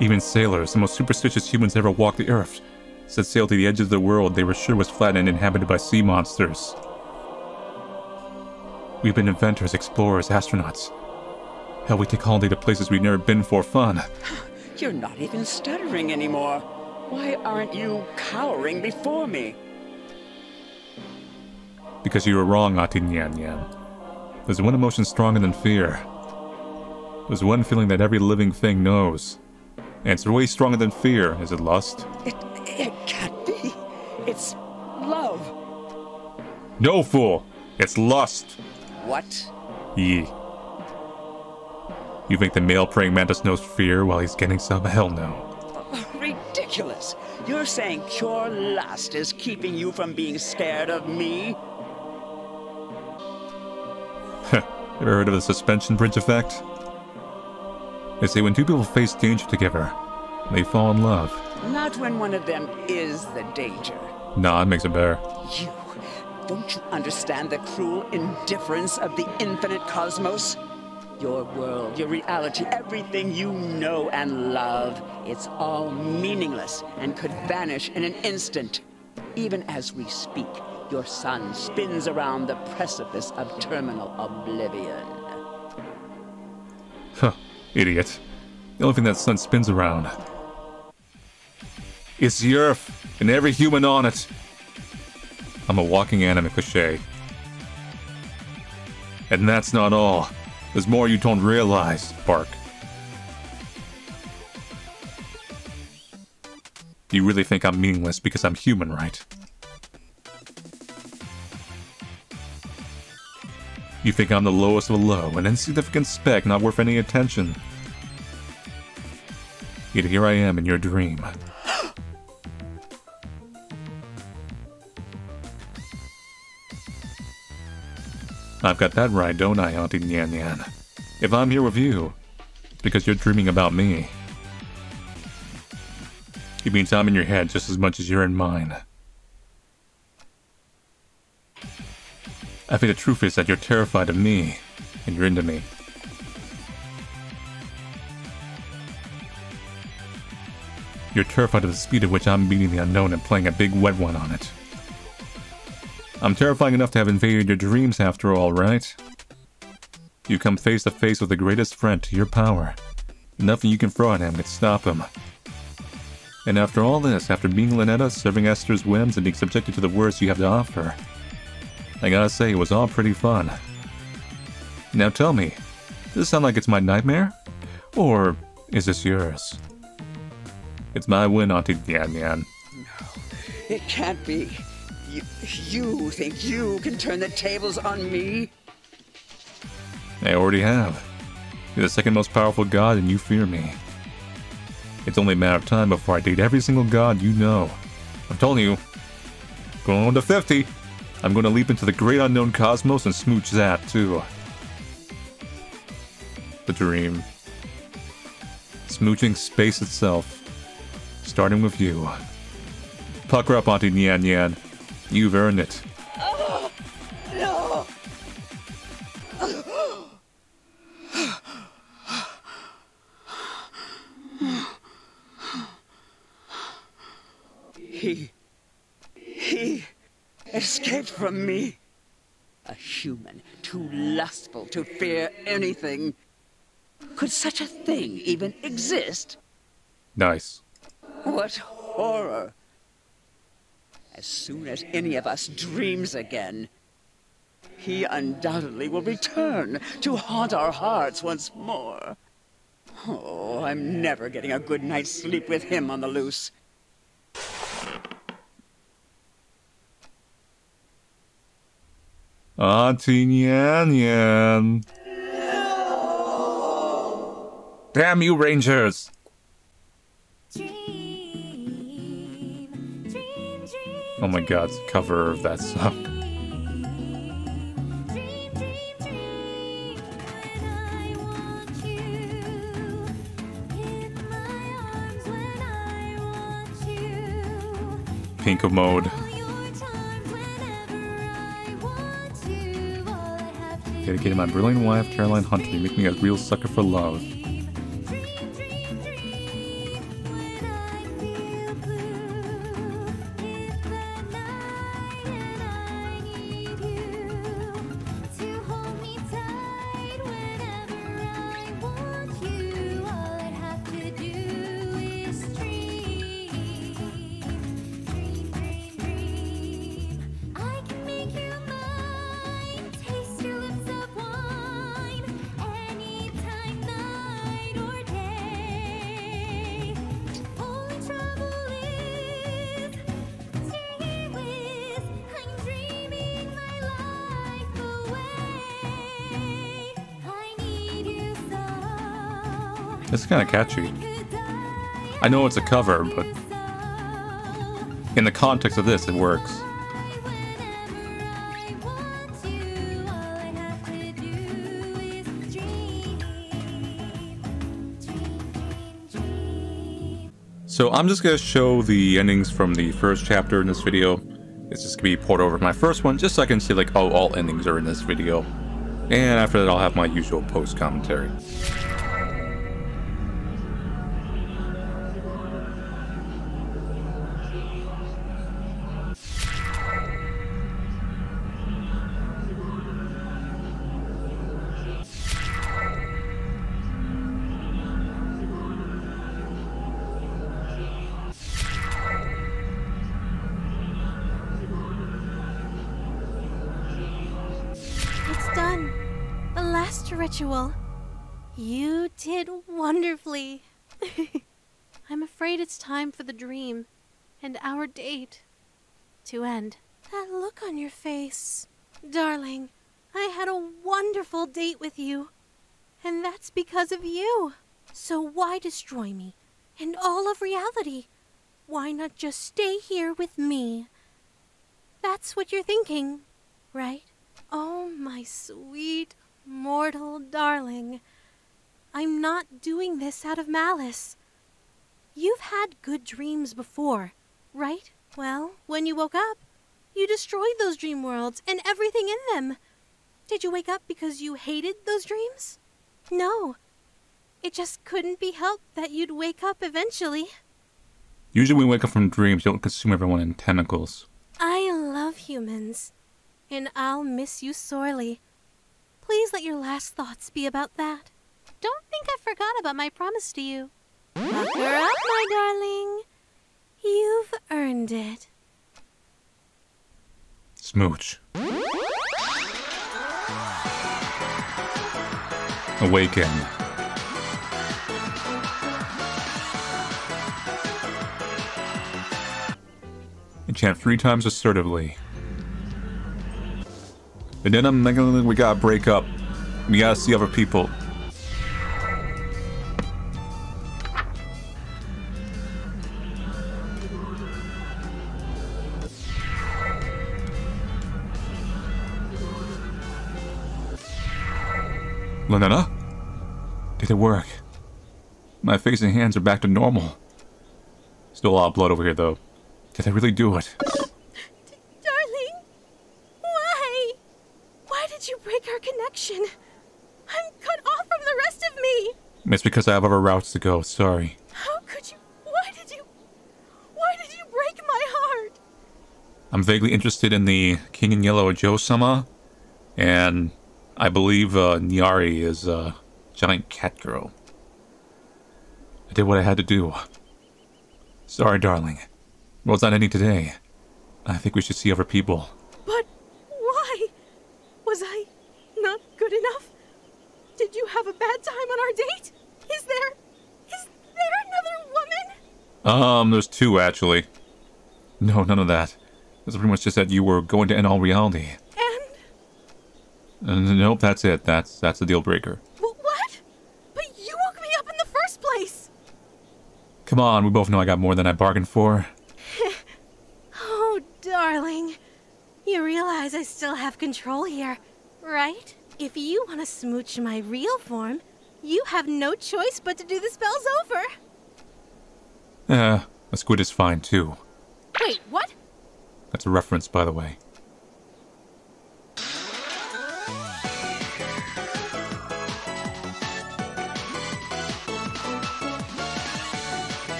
Even sailors, the most superstitious humans ever walked the earth, set sail to the edge of the world they were sure was flat and inhabited by sea monsters. We've been inventors, explorers, astronauts. Hell, we take holiday to places we've never been for fun. You're not even stuttering anymore. Why aren't you cowering before me? Because you were wrong, Auntie Nyan Nyan. There's one emotion stronger than fear. There's one feeling that every living thing knows. And it's way stronger than fear. Is it lust? It, it can't be. It's love. No, fool! It's lust! What? Ye. You think the male praying mantis knows fear while he's getting some? Hell no. Ridiculous. You're saying pure lust is keeping you from being scared of me? Ever heard of the suspension bridge effect? They say when two people face danger together, they fall in love. Not when one of them is the danger. Nah, it makes it better. You. Don't you understand the cruel indifference of the infinite cosmos? Your world, your reality, everything you know and love, it's all meaningless and could vanish in an instant. Even as we speak, your sun spins around the precipice of terminal oblivion. Huh, idiot. The only thing that sun spins around. It's the Earth, and every human on it. I'm a walking anime cliche. And that's not all. There's more you don't realize, Bark. You really think I'm meaningless because I'm human, right? You think I'm the lowest of the low, an insignificant speck not worth any attention. Yet here I am in your dream. I've got that right, don't I, Auntie Nyan Nyan? If I'm here with you, because you're dreaming about me. It means I'm in your head just as much as you're in mine. I think the truth is that you're terrified of me, and you're into me. You're terrified of the speed at which I'm beating the unknown and playing a big wet one on it. I'm terrifying enough to have invaded your dreams after all, right? You come face to face with the greatest threat to your power. Nothing you can throw at him can stop him. And after all this, after being Ln'eta, serving Estir's whims, and being subjected to the worst you have to offer, I gotta say, it was all pretty fun. Now tell me, does this sound like it's my nightmare? Or is this yours? It's my win, Auntie Nyan No, It can't be. You, you think you can turn the tables on me? I already have. You're the second most powerful god and you fear me. It's only a matter of time before I date every single god you know. I'm telling you, going to 50, I'm going to leap into the great unknown cosmos and smooch that too. The dream. Smooching space itself. Starting with you. Pucker up, Auntie Nyan Nyan. You've earned it. No! He. He escaped from me. A human too lustful to fear anything. Could such a thing even exist? Nice. What horror! As soon as any of us dreams again, he undoubtedly will return to haunt our hearts once more. Oh, I'm never getting a good night's sleep with him on the loose. Auntie Nyan Nyan. Damn you, Rangers! Oh my god, cover of that song. Pinko mode. Dedicated to my brilliant wife, Caroline Hunter, you make me a real sucker for love. It's kind of catchy. I know it's a cover, but in the context of this, it works. So I'm just going to show the endings from the first chapter in this video. It's just going to be poured over my first one, just so I can see like, oh, all endings are in this video. And after that, I'll have my usual post commentary. Darling, I had a wonderful date with you. And that's because of you. So why destroy me and all of reality? Why not just stay here with me? That's what you're thinking, right? Oh, my sweet, mortal darling. I'm not doing this out of malice. You've had good dreams before, right? Well, when you woke up, you destroyed those dream worlds and everything in them. Did you wake up because you hated those dreams? No. It just couldn't be helped that you'd wake up eventually. Usually when we wake up from dreams, you don't consume everyone in tentacles. I love humans, and I'll miss you sorely. Please let your last thoughts be about that. Don't think I forgot about my promise to you. Buck her up, my darling. You've earned it. Smooch. Awaken. And chant three times assertively. And then I'm thinking we gotta break up. We gotta see other people. Lenana? Did it work? My face and hands are back to normal. Still a lot of blood over here, though. Did I really do it? Darling, why? Why did you break our connection? I'm cut off from the rest of me. It's because I have other routes to go, sorry. How could you? Why did you? Why did you break my heart? I'm vaguely interested in the King in Yellow Joe Sama, and I believe uh, Nyari is a giant cat girl. I did what I had to do. Sorry, darling. World's not ending today. I think we should see other people. But why? Was I not good enough? Did you have a bad time on our date? Is there. Is there another woman? Um, there's two actually. No, none of that. It's pretty much just that you were going to end all reality. Uh, nope, that's it. That's that's the deal breaker. What? But you woke me up in the first place! Come on, we both know I got more than I bargained for. Oh, darling. You realize I still have control here, right? If you want to smooch my real form, you have no choice but to do the spells over. Eh, a squid is fine too. Wait, what? That's a reference, by the way.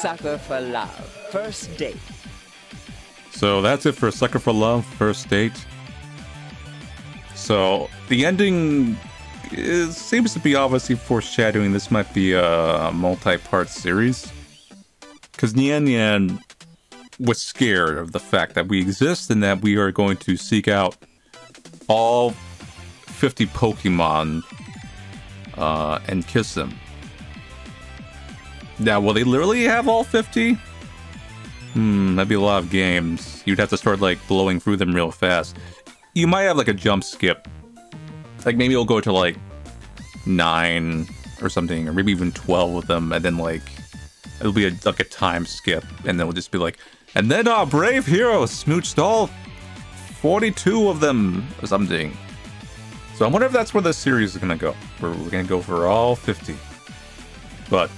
Sucker for love. First date. So that's it for Sucker for Love First Date. So the ending is, seems to be obviously foreshadowing this might be a multi-part series. Because Nyan Nyan was scared of the fact that we exist and that we are going to seek out all 50 Pokemon uh, and kiss them. Now, will they literally have all 50? Hmm, that'd be a lot of games. You'd have to start like blowing through them real fast. You might have like a jump skip. Like maybe it'll go to like nine or something, or maybe even twelve of them, and then like it'll be a, like a time skip, and then we'll just be like, and then our brave hero smooched all forty-two of them or something. So I wonder if that's where this series is gonna go. We're, we're gonna go for all fifty. But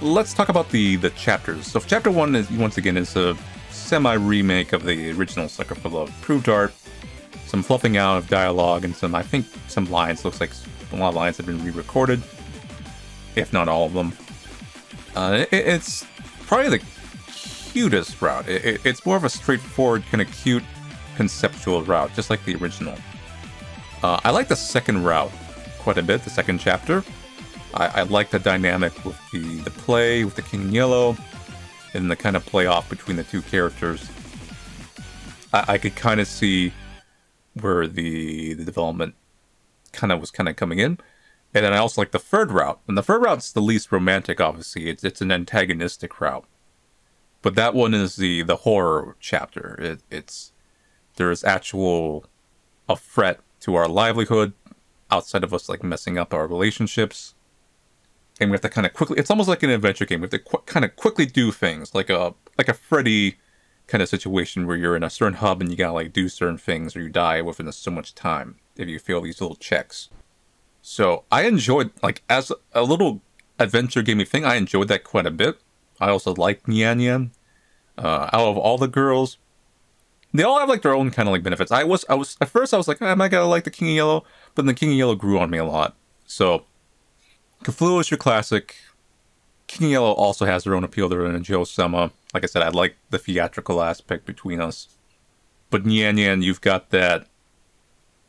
let's talk about the the chapters. So chapter one is once again is a semi remake of the original Sucker for Love proved art. Some fluffing out of dialogue and some I think some lines. Looks like a lot of lines have been re-recorded, if not all of them. Uh, it, it's probably the cutest route. It, it- it's more of a straightforward kind of cute conceptual route, just like the original. Uh, I like the second route quite a bit. The second chapter I, I like the dynamic with the, the play, with the King in Yellow, and the kind of play off between the two characters. I, I could kind of see where the, the development kind of was kind of coming in. And then I also like the third route. And the third route's the least romantic, obviously. It's, it's an antagonistic route. But that one is the, the horror chapter. It, it's there is actual a threat to our livelihood outside of us like messing up our relationships and we have to kind of quickly it's almost like an adventure game we have to qu- kind of quickly do things like a like a freddy kind of situation where you're in a certain hub and you gotta like do certain things or you die within so much time if you fail these little checks so i enjoyed like as a little adventure gaming thing i enjoyed that quite a bit i also like Nyan Nyan. Uh, out of all the girls they all have like their own kind of like benefits. I was I was at first I was like, am I gonna like the King of Yellow? But the King of Yellow grew on me a lot. So Cthulhu is your classic. King Yellow also has their own appeal. They're in a Joe Sama. Like I said, I like the theatrical aspect between us. But Nyan Nyan, you've got that.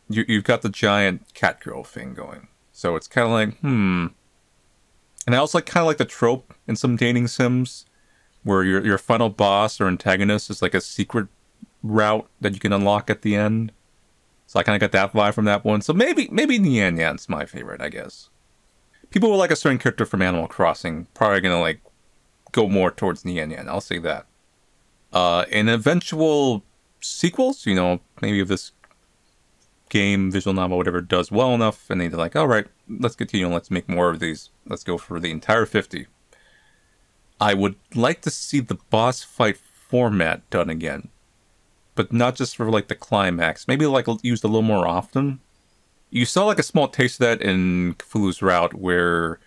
You, you've got the giant cat girl thing going. So it's kind of like, hmm. And I also like kind of like the trope in some dating sims, where your your final boss or antagonist is like a secret route that you can unlock at the end. So I kind of got that vibe from that one. So maybe maybe Nyan Nyan's my favorite, I guess. People who like a certain character from Animal Crossing probably gonna like go more towards Nyan Nyan. I'll say that. Uh, in eventual sequels, you know, maybe if this game, visual novel, whatever, does well enough, and they're like, all right, let's continue let's make more of these. Let's go for the entire 50. I would like to see the boss fight format done again but not just for like the climax. Maybe like used a little more often. You saw like a small taste of that in Cthulhu's Route where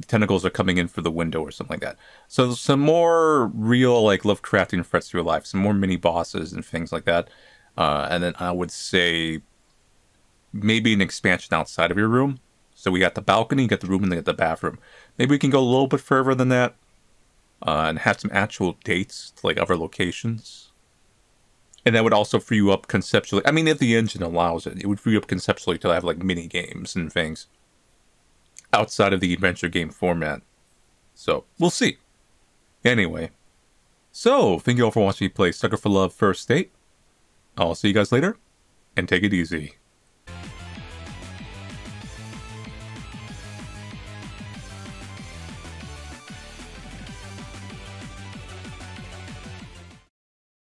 the tentacles are coming in for the window or something like that. So some more real like Lovecraftian threats to your life, some more mini bosses and things like that. Uh, and then I would say maybe an expansion outside of your room. So we got the balcony, you got the room, and then the bathroom. Maybe we can go a little bit further than that uh, and have some actual dates to like other locations. And that would also free you up conceptually. I mean, if the engine allows it, it would free you up conceptually to have like mini games and things outside of the adventure game format. So, we'll see. Anyway. So, thank you all for watching me play Sucker for Love First Date. I'll see you guys later, and take it easy.